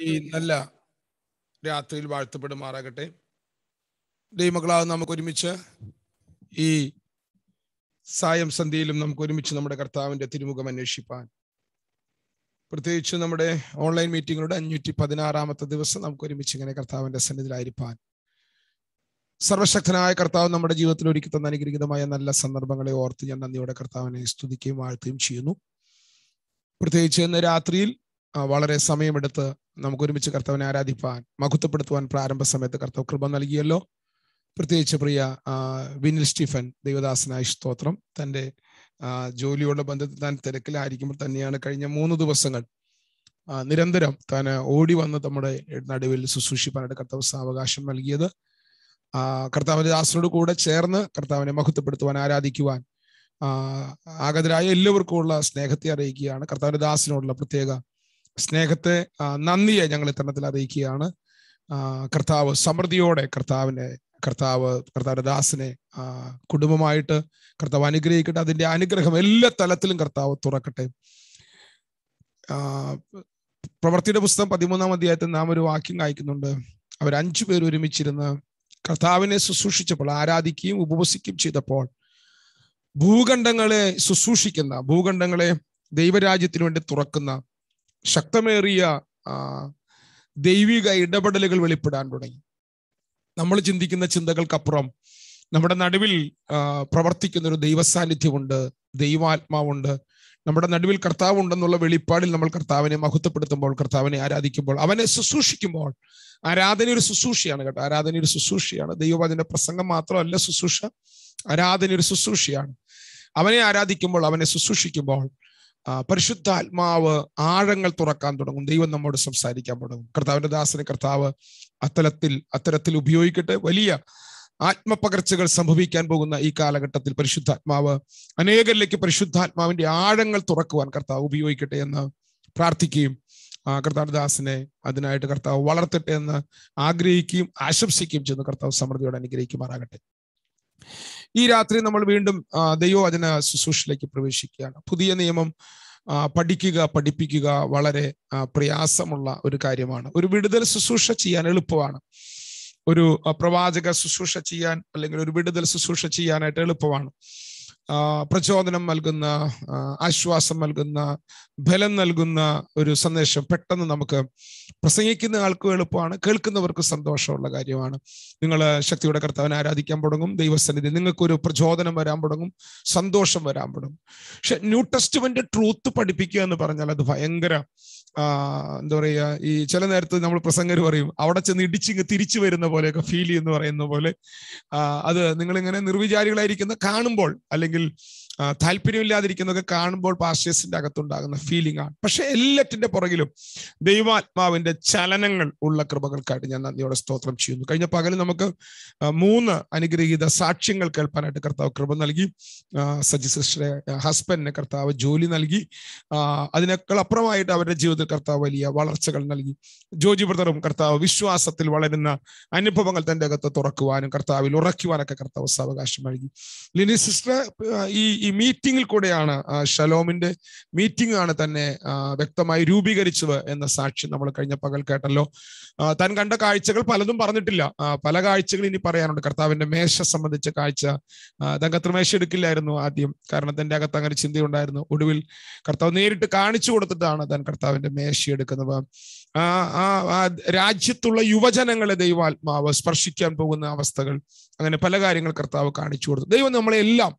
ഈ നല്ല രാത്രിയിൽ വാഴ്ത്തപ്പെടുമാറാകട്ടെ. ദൈവമകളാവ് നമുക്ക് ഒരുമിച്ച് ഈ സായം സന്ധ്യയിലും നമുക്ക് ഒരുമിച്ച് നമ്മുടെ കർത്താവിന്റെ തിരുമുഖം അന്വേഷിപ്പാൻ. പ്രത്യേകിച്ച് നമ്മുടെ ഓൺലൈൻ മീറ്റിങ്ങുകളുടെ അഞ്ഞൂറ്റി പതിനാറാമത്തെ ദിവസം നമുക്ക് ഒരുമിച്ച് ഇങ്ങനെ കർത്താവിന്റെ സന്നിധിയിലായിരിക്കാൻ സർവശക്തനായ കർത്താവ് നമ്മുടെ ജീവിതത്തിൽ ഒരുക്കി തന്ന അനുഗ്രഹീതമായ നല്ല സന്ദർഭങ്ങളെ ഓർത്ത് ഞാൻ നന്ദിയോടെ കർത്താവിനെ സ്തുതിക്കുകയും വാഴ്ത്തുകയും ചെയ്യുന്നു. പ്രത്യേകിച്ച് ഇന്ന് രാത്രിയിൽ വളരെ സമയമെടുത്ത് നമുക്ക് ഒരുമിച്ച് കർത്താവിനെ ആരാധിപ്പാൻ മഹത്വപ്പെടുത്തുവാൻ പ്രാരംഭ സമയത്ത് കർത്താവ് കൃപ നൽകിയല്ലോ. പ്രത്യേകിച്ച് പ്രിയ വിനിൽ സ്റ്റീഫൻ ദൈവദാസനായ സ്തോത്രം. തന്റെ ജോലിയോടുള്ള ബന്ധത്തിൽ താൻ തിരക്കിലായിരിക്കുമ്പോൾ തന്നെയാണ് കഴിഞ്ഞ മൂന്ന് ദിവസങ്ങൾ നിരന്തരം താൻ ഓടി വന്ന് നമ്മുടെ നടുവിൽ ശുശ്രൂഷിപ്പാനായിട്ട് കർത്താവ് സാവകാശം നൽകിയത്. കർത്താവിന്റെ ദാസനോട് കൂടെ ചേർന്ന് കർത്താവിനെ മഹത്വപ്പെടുത്തുവാൻ ആരാധിക്കുവാൻ ആഗതരായ എല്ലാവർക്കും ഉള്ള സ്നേഹത്തെ അറിയിക്കുകയാണ്. കർത്താവിന്റെ ദാസനോടുള്ള പ്രത്യേക സ്നേഹത്തെ നന്ദിയെ ഞങ്ങൾ ഇത്തരണത്തിൽ അറിയിക്കുകയാണ്. കർത്താവ് സമൃദ്ധിയോടെ കർത്താവിനെ കർത്താവ് കർത്താവിന്റെ ദാസിനെ കുടുംബമായിട്ട് കർത്താവ് അനുഗ്രഹിക്കട്ടെ. അതിന്റെ അനുഗ്രഹം എല്ലാ തലത്തിലും കർത്താവ് തുറക്കട്ടെ. പ്രവർത്തിയുടെ പുസ്തകം പതിമൂന്നാം അധ്യായത്തിൽ നാം ഒരു വാക്യം വായിക്കുന്നുണ്ട്. അവർ അഞ്ചു പേർ ഒരുമിച്ചിരുന്ന് കർത്താവിനെ ശുശ്രൂഷിച്ചപ്പോൾ ആരാധിക്കുകയും ഉപവസിക്കുകയും ചെയ്തപ്പോൾ ഭൂഖണ്ഡങ്ങളെ ശുശ്രൂഷിക്കുന്ന ഭൂഖണ്ഡങ്ങളെ ദൈവരാജ്യത്തിനു വേണ്ടി തുറക്കുന്ന ശക്തമേറിയ ദൈവിക ഇടപെടലുകൾ വെളിപ്പെടാൻ തുടങ്ങി. നമ്മൾ ചിന്തിക്കുന്ന ചിന്തകൾക്കപ്പുറം നമ്മുടെ നടുവിൽ പ്രവർത്തിക്കുന്ന ഒരു ദൈവ സാന്നിധ്യമുണ്ട് ദൈവാത്മാവുണ്ട്. നമ്മുടെ നടുവിൽ കർത്താവ് ഉണ്ടെന്നുള്ള വെളിപ്പാടിൽ നമ്മൾ കർത്താവിനെ മഹത്വപ്പെടുത്തുമ്പോൾ കർത്താവിനെ ആരാധിക്കുമ്പോൾ അവനെ ശുശ്രൂഷിക്കുമ്പോൾ ആരാധന ഒരു ശുശ്രൂഷയാണ് കേട്ടോ. ആരാധന ഒരു ശുശ്രൂഷയാണ്. ദൈവവചന പ്രസംഗം മാത്രമല്ല ശുശ്രൂഷ. ആരാധന ഒരു ശുശ്രൂഷയാണ്. അവനെ ആരാധിക്കുമ്പോൾ അവനെ ശുശ്രൂഷിക്കുമ്പോൾ പരിശുദ്ധാത്മാവ് ആഴങ്ങൾ തുറക്കാൻ തുടങ്ങും. ദൈവം നമ്മോട് സംസാരിക്കാൻ തുടങ്ങും. കർത്താവിന്റെ ദാസനെ കർത്താവ് അത്തരത്തിൽ അത്തരത്തിൽ ഉപയോഗിക്കട്ടെ. വലിയ ആത്മപകർച്ചകൾ സംഭവിക്കാൻ പോകുന്ന ഈ കാലഘട്ടത്തിൽ പരിശുദ്ധാത്മാവ് അനേകരിലേക്ക് പരിശുദ്ധാത്മാവിന്റെ ആഴങ്ങൾ തുറക്കുവാൻ കർത്താവ് ഉപയോഗിക്കട്ടെ എന്ന് പ്രാർത്ഥിക്കുകയും കർത്താവിന്റെ ദാസനെ അതിനായിട്ട് കർത്താവ് വളർത്തട്ടെ എന്ന് ആഗ്രഹിക്കുകയും ആശംസിക്കുകയും ചെയ്യുന്ന കർത്താവ് സമൃദ്ധിയോടെ അനുഗ്രഹിക്കുമാറാകട്ടെ. ഈ രാത്രി നമ്മൾ വീണ്ടും ദൈവവചന ശുശ്രൂഷയിലേക്ക് പ്രവേശിക്കുകയാണ്. പുതിയ നിയമം പഠിക്കുക പഠിപ്പിക്കുക വളരെ പ്രയാസമുള്ള ഒരു കാര്യമാണ്. ഒരു വിടുതൽ ശുശ്രൂഷ ചെയ്യാൻ എളുപ്പമാണ്. ഒരു പ്രവാചക ശുശ്രൂഷ ചെയ്യാൻ അല്ലെങ്കിൽ ഒരു വിടുതൽ ശുശ്രൂഷ ചെയ്യാനായിട്ട് എളുപ്പമാണ്. പ്രചോദനം നൽകുന്ന ആശ്വാസം നൽകുന്ന ബലം നൽകുന്ന ഒരു സന്ദേശം പെട്ടെന്ന് നമുക്ക് പ്രസംഗിക്കുന്ന ആൾക്കും എളുപ്പമാണ് കേൾക്കുന്നവർക്ക് സന്തോഷമുള്ള കാര്യമാണ്. നിങ്ങൾ ശക്തിയുടെ കർത്താവിനെ ആരാധിക്കാൻ തുടങ്ങും ദൈവസന്നിധി നിങ്ങൾക്കൊരു പ്രചോദനം വരാൻ തുടങ്ങും സന്തോഷം വരാൻ തുടങ്ങും. പക്ഷെ ന്യൂ ടെസ്റ്റ്മെന്റ് ട്രൂത്ത് പഠിപ്പിക്കുക എന്ന് പറഞ്ഞാൽ അത് ഭയങ്കര എന്താ പറയുക ഈ ചില നേരത്ത് നമ്മൾ പ്രസംഗർ പറയും അവിടെ ചെന്ന് ഇടിച്ചിങ്ങ് തിരിച്ചു വരുന്ന പോലെയൊക്കെ ഫീൽ ചെയ്യുന്ന പറയുന്ന പോലെ. അത് നിങ്ങളിങ്ങനെ നിർവിചാരികളായിരിക്കുന്ന കാണുമ്പോൾ അല്ലെങ്കിൽ ആ, താല്പര്യമില്ലാതിരിക്കുന്നതൊക്കെ കാണുമ്പോൾ പാസ്റ്റേഴ്സിന്റെ അകത്തുണ്ടാകുന്ന ഫീലിംഗ് ആണ്. പക്ഷെ എല്ലാറ്റിന്റെ പുറകിലും ദൈവാത്മാവിന്റെ ചലനങ്ങൾ ഉള്ള കൃപകൾക്കായിട്ട് ഞാൻ നന്ദിയോടെ സ്തോത്രം ചെയ്യുന്നു. കഴിഞ്ഞ പകൽ നമുക്ക് മൂന്ന് അനുഗ്രഹീത സാക്ഷ്യങ്ങൾ കേൾപ്പാനായിട്ട് കർത്താവ് കൃപ നൽകി. സജി സിസ്റ്ററെ ഹസ്ബൻഡിനെ കർത്താവ് ജോലി നൽകി. അതിനേക്കാൾ അപ്പുറമായിട്ട് അവരുടെ ജീവിതത്തിൽ കർത്താവ് വലിയ വളർച്ചകൾ നൽകി. ജോജി ബ്രദറും കർത്താവ് വിശ്വാസത്തിൽ വളരുന്ന അനുഭവങ്ങൾ തന്റെ അകത്ത് തുറക്കുവാനും കർത്താവിൽ ഉറക്കുവാനൊക്കെ കർത്താവ് സാവകാശം നൽകി. ലിനി സിസ്റ്റർ ഈ ഈ മീറ്റിംഗിൽ കൂടെയാണ് ഷലോമിന്റെ മീറ്റിംഗ് ആണ് തന്നെ വ്യക്തമായി രൂപീകരിച്ചത് എന്ന സാക്ഷ്യം നമ്മൾ കഴിഞ്ഞ പകൽ കേട്ടല്ലോ. താൻ കണ്ട കാഴ്ചകൾ പലതും പറഞ്ഞിട്ടില്ല. പല കാഴ്ചകൾ ഇനി പറയാനുണ്ട്. കർത്താവിന്റെ മേശ സംബന്ധിച്ച കാഴ്ച തങ്കത്ര കത്രമേശ എടുക്കില്ലായിരുന്നു ആദ്യം. കാരണം തന്റെ അകത്ത് അങ്ങനെ ചിന്തയുണ്ടായിരുന്നു. ഒടുവിൽ കർത്താവ് നേരിട്ട് കാണിച്ചു കൊടുത്തിട്ടാണ് താൻ കർത്താവിന്റെ മേശ എടുക്കുന്നത്. രാജ്യത്തുള്ള യുവജനങ്ങളെ ദൈവാത്മാവ് സ്പർശിക്കാൻ പോകുന്ന അവസ്ഥകൾ. അങ്ങനെ പല കാര്യങ്ങൾ കർത്താവ് കാണിച്ചു കൊടുത്തു. ദൈവം നമ്മളെല്ലാം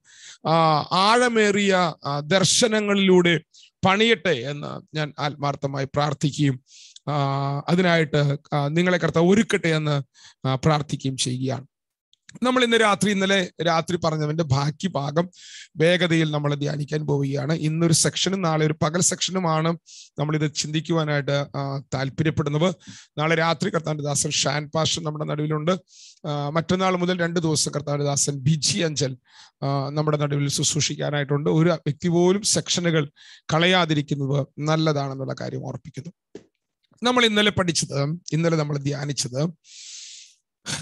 ആഴമേറിയ ദർശനങ്ങളിലൂടെ പണിയട്ടെ എന്ന് ഞാൻ ആത്മാർത്ഥമായി പ്രാർത്ഥിക്കുകയും അതിനായിട്ട് നിങ്ങളെ കർത്താവ് ഒരുക്കട്ടെ എന്ന് പ്രാർത്ഥിക്കുകയും ചെയ്യുകയാണ്. നമ്മൾ ഇന്ന് രാത്രി ഇന്നലെ രാത്രി പറഞ്ഞതിന്റെ ബാക്കി ഭാഗം വേഗതയിൽ നമ്മൾ ധ്യാനിക്കാൻ പോവുകയാണ്. ഇന്നൊരു സെക്ഷനും നാളെ ഒരു പകൽ സെക്ഷനുമാണ് നമ്മൾ ഇത് ചിന്തിക്കുവാനായിട്ട് താല്പര്യപ്പെടുന്നത്. നാളെ രാത്രി കർത്താന്റെ ദാസൻ ഷാൻ പാഷൻ നമ്മുടെ നടുവിലുണ്ട്. മറ്റന്നാൾ മുതൽ രണ്ട് ദിവസം കർത്താന്റെ ദാസൻ ബിജി അഞ്ചൽ നമ്മുടെ നടുവിൽ ശുശ്രൂഷിക്കാനായിട്ടുണ്ട്. ഒരു വ്യക്തി പോലും സെക്ഷനുകൾ കളയാതിരിക്കുന്നത് നല്ലതാണെന്നുള്ള കാര്യം ഓർപ്പിക്കുന്നു. നമ്മൾ ഇന്നലെ പഠിച്ചത് ഇന്നലെ നമ്മൾ ധ്യാനിച്ചത്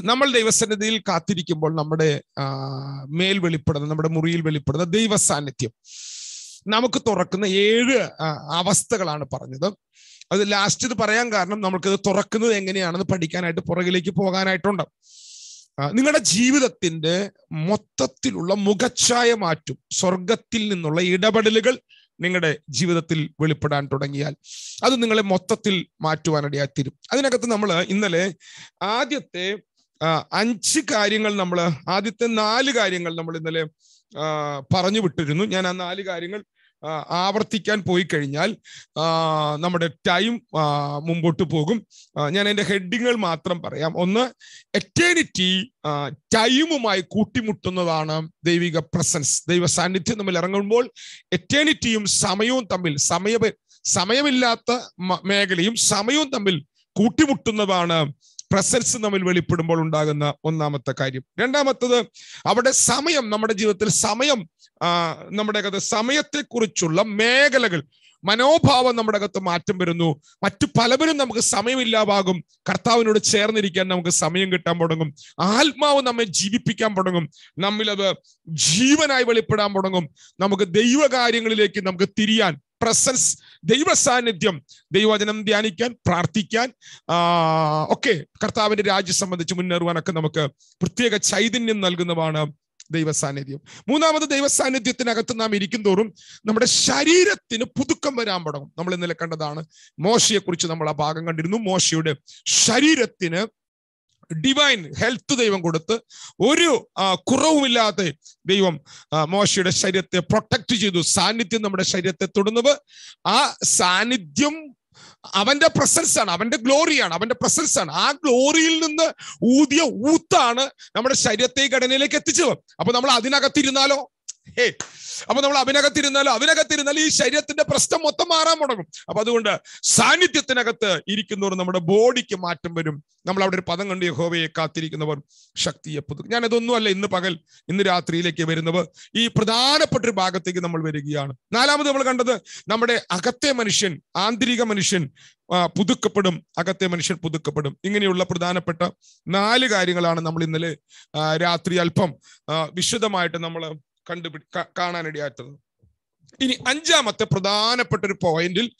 നമ്മൾ ദൈവസന്നിധിയിൽ കാത്തിരിക്കുമ്പോൾ നമ്മുടെ മേൽ വെളിപ്പെടുന്ന നമ്മുടെ മുറിയിൽ വെളിപ്പെടുന്ന ദൈവ സാന്നിധ്യം നമുക്ക് തുറക്കുന്ന ഏഴ് അവസ്ഥകളാണ് പറഞ്ഞത്. അത് ലാസ്റ്റ് ഇത് പറയാൻ കാരണം നമുക്കിത് തുറക്കുന്നത് എങ്ങനെയാണെന്ന് പഠിക്കാനായിട്ട് പുറകിലേക്ക് പോകാനായിട്ടുണ്ട്. നിങ്ങളുടെ ജീവിതത്തിന്റെ മൊത്തത്തിലുള്ള മുഖച്ഛായ മാറ്റും സ്വർഗത്തിൽ നിന്നുള്ള ഇടപെടലുകൾ നിങ്ങളുടെ ജീവിതത്തിൽ വെളിപ്പെടാൻ തുടങ്ങിയാൽ അത് നിങ്ങളെ മൊത്തത്തിൽ മാറ്റുവാനിടയായി തീരും അതിനകത്ത് നമ്മൾ ഇന്നലെ ആദ്യത്തെ അഞ്ച് കാര്യങ്ങൾ നമ്മൾ ആദ്യത്തെ നാല് കാര്യങ്ങൾ നമ്മൾ ഇന്നലെ പറഞ്ഞു വിട്ടിരുന്നു. ഞാൻ ആ നാല് കാര്യങ്ങൾ ആവർത്തിക്കാൻ പോയി കഴിഞ്ഞാൽ നമ്മുടെ ടൈം മുമ്പോട്ട് പോകും. ഞാൻ എന്റെ ഹെഡിങ്ങുകൾ മാത്രം പറയാം. ഒന്ന് എറ്റേണിറ്റി ടൈമുമായി കൂട്ടിമുട്ടുന്നതാണ് ദൈവിക പ്രസൻസ് ദൈവ സാന്നിധ്യം തമ്മിൽ ഇറങ്ങുമ്പോൾ എറ്റേണിറ്റിയും സമയവും തമ്മിൽ സമയ സമയമില്ലാത്ത മേഖലയും സമയവും തമ്മിൽ കൂട്ടിമുട്ടുന്നതാണ് പ്രസൻസ് നമ്മൾ വെളിപ്പെടുമ്പോൾ ഉണ്ടാകുന്ന ഒന്നാമത്തെ കാര്യം. രണ്ടാമത്തത് അവിടെ സമയം നമ്മുടെ ജീവിതത്തിൽ സമയം നമ്മുടെ അകത്ത് സമയത്തെക്കുറിച്ചുള്ള മേഖലകൾ മനോഭാവം നമ്മുടെ അകത്ത് മാറ്റം വരുന്നു. മറ്റു പലവരും നമുക്ക് സമയമില്ലാതാകും. കർത്താവിനോട് ചേർന്നിരിക്കാൻ നമുക്ക് സമയം കിട്ടാൻ തുടങ്ങും. ആത്മാവ് നമ്മെ ജീവിപ്പിക്കാൻ തുടങ്ങും. നമ്മിലത് ജീവനായി വെളിപ്പെടാൻ തുടങ്ങും. നമുക്ക് ദൈവകാര്യങ്ങളിലേക്ക് നമുക്ക് തിരിയാൻ പ്രസൻസ് ദൈവ സാന്നിധ്യം ദൈവവചനം ധ്യാനിക്കാൻ പ്രാർത്ഥിക്കാൻ ഒക്കെ കർത്താവിന്റെ രാജ്യം സംബന്ധിച്ച് മുന്നേറുവാനൊക്കെ നമുക്ക് പ്രത്യേക ചൈതന്യം നൽകുന്നതാണ് ദൈവ സാന്നിധ്യം മൂന്നാമത് ദൈവ സാന്നിധ്യത്തിനകത്ത് നാം ഇരിക്കും തോറും നമ്മുടെ ശരീരത്തിന് പുതുക്കം വരാൻ തുടങ്ങും. നമ്മൾ ഇന്നലെ കണ്ടതാണ് മോശയെ കുറിച്ച് നമ്മൾ ആ ഭാഗം കണ്ടിരുന്നു. മോശയുടെ ശരീരത്തിന് ഡിവൈൻ ഹെൽത്ത് ദൈവം കൊടുത്ത് ഒരു കുറവുമില്ലാതെ ദൈവം മോശയുടെ ശരീരത്തെ പ്രൊട്ടക്ട് ചെയ്തു. സാന്നിധ്യം നമ്മുടെ ശരീരത്തെ തൊടുന്നത്. ആ സാന്നിധ്യം അവന്റെ പ്രസൻസ് ആണ് അവന്റെ ഗ്ലോറിയാണ് അവന്റെ പ്രസൻസ് ആണ്. ആ ഗ്ലോറിയിൽ നിന്ന് ഊതിയ ഊത്താണ് നമ്മുടെ ശരീരത്തെ ഘടനയിലേക്ക് എത്തിച്ചത്. അപ്പൊ നമ്മൾ അതിനകത്തിരുന്നാലോ? ഹേ അപ്പൊ നമ്മൾ അവനകത്തിരുന്നാൽ അവനകത്തിരുന്നാൽ ഈ ശരീരത്തിന്റെ പ്രശ്നം മൊത്തം മാറാൻ തുടങ്ങും. അപ്പൊ അതുകൊണ്ട് സാന്നിധ്യത്തിനകത്ത് ഇരിക്കുന്നവർ നമ്മുടെ ബോഡിക്ക് മാറ്റം വരും. നമ്മൾ അവിടെ ഒരു പദം കണ്ട് യഹോവയെ കാത്തിരിക്കുന്നവർ ശക്തിയെ പുതുക്കും. ഞാൻ അതൊന്നുമല്ല ഇന്ന് പകൽ ഇന്ന് രാത്രിയിലേക്ക് വരുന്നവർ ഈ പ്രധാനപ്പെട്ട ഒരു ഭാഗത്തേക്ക് നമ്മൾ വരികയാണ്. നാലാമത് നമ്മൾ കണ്ടത് നമ്മുടെ അകത്തെ മനുഷ്യൻ ആന്തരിക മനുഷ്യൻ പുതുക്കപ്പെടും. അകത്തെ മനുഷ്യൻ പുതുക്കപ്പെടും. ഇങ്ങനെയുള്ള പ്രധാനപ്പെട്ട നാല് കാര്യങ്ങളാണ് നമ്മൾ ഇന്നലെ രാത്രി അല്പം വിശദമായിട്ട് നമ്മൾ കണ്ടുപിടി കാണാനിടയായിട്ടത്. ഇനി അഞ്ചാമത്തെ പ്രധാനപ്പെട്ട ഒരു പോയിന്റിൽ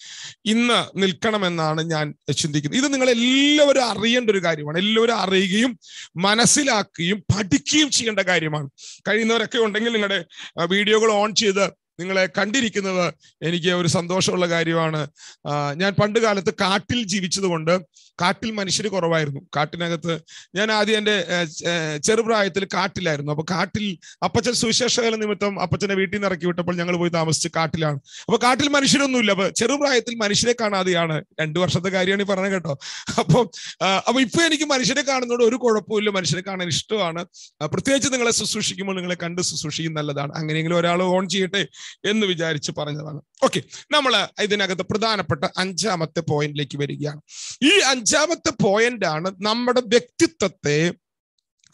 ഇന്ന് നിൽക്കണമെന്നാണ് ഞാൻ ചിന്തിക്കുന്നത്. ഇത് നിങ്ങൾ എല്ലാവരും അറിയേണ്ട ഒരു കാര്യമാണ്. എല്ലാവരും അറിയുകയും മനസ്സിലാക്കുകയും പഠിക്കുകയും ചെയ്യേണ്ട കാര്യമാണ്. കഴിയുന്നവരൊക്കെ ഉണ്ടെങ്കിൽ നിങ്ങളുടെ വീഡിയോകൾ ഓൺ ചെയ്ത് നിങ്ങളെ കണ്ടിരിക്കുന്നത് എനിക്ക് ഒരു സന്തോഷമുള്ള കാര്യമാണ്. ഞാൻ പണ്ട് കാലത്ത് കാട്ടിൽ ജീവിച്ചതുകൊണ്ട് കാട്ടിൽ മനുഷ്യർ കുറവായിരുന്നു. കാട്ടിനകത്ത് ഞാൻ ആദ്യം എന്റെ ചെറുപ്രായത്തിൽ കാട്ടിലായിരുന്നു. അപ്പൊ കാട്ടിൽ അപ്പച്ചൻ സുവിശേഷകാല നിമിത്തം അപ്പച്ചനെ വീട്ടിൽ നിന്ന് ഇറക്കി വിട്ടപ്പോൾ ഞങ്ങൾ പോയി താമസിച്ച് കാട്ടിലാണ്. അപ്പൊ കാട്ടിൽ മനുഷ്യരൊന്നുമില്ല. അപ്പൊ ചെറുപ്രായത്തിൽ മനുഷ്യരെ കാണാതെയാണ്. രണ്ടു വർഷത്തെ കാര്യമാണ് ഈ പറഞ്ഞത് കേട്ടോ. അപ്പം അപ്പൊ ഇപ്പൊ എനിക്ക് മനുഷ്യരെ കാണുന്നതോട് ഒരു കുഴപ്പമില്ല മനുഷ്യരെ കാണാൻ ഇഷ്ടമാണ്. പ്രത്യേകിച്ച് നിങ്ങളെ ശുശ്രൂഷിക്കുമ്പോൾ നിങ്ങളെ കണ്ട് ശുശ്രൂഷിക്കും നല്ലതാണ്. അങ്ങനെയെങ്കിലും ഒരാൾ ഓൺ ചെയ്യട്ടെ. എന്ന് വിചാരിച്ച് പറഞ്ഞതാണ്. ഓക്കെ നമ്മൾ ഇതിനകത്ത് പ്രധാനപ്പെട്ട അഞ്ചാമത്തെ പോയിന്റിലേക്ക് വരികയാണ്. ഈ അഞ്ചാമത്തെ പോയിന്റ് ആണ് നമ്മുടെ വ്യക്തിത്വത്തെ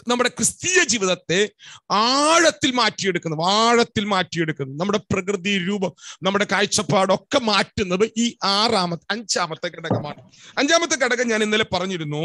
നമ്മുടെ ക്രിസ്തീയ ജീവിതത്തെ ആഴത്തിൽ മാറ്റിയെടുക്കുന്നത് ആഴത്തിൽ മാറ്റിയെടുക്കുന്നത്. നമ്മുടെ പ്രകൃതി രൂപം നമ്മുടെ കാഴ്ചപ്പാടൊക്കെ മാറ്റുന്നത് ഈ ആറാമത്തെ അഞ്ചാമത്തെ ഘടകമാണ്. അഞ്ചാമത്തെ ഘടകം ഞാൻ ഇന്നലെ പറഞ്ഞിരുന്നു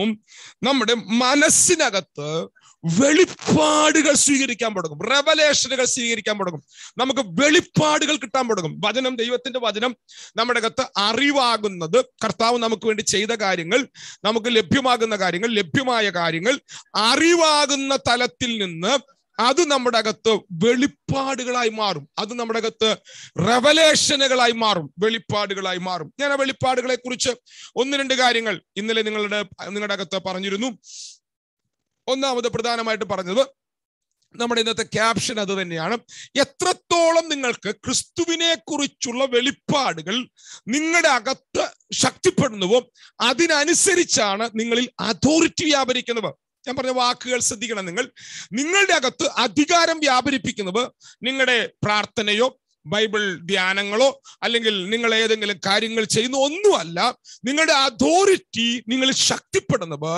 നമ്മുടെ മനസ്സിനകത്ത് വെളിപ്പാടുകൾ സ്വീകരിക്കാൻ തുടങ്ങും. റെവലേഷനുകൾ സ്വീകരിക്കാൻ തുടങ്ങും. നമുക്ക് വെളിപ്പാടുകൾ കിട്ടാൻ തുടങ്ങും. വചനം ദൈവത്തിന്റെ വചനം നമ്മുടെ അകത്ത് അറിവാകുന്നത് കർത്താവ് നമുക്ക് വേണ്ടി ചെയ്ത കാര്യങ്ങൾ നമുക്ക് ലഭ്യമാകുന്ന കാര്യങ്ങൾ ലഭ്യമായ കാര്യങ്ങൾ അറിവാകുന്ന തലത്തിൽ നിന്ന് അത് നമ്മുടെ അകത്ത് വെളിപ്പാടുകളായി മാറും. അത് നമ്മുടെ അകത്ത് റെവലേഷനുകളായി മാറും. വെളിപ്പാടുകളായി മാറും. ഞാൻ ആ വെളിപ്പാടുകളെ കുറിച്ച് ഒന്ന് രണ്ട് കാര്യങ്ങൾ ഇന്നലെ നിങ്ങളുടെ നിങ്ങളുടെ അകത്ത് പറഞ്ഞിരുന്നു. ഒന്നാമത് പ്രധാനമായിട്ട് പറഞ്ഞത് നമ്മുടെ ഇന്നത്തെ ക്യാപ്ഷൻ അത് തന്നെയാണ്. എത്രത്തോളം നിങ്ങൾക്ക് ക്രിസ്തുവിനെ കുറിച്ചുള്ള വെളിപ്പാടുകൾ നിങ്ങളുടെ അകത്ത് ശക്തിപ്പെടുന്നുവോ അതിനനുസരിച്ചാണ് നിങ്ങളിൽ അതോറിറ്റി വ്യാപരിക്കുന്നത്. ഞാൻ പറഞ്ഞ വാക്കുകൾ ശ്രദ്ധിക്കണം നിങ്ങൾ. നിങ്ങളുടെ അകത്ത് അധികാരം വ്യാപരിപ്പിക്കുന്നത് നിങ്ങളുടെ പ്രാർത്ഥനയോ ബൈബിൾ ധ്യാനങ്ങളോ അല്ലെങ്കിൽ നിങ്ങൾ ഏതെങ്കിലും കാര്യങ്ങൾ ചെയ്യുന്ന ഒന്നുമല്ല നിങ്ങളുടെ അതോറിറ്റി നിങ്ങൾ ശക്തിപ്പെടുന്നത്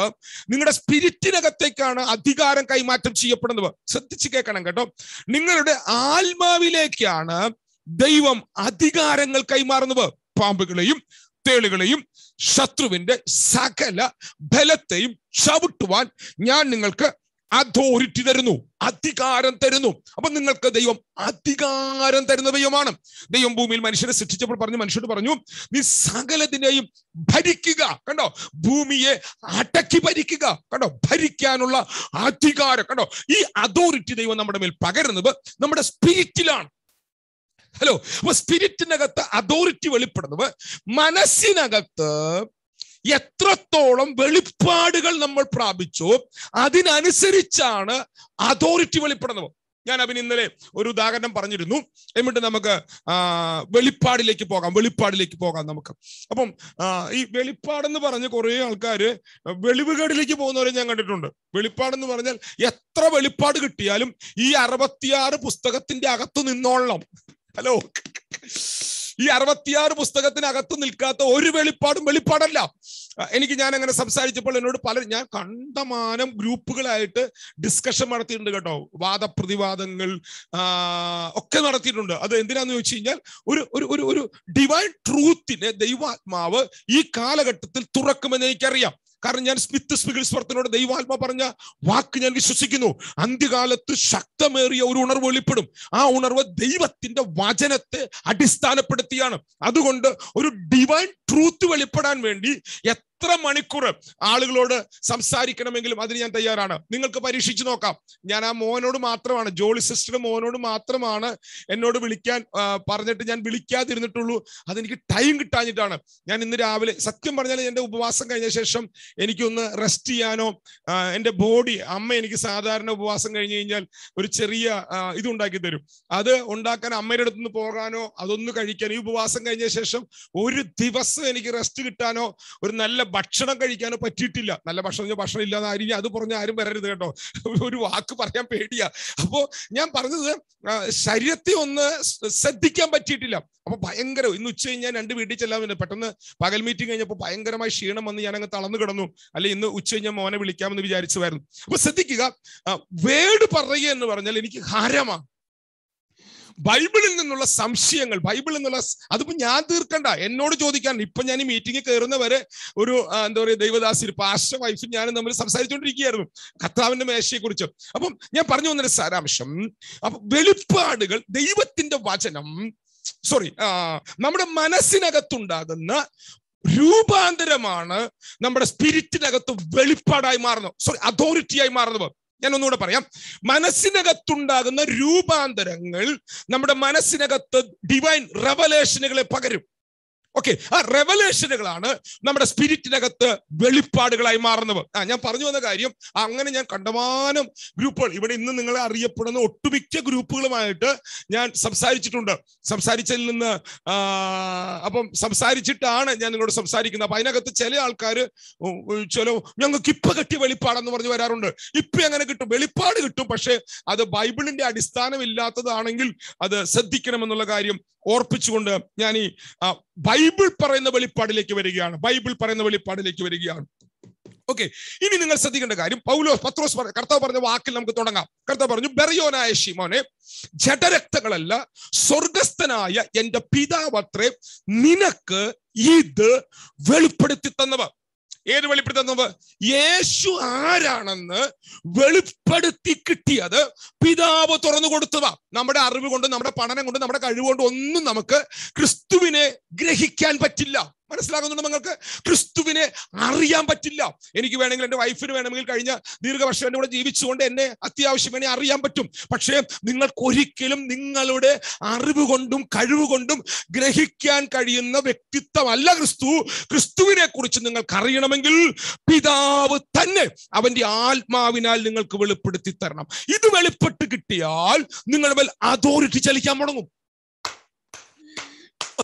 നിങ്ങളുടെ സ്പിരിറ്റിനകത്തേക്കാണ് അധികാരം കൈമാറ്റം ചെയ്യപ്പെടുന്നത് ശ്രദ്ധിച്ച് കേൾക്കണം കേട്ടോ. നിങ്ങളുടെ ആത്മാവിലേക്കാണ് ദൈവം അധികാരങ്ങൾ കൈമാറുന്നത് പാമ്പുകളെയും തേളുകളെയും ശത്രുവിന്റെ സകല ബലത്തെയും ചവിട്ടുവാൻ ഞാൻ നിങ്ങൾക്ക് അതോറിറ്റി തരുന്നു അധികാരം തരുന്നു. അപ്പൊ നിങ്ങൾക്ക് ദൈവം അധികാരം തരുന്ന ദൈവമാണ് ദൈവം ഭൂമിയിൽ മനുഷ്യനെ സൃഷ്ടിച്ചപ്പോൾ പറഞ്ഞു മനുഷ്യരോട് പറഞ്ഞു നീ സകലതിനെയും ഭരിക്കുക. കണ്ടോ? ഭൂമിയെ അടക്കി ഭരിക്കുക. കണ്ടോ? ഭരിക്കാനുള്ള അധികാരം. കണ്ടോ? ഈ അതോറിറ്റി ദൈവം നമ്മുടെ മേൽ പകരുന്നത് നമ്മുടെ സ്പിരിറ്റിലാണ്. ഹലോ? അപ്പൊ സ്പിരിറ്റിനകത്ത് അതോറിറ്റി വെളിപ്പെടുന്നത് മനസ്സിനകത്ത് എത്രത്തോളം വെളിപ്പാടുകൾ നമ്മൾ പ്രാപിച്ചോ അതിനനുസരിച്ചാണ് അതോറിറ്റി വെളിപ്പെടുന്നത്. ഞാൻ അവൻ ഇന്നലെ ഒരു ഉദാഹരണം പറഞ്ഞിരുന്നു. എന്നിട്ട് നമുക്ക് വെളിപ്പാടിലേക്ക് പോകാം വെളിപ്പാടിലേക്ക് പോകാം നമുക്ക്. അപ്പം ഈ വെളിപ്പാടെന്ന് പറഞ്ഞ് കുറെ ആൾക്കാർ വെളിവുകേടിലേക്ക് പോകുന്നവരെ ഞാൻ കണ്ടിട്ടുണ്ട്. വെളിപ്പാടെന്ന് പറഞ്ഞാൽ എത്ര വെളിപ്പാട് കിട്ടിയാലും ഈ അറുപത്തിയാറ് പുസ്തകത്തിന്റെ അകത്തു നിന്നോളണം. ഹലോ? ഈ അറുപത്തിയാറ് പുസ്തകത്തിനകത്ത് നിൽക്കാത്ത ഒരു വെളിപ്പാടും വെളിപ്പാടല്ല. എനിക്ക് ഞാൻ അങ്ങനെ സംസാരിച്ചപ്പോൾ എന്നോട് പല ഞാൻ കണ്ടമാനം ഗ്രൂപ്പുകളായിട്ട് ഡിസ്കഷൻ നടത്തിയിട്ടുണ്ട് കേട്ടോ. വാദപ്രതിവാദങ്ങൾ ഒക്കെ നടത്തിയിട്ടുണ്ട്. അത് എന്തിനാന്ന് ചോദിച്ചു കഴിഞ്ഞാൽ ഒരു ഒരു ഒരു ഒരു ഡിവൈൻ ട്രൂത്തിനെ ദൈവാത്മാവ് ഈ കാലഘട്ടത്തിൽ തുറക്കുമെന്ന് എനിക്കറിയാം. കാരണം ഞാൻ സ്മിത്ത് സ്പിഗിൾസ്വർത്തിനോട് ദൈവാത്മ പറഞ്ഞ വാക്ക് ഞാൻ വിശ്വസിക്കുന്നു. അന്ത്യകാലത്ത് ശക്തമേറിയ ഒരു ഉണർവ് വെളിപ്പെടും. ആ ഉണർവ് ദൈവത്തിന്റെ വചനത്തെ അടിസ്ഥാനപ്പെടുത്തിയാണ്. അതുകൊണ്ട് ഒരു ഡിവൈൻ ട്രൂത്ത് വെളിപ്പെടാൻ വേണ്ടി എത്ര മണിക്കൂർ ആളുകളോട് സംസാരിക്കണമെങ്കിലും അതിന് ഞാൻ തയ്യാറാണ്. നിങ്ങൾക്ക് പരീക്ഷിച്ചു നോക്കാം. ഞാൻ ആ മോനോട് മാത്രമാണ് ജോളി സിസ്റ്റർ മോനോട് മാത്രമാണ് എന്നോട് വിളിക്കാൻ പറഞ്ഞിട്ട് ഞാൻ വിളിക്കാതിരുന്നിട്ടുള്ളൂ. അതെനിക്ക് ടൈം കിട്ടാഞ്ഞിട്ടാണ്. ഞാൻ ഇന്ന് രാവിലെ സത്യം പറഞ്ഞാൽ എന്റെ ഉപവാസം കഴിഞ്ഞ ശേഷം എനിക്കൊന്ന് റെസ്റ്റ് ചെയ്യാനോ എന്റെ ബോഡി അമ്മ എനിക്ക് സാധാരണ ഉപവാസം കഴിഞ്ഞ് കഴിഞ്ഞാൽ ഒരു ചെറിയ ഇതുണ്ടാക്കി തരും. അത് ഉണ്ടാക്കാൻ അമ്മയുടെ അടുത്ത് നിന്ന് പോകാനോ അതൊന്ന് കഴിക്കാനോ ഈ ഉപവാസം കഴിഞ്ഞ ശേഷം ഒരു ദിവസം എനിക്ക് റെസ്റ്റ് കിട്ടാനോ ഒരു നല്ല ഭക്ഷണം കഴിക്കാൻ പറ്റിയിട്ടില്ല. നല്ല ഭക്ഷണം ഭക്ഷണം ഇല്ലാതെ ആരും അത് പറഞ്ഞ ആരും വരരുത് കേട്ടോ. ഒരു വാക്ക് പറയാൻ പേടിയാ. അപ്പോ ഞാൻ പറഞ്ഞത് ശരീരത്തെ ഒന്ന് ശ്രദ്ധിക്കാൻ പറ്റിയിട്ടില്ല. അപ്പൊ ഭയങ്കര ഇന്ന് ഉച്ച കഴിഞ്ഞാൽ രണ്ട് വീട്ടിൽ ചെല്ലാൻ വേണ്ടി പെട്ടെന്ന് പകൽ മീറ്റിംഗ് കഴിഞ്ഞപ്പോൾ ഭയങ്കരമായി ക്ഷീണം വന്ന് ഞാൻ അങ്ങ് തളർന്നു കിടന്നു. അല്ലെ ഇന്ന് ഉച്ച കഴിഞ്ഞാൽ മോനെ വിളിക്കാമെന്ന് വിചാരിച്ചുമായിരുന്നു അപ്പൊ ശ്രദ്ധിക്കുക വേട് പറയുക എന്ന് പറഞ്ഞാൽ എനിക്ക് ഹാരമാണ് ബൈബിളിൽ നിന്നുള്ള സംശയങ്ങൾ ബൈബിളിൽ നിന്നുള്ള അതിപ്പോ ഞാൻ തീർക്കണ്ട. എന്നോട് ചോദിക്കാൻ ഇപ്പൊ ഞാൻ ഈ മീറ്റിംഗിൽ കയറുന്നവരെ ഒരു എന്താ പറയുക ദൈവദാസി പാസ്റ്റർ വൈഫും ഞാനും തമ്മിൽ സംസാരിച്ചുകൊണ്ടിരിക്കുകയായിരുന്നു കർത്താവിന്റെ മേശയെ കുറിച്ച് അപ്പം ഞാൻ പറഞ്ഞു വന്നൊരു സാരാംശം. അപ്പൊ വെളിപ്പാടുകൾ ദൈവത്തിന്റെ വചനം സോറി നമ്മുടെ മനസ്സിനകത്തുണ്ടാകുന്ന രൂപാന്തരമാണ് നമ്മുടെ സ്പിരിറ്റിനകത്ത് വെളിപ്പാടായി മാറുന്നത്. സോറി അതോറിറ്റിയായി മാറുന്നത്. ഞാൻ ഒന്നുകൂടെ പറയാം. മനസ്സിനകത്തുണ്ടാകുന്ന രൂപാന്തരങ്ങൾ നമ്മുടെ മനസ്സിനകത്ത് ഡിവൈൻ റെവലേഷനുകളെ പകരും. ഓക്കെ ആ റെവലേഷനുകളാണ് നമ്മുടെ സ്പിരിറ്റിനകത്ത് വെളിപ്പാടുകളായി മാറുന്നത്. ആ ഞാൻ പറഞ്ഞു വന്ന കാര്യം അങ്ങനെ ഞാൻ കണ്ടമാനം ഗ്രൂപ്പുകൾ ഇവിടെ ഇന്ന് നിങ്ങളെ അറിയപ്പെടുന്ന ഒട്ടുമിക്ക ഗ്രൂപ്പുകളുമായിട്ട് ഞാൻ സംസാരിച്ചിട്ടുണ്ട്. സംസാരിച്ചതിൽ നിന്ന് അപ്പം സംസാരിച്ചിട്ടാണ് ഞാൻ നിങ്ങളോട് സംസാരിക്കുന്നത്. അപ്പൊ അതിനകത്ത് ചില ആൾക്കാർ ചില ഞങ്ങൾക്ക് ഇപ്പൊ കിട്ടിയ വെളിപ്പാടെന്ന് പറഞ്ഞു വരാറുണ്ട്. ഇപ്പൊ അങ്ങനെ കിട്ടും? വെളിപ്പാട് കിട്ടും പക്ഷെ അത് ബൈബിളിന്റെ അടിസ്ഥാനമില്ലാത്തതാണെങ്കിൽ അത് ശ്രദ്ധിക്കണമെന്നുള്ള കാര്യം ഓർപ്പിച്ചുകൊണ്ട് ഞാൻ ഈ ബൈബിൾ പറയുന്ന വെളിപ്പാടിലേക്ക് വരികയാണ്. ബൈബിൾ പറയുന്ന വെളിപ്പാടിലേക്ക് വരികയാണ്. ഓക്കെ ഇനി നിങ്ങൾ ശ്രദ്ധിക്കേണ്ട കാര്യം പൗലോ പത്രോസ് കർത്താവ് പറഞ്ഞ വാക്കിൽ നമുക്ക് തുടങ്ങാം. കർത്താവ് പറഞ്ഞു ബെറിയോനായ ഷിമോനെ ജഡരക്തങ്ങളല്ല സ്വർഗസ്ഥനായ എന്റെ പിതാവത്രേ നിനക്ക് ഇത് വെളിപ്പെടുത്തി തന്നവ. ഏത് വെളിപ്പെടുത്താൻ നോമ്പ്? യേശു ആരാണെന്ന് വെളിപ്പെടുത്തി കിട്ടിയത് പിതാവ് തുറന്നു കൊടുത്തതാ നമ്മുടെ അറിവ് കൊണ്ട് നമ്മുടെ പഠനം കൊണ്ട് നമ്മുടെ കഴിവ് കൊണ്ട് ഒന്നും നമുക്ക് ക്രിസ്തുവിനെ ഗ്രഹിക്കാൻ പറ്റില്ല. മനസ്സിലാകുന്നുണ്ട് നിങ്ങൾക്ക് ക്രിസ്തുവിനെ അറിയാൻ പറ്റില്ല. എനിക്ക് വേണമെങ്കിൽ എന്റെ വൈഫിന് വേണമെങ്കിൽ കഴിഞ്ഞ ദീർഘവർഷം എന്റെ കൂടെ ജീവിച്ചുകൊണ്ട് എന്നെ അത്യാവശ്യം വേണേ അറിയാൻ പറ്റും. പക്ഷേ നിങ്ങൾക്ക് ഒരിക്കലും നിങ്ങളുടെ അറിവ് കൊണ്ടും കഴിവ് കൊണ്ടും ഗ്രഹിക്കാൻ കഴിയുന്ന വ്യക്തിത്വമല്ല ക്രിസ്തു. ക്രിസ്തുവിനെ കുറിച്ച് നിങ്ങൾക്ക് അറിയണമെങ്കിൽ പിതാവ് തന്നെ അവന്റെ ആത്മാവിനാൽ നിങ്ങൾക്ക് വെളിപ്പെടുത്തി തരണം. ഇത് വെളിപ്പെട്ട് കിട്ടിയാൽ നിങ്ങളുടെ മേൽ അതോറിറ്റി ചലിക്കാൻ തുടങ്ങും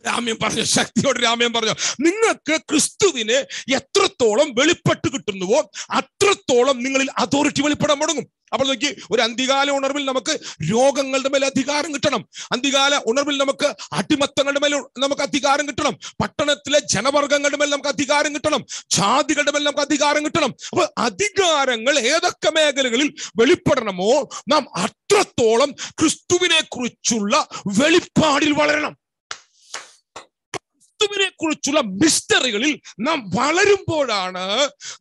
രാമ്യം പറഞ്ഞു ശക്തിയോട് രാമ്യം പറഞ്ഞു നിങ്ങൾക്ക് ക്രിസ്തുവിനെ എത്രത്തോളം വെളിപ്പെട്ട് കിട്ടുന്നുവോ അത്രത്തോളം നിങ്ങളിൽ അതോറിറ്റി വെളിപ്പെടാൻ തുടങ്ങും. അപ്പോൾ നോക്കി ഒരു അന്തികാല ഉണർവിൽ നമുക്ക് രോഗങ്ങളുടെ മേൽ അധികാരം കിട്ടണം. അന്തികാല ഉണർവിൽ നമുക്ക് അടിമത്തങ്ങളുടെ മേൽ നമുക്ക് അധികാരം കിട്ടണം. പട്ടണത്തിലെ ജനവർഗങ്ങളുടെ മേൽ നമുക്ക് അധികാരം കിട്ടണം. ജാതികളുടെ മേൽ നമുക്ക് അധികാരം കിട്ടണം. അപ്പൊ അധികാരങ്ങൾ ഏതൊക്കെ മേഖലകളിൽ വെളിപ്പെടണമോ നാം അത്രത്തോളം ക്രിസ്തുവിനെ കുറിച്ചുള്ള വെളിപ്പാടിൽ വളരണം. ക്രിസ്തുവിനെ കുറിച്ചുള്ള മിസ്റ്ററികളിൽ നാം വളരുമ്പോഴാണ്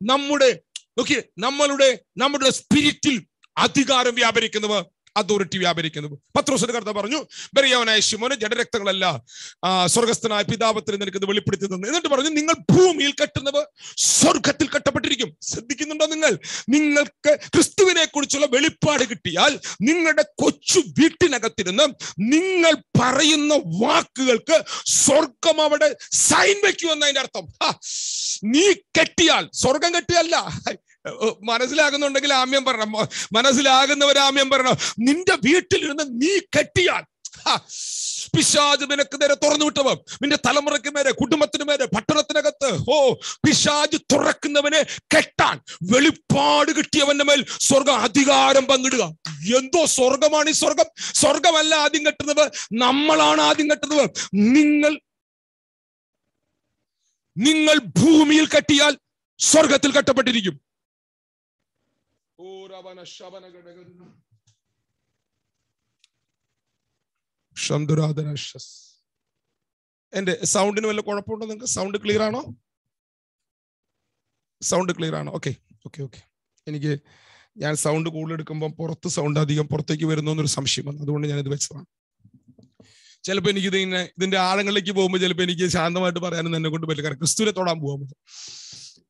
നമ്മുടെ നോക്കി നമ്മളുടെ നമ്മുടെ സ്പിരിറ്റിൽ അധികാരം വ്യാപരിക്കുന്നവ അതോറിറ്റി വ്യാപരിക്കുന്നത് പത്രോസിന്റെ കർത്ത പറഞ്ഞു ബെറിയവനായ ശിമോനെ ജഡരക്തങ്ങളല്ല സ്വർഗസ്ഥനായ പിതാപത്തിന് നിനക്ക് വെളിപ്പെടുത്തി തന്നു. എന്നിട്ട് പറഞ്ഞു നിങ്ങൾ ഭൂമിയിൽ കെട്ടുന്നവ സ്വർഗത്തിൽ കെട്ടപ്പെട്ടിരിക്കും. ശ്രദ്ധിക്കുന്നുണ്ടോ നിങ്ങൾ? നിങ്ങൾക്ക് ക്രിസ്തുവിനെ കുറിച്ചുള്ള വെളിപ്പാട് കിട്ടിയാൽ നിങ്ങളുടെ കൊച്ചു വീട്ടിനകത്തിരുന്ന് നിങ്ങൾ പറയുന്ന വാക്കുകൾക്ക് സ്വർഗം അവിടെ സൈൻ വെക്കുമെന്ന് അതിന്റെ അർത്ഥം. നീ കെട്ടിയാൽ സ്വർഗം കെട്ടിയല്ല. മനസ്സിലാകുന്നുണ്ടെങ്കിൽ ആമ്യം പറയണം. മനസ്സിലാകുന്നവർ ആമ്യം പറയണം. നിന്റെ വീട്ടിലിരുന്ന് നീ കെട്ടിയാൽ പിശാജ് നിനക്ക് നേരെ തുറന്നു വിട്ടവം നിന്റെ തലമുറയ്ക്ക് മേരെ കുടുംബത്തിന് മേരെ പട്ടണത്തിനകത്ത് ഓ പിശാജ് തുറക്കുന്നവനെ കെട്ടാൻ വെളിപ്പാട് കിട്ടിയവന്റെ മേൽ സ്വർഗം അധികാരം പങ്കിടുക. എന്തോ സ്വർഗമാണ് ഈ സ്വർഗം സ്വർഗമല്ല ആദ്യം കെട്ടുന്നത്. നമ്മളാണ് ആദ്യം കെട്ടുന്നത്. നിങ്ങൾ നിങ്ങൾ ഭൂമിയിൽ കെട്ടിയാൽ സ്വർഗത്തിൽ കെട്ടപ്പെട്ടിരിക്കും. എന്റെ സൗണ്ടിന് വല്ല കുഴപ്പമുണ്ടോ നിങ്ങൾക്ക്? സൗണ്ട് ക്ലിയർ ആണോ? സൗണ്ട് ക്ലിയർ ആണോ? ഓക്കെ ഓക്കെ ഓക്കെ എനിക്ക് ഞാൻ സൗണ്ട് കൂടുതൽ എടുക്കുമ്പോൾ പുറത്ത് സൗണ്ട് അധികം പുറത്തേക്ക് വരുന്നു എന്നൊരു സംശയം വന്നു. അതുകൊണ്ട് ഞാൻ ഇത് വെച്ചതാണ്. ചിലപ്പോൾ എനിക്ക് ഇതിങ്ങനെ ഇതിന്റെ ആഴങ്ങളിലേക്ക് പോകുമ്പോൾ ചിലപ്പോൾ എനിക്ക് ശാന്തമായിട്ട് പറയാനൊന്നും എന്നെ കൊണ്ട് പറ്റില്ല. കാരണം ക്രിസ്തുവിനെ തൊടാൻ പോവാൻ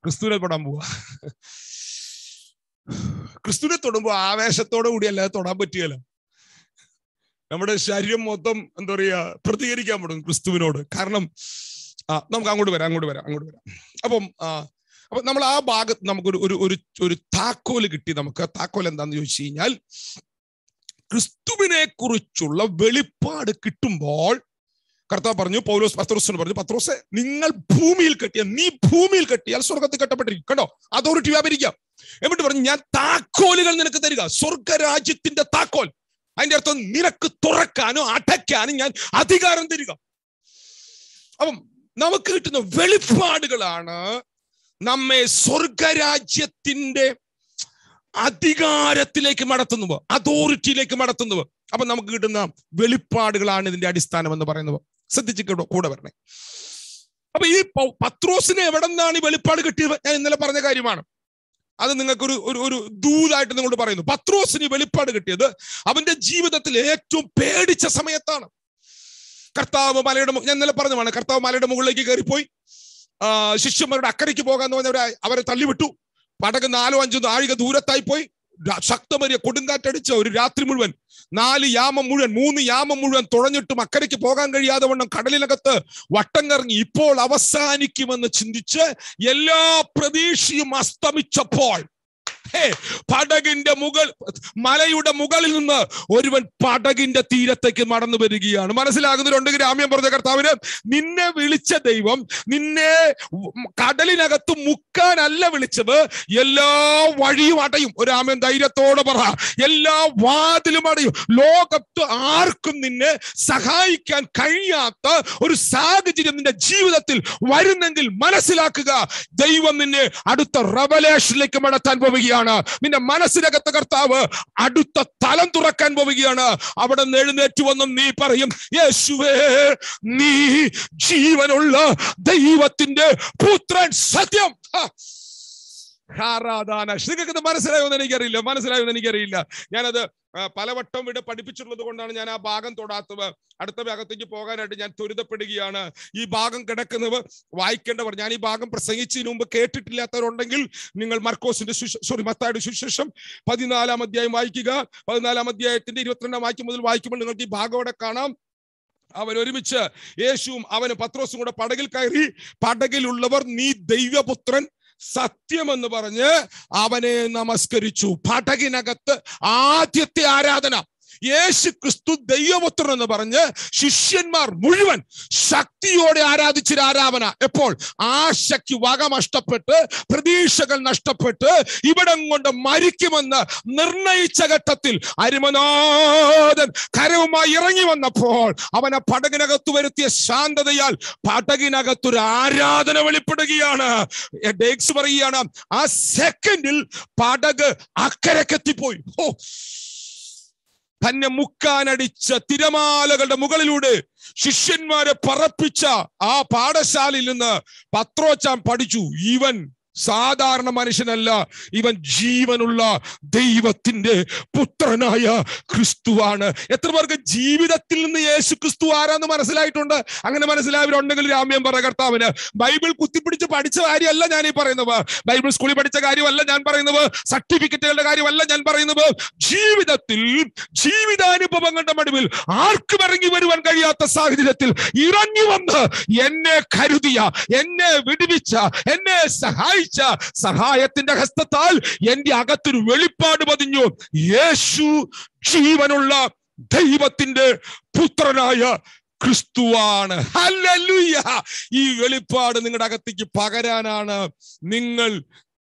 ക്രിസ്തുവിനെ തൊടാൻ പോവാ. ക്രിസ്തുവിനെ തൊടുമ്പോൾ ആവേശത്തോടു കൂടി അല്ലാതെ തൊടാൻ പറ്റുകയല്ല. നമ്മുടെ ശരീരം മൊത്തം എന്താ പറയാ പ്രതികരിക്കാൻ തുടങ്ങും ക്രിസ്തുവിനോട്. കാരണം നമുക്ക് അങ്ങോട്ട് വരാം അങ്ങോട്ട് വരാം അങ്ങോട്ട് വരാം. അപ്പം അപ്പൊ നമ്മൾ ആ ഭാഗത്ത് നമുക്കൊരു ഒരു ഒരു ഒരു താക്കോൽ കിട്ടി നമുക്ക്. താക്കോൽ എന്താന്ന് ചോദിച്ചു കഴിഞ്ഞാൽ ക്രിസ്തുവിനെ കുറിച്ചുള്ള വെളിപ്പാട് കിട്ടുമ്പോൾ കർത്താവ് പറഞ്ഞു പൗലോസ് പത്രോസിന് പറഞ്ഞു പത്രോസ് നിങ്ങൾ ഭൂമിയിൽ കെട്ടിയ നീ ഭൂമിയിൽ കെട്ടിയാൽ സ്വർഗത്തിൽ കെട്ടപ്പെട്ടിരിക്കും. കണ്ടോ? അതോറിറ്റി വ്യാപരിക്കാം. എന്നിട്ട് പറഞ്ഞു? ഞാൻ താക്കോലുകൾ നിനക്ക് തരിക. സ്വർഗരാജ്യത്തിന്റെ താക്കോൽ. അതിന്റെ അർത്ഥം നിനക്ക് തുറക്കാനും അടയ്ക്കാനും ഞാൻ അധികാരം തരിക. അപ്പം നമുക്ക് കിട്ടുന്ന വെളിപ്പാടുകളാണ് നമ്മെ സ്വർഗരാജ്യത്തിന്റെ അധികാരത്തിലേക്ക് മടത്തുന്നത്. അതോറിറ്റിയിലേക്ക് മടത്തുന്നത്. അപ്പൊ നമുക്ക് കിട്ടുന്ന വെളിപ്പാടുകളാണ് ഇതിന്റെ അടിസ്ഥാനം എന്ന് പറയുന്നത്. ശ്രദ്ധിച്ച് കൂടെ- വരണേ. അപ്പൊ ഈ പത്രോസിന് എവിടെ നിന്നാണ് ഈ വെളിപ്പാട് കിട്ടിയത്? ഞാൻ ഇന്നലെ പറഞ്ഞ കാര്യമാണ്. അത് നിങ്ങൾക്കൊരു ഒരു ഒരു ദൂതായിട്ട് നിങ്ങളോട് പറയുന്നു. പത്രോസിന് വെളിപ്പാട് കിട്ടിയത് അവന്റെ ജീവിതത്തിൽ ഏറ്റവും പേടിച്ച സമയത്താണ്. കർത്താവ് മലയുടെ ഞാൻ ഇന്നലെ പറഞ്ഞതാണ് കർത്താവ് മലയുടെ മുകളിലേക്ക് കയറിപ്പോയി. ശിഷ്യന്മാരുടെ അക്കരയ്ക്ക് പോകാന്ന് പറഞ്ഞവരെ അവരെ തള്ളിവിട്ടു. പടക് നാലോ അഞ്ചോ ആഴിക ദൂരത്തായി പോയി ശക്തമേറിയ കൊടുങ്കാറ്റടിച്ച ഒരു രാത്രി മുഴുവൻ. നാല് യാമം മുഴുവൻ മൂന്ന് യാമം മുഴുവൻ തുഴഞ്ഞിട്ടും അക്കരയ്ക്ക് പോകാൻ കഴിയാതെ വണ്ണം കടലിനകത്ത് വട്ടം കറങ്ങി ഇപ്പോൾ അവസാനിക്കുമെന്ന് ചിന്തിച്ച് എല്ലാ പ്രതീക്ഷയും അസ്തമിച്ചപ്പോൾ പടകിന്റെ മുകൾ മലയുടെ മുകളിൽ നിന്ന് ഒരുവൻ പടകിന്റെ തീരത്തേക്ക് മടന്നു വരികയാണ്. മനസ്സിലാകുന്നവരുണ്ടെങ്കിൽ രാമ്യം പറഞ്ഞ കർത്താവിന്? നിന്നെ വിളിച്ച ദൈവം നിന്നെ കടലിനകത്ത് മുക്കാനല്ല വിളിച്ചത്. എല്ലാ വഴിയും അടയും. ഒരു ആമ്യം ധൈര്യത്തോടെ പറ. എല്ലാ വാതിലും അടയും. ലോകത്ത് ആർക്കും നിന്നെ സഹായിക്കാൻ കഴിയാത്ത ഒരു സാഹചര്യം നിന്റെ ജീവിതത്തിൽ വരുന്നെങ്കിൽ മനസ്സിലാക്കുക. ദൈവം നിന്നെ അടുത്ത റവലേഷനിലേക്ക് മടത്താൻ പോവുകയാണ്. നിന്റെ മനസ്സിനകത്ത് കർത്താവ് അടുത്ത തലം തുറക്കാൻ പോവുകയാണ്. അവിടെ എഴുന്നേറ്റ് വന്നും നീ പറയും യേശുവേ നീ ജീവനുള്ള ദൈവത്തിന്റെ പുത്രൻ. സത്യം. നിങ്ങൾക്ക് മനസ്സിലായോ എന്ന് എനിക്കറിയില്ല. മനസ്സിലായോ എന്ന് എനിക്കറിയില്ല. ഞാനത് പലവട്ടം ഇവിടെ പഠിപ്പിച്ചിട്ടുള്ളത് കൊണ്ടാണ് ഞാൻ ആ ഭാഗം തൊടാത്തത്. അടുത്ത ഭാഗത്തേക്ക് പോകാനായിട്ട് ഞാൻ ത്വരിതപ്പെടുകയാണ്. ഈ ഭാഗം കിടക്കുന്നവർ വായിക്കേണ്ടവർ ഞാൻ ഈ ഭാഗം പ്രസംഗിച്ചതിന് മുമ്പ് കേട്ടിട്ടില്ലാത്തവരുണ്ടെങ്കിൽ നിങ്ങൾ മർക്കോസിന്റെ സോറി മത്തായുടെ സുശേഷം പതിനാലാം അധ്യായം വായിക്കുക. പതിനാലാം അധ്യായത്തിന്റെ ഇരുപത്തിരണ്ടാം വായിക്കും മുതൽ വായിക്കുമ്പോൾ നിങ്ങൾക്ക് ഈ ഭാഗം അവിടെ കാണാം. അവൻ ഒരുമിച്ച് യേശുവും അവന് പത്രോസും കൂടെ പടകിൽ കയറി പടകിലുള്ളവർ നീ ദൈവപുത്രൻ സത്യമെന്ന് പറഞ്ഞ് അവനെ നമസ്കരിച്ചു. പടകിനകത്ത് ആദ്യത്തെ ആരാധന യേശു ക്രിസ്തു ദൈവപുത്രൻ എന്ന് പറഞ്ഞ് ശിഷ്യന്മാർ മുഴുവൻ ശക്തിയോടെ ആരാധിച്ചൊരു ആരാധന എപ്പോൾ? ആശയ്ക്ക് വക നഷ്ടപ്പെട്ട് പ്രതീക്ഷകൾ നഷ്ടപ്പെട്ട് ഇവിടം കൊണ്ട് മരിക്കുമെന്ന് നിർണയിച്ച ഘട്ടത്തിൽ അരിമനാഥൻ കരവുമായി ഇറങ്ങി വന്നപ്പോൾ അവനെ പടകിനകത്ത് വരുത്തിയ ശാന്തതയാൽ പടകിനകത്തൊരു ആരാധന വെളിപ്പെടുകയാണ്. ഡേക്സ് പറയുകയാണ് ആ സെക്കൻഡിൽ പടക് അക്കരക്കെത്തിപ്പോയി. ഓ തന്നെ മുക്കാനടിച്ച തിരമാലകളുടെ മുകളിലൂടെ ശിഷ്യന്മാരെ പറപ്പിച്ച ആ പാഠശാലയിൽ നിന്ന് പത്രോച്ചാൻ പഠിച്ചു. ഇവൻ സാധാരണ മനുഷ്യനല്ല. ഇവൻ ജീവനുള്ള ദൈവത്തിന്റെ പുത്രനായ ക്രിസ്തുവാണ്. എത്ര പേർക്ക് ജീവിതത്തിൽ നിന്ന് യേശു ക്രിസ്തു ആരാന്ന് മനസ്സിലായിട്ടുണ്ട്? അങ്ങനെ മനസ്സിലായവരുണ്ടെങ്കിൽ രാമ്യം പറ കർത്താവിന് ബൈബിൾ കുത്തിപ്പിടിച്ച് പഠിച്ച കാര്യമല്ല ഞാൻ ഈ പറയുന്നത്. ബൈബിൾ സ്കൂളിൽ പഠിച്ച കാര്യമല്ല ഞാൻ പറയുന്നത്. സർട്ടിഫിക്കറ്റുകളുടെ കാര്യമല്ല ഞാൻ പറയുന്നത്. ജീവിതത്തിൽ ജീവിതാനുഭവങ്ങളുടെ മടുവിൽ ആർക്കും ഇറങ്ങി വരുവാൻ കഴിയാത്ത സാഹചര്യത്തിൽ ഇറങ്ങി വന്ന് എന്നെ കരുതിയ എന്നെ വിടുവിച്ച എന്നെ സഹായിച്ച സഹായത്തിന്റെ ഹസ്തത്താൽ എന്റെ അകത്തൊരു വെളിപ്പാട് പതിഞ്ഞു. യേശു ജീവനുള്ള ദൈവത്തിന്റെ പുത്രനായ ക്രിസ്തുവാണ്. ഹല്ലേലൂയ ഈ വെളിപ്പാട് നിങ്ങളുടെ അകത്തേക്ക് പകരാനാണ് നിങ്ങൾ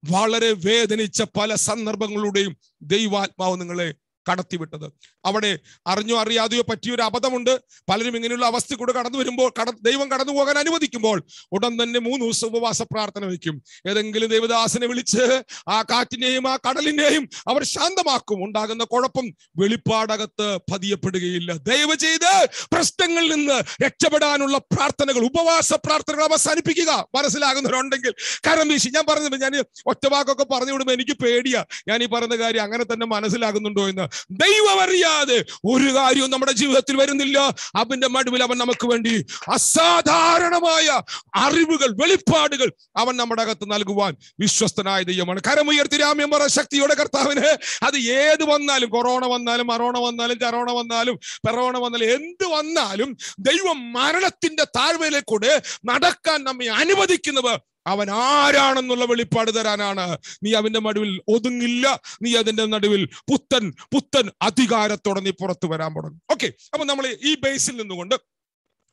വളരെ വേദനിച്ച പല സന്ദർഭങ്ങളുടെയും ദൈവാത്മാവ് നിങ്ങളെ കടത്തിവിട്ടത്. അവിടെ അറിഞ്ഞോ അറിയാതെയോ പറ്റിയൊരു അബദ്ധമുണ്ട്. പലരും ഇങ്ങനെയുള്ള അവസ്ഥ കൂടെ കടന്നു വരുമ്പോൾ കട ദൈവം കടന്നു പോകാൻ അനുവദിക്കുമ്പോൾ ഉടൻ തന്നെ മൂന്ന് ദിവസം ഉപവാസ പ്രാർത്ഥന വയ്ക്കും. ഏതെങ്കിലും ദൈവദാസനെ വിളിച്ച് ആ കാറ്റിനെയും ആ കടലിനെയും അവർ ശാന്തമാക്കും. ഉണ്ടാകുന്ന കുഴപ്പം വെളിപ്പാടകത്ത് പതിയപ്പെടുകയില്ല. ദയവ് ചെയ്ത് പ്രശ്നങ്ങളിൽ നിന്ന് രക്ഷപ്പെടാനുള്ള പ്രാർത്ഥനകൾ ഉപവാസ പ്രാർത്ഥനകൾ അവസാനിപ്പിക്കുക. മനസ്സിലാകുന്നവരുണ്ടെങ്കിൽ കരം വീശി. ഞാൻ പറഞ്ഞത് ഞാൻ ഒറ്റവാക്കൊക്കെ പറഞ്ഞു വിടുമ്പോൾ എനിക്ക് പേടിയാ. ഞാൻ ഈ പറയുന്ന കാര്യം അങ്ങനെ തന്നെ മനസ്സിലാകുന്നുണ്ടോ എന്ന്. ദൈവം അറിയാതെ ഒരു കാര്യവും നമ്മുടെ ജീവിതത്തിൽ വരുന്നില്ല. അവന്റെ മടുവിൽ അവൻ നമുക്ക് വേണ്ടി അസാധാരണമായ അറിവുകൾ വെളിപ്പാടുകൾ അവൻ നമ്മുടെ അകത്ത് നൽകുവാൻ വിശ്വസ്തനായ ദൈവമാണ്. കരമുയർത്തി രാമ്യം പറ ശക്തിയുടെ കർത്താവിന്. അത് ഏത് വന്നാലും കൊറോണ വന്നാലും മറോണ വന്നാലും ചറോണ വന്നാലും പെറോണ വന്നാലും എന്ത് വന്നാലും ദൈവം മരണത്തിന്റെ താഴ്വയിലേക്കൂടെ നടക്കാൻ നമ്മെ അനുവദിക്കുന്നവർ അവൻ ആരാണെന്നുള്ള വെളിപ്പാട് തരാനാണ്. നീ അവന്റെ നടുവിൽ ഒതുങ്ങില്ല. നീ അതിന്റെ നടുവിൽ പുത്തൻ പുത്തൻ അധികാരത്തോടെ നീ പുറത്തു വരാൻ തുടങ്ങും. ഓക്കെ അപ്പൊ നമ്മൾ ഈ ബേസിൽ നിന്നുകൊണ്ട്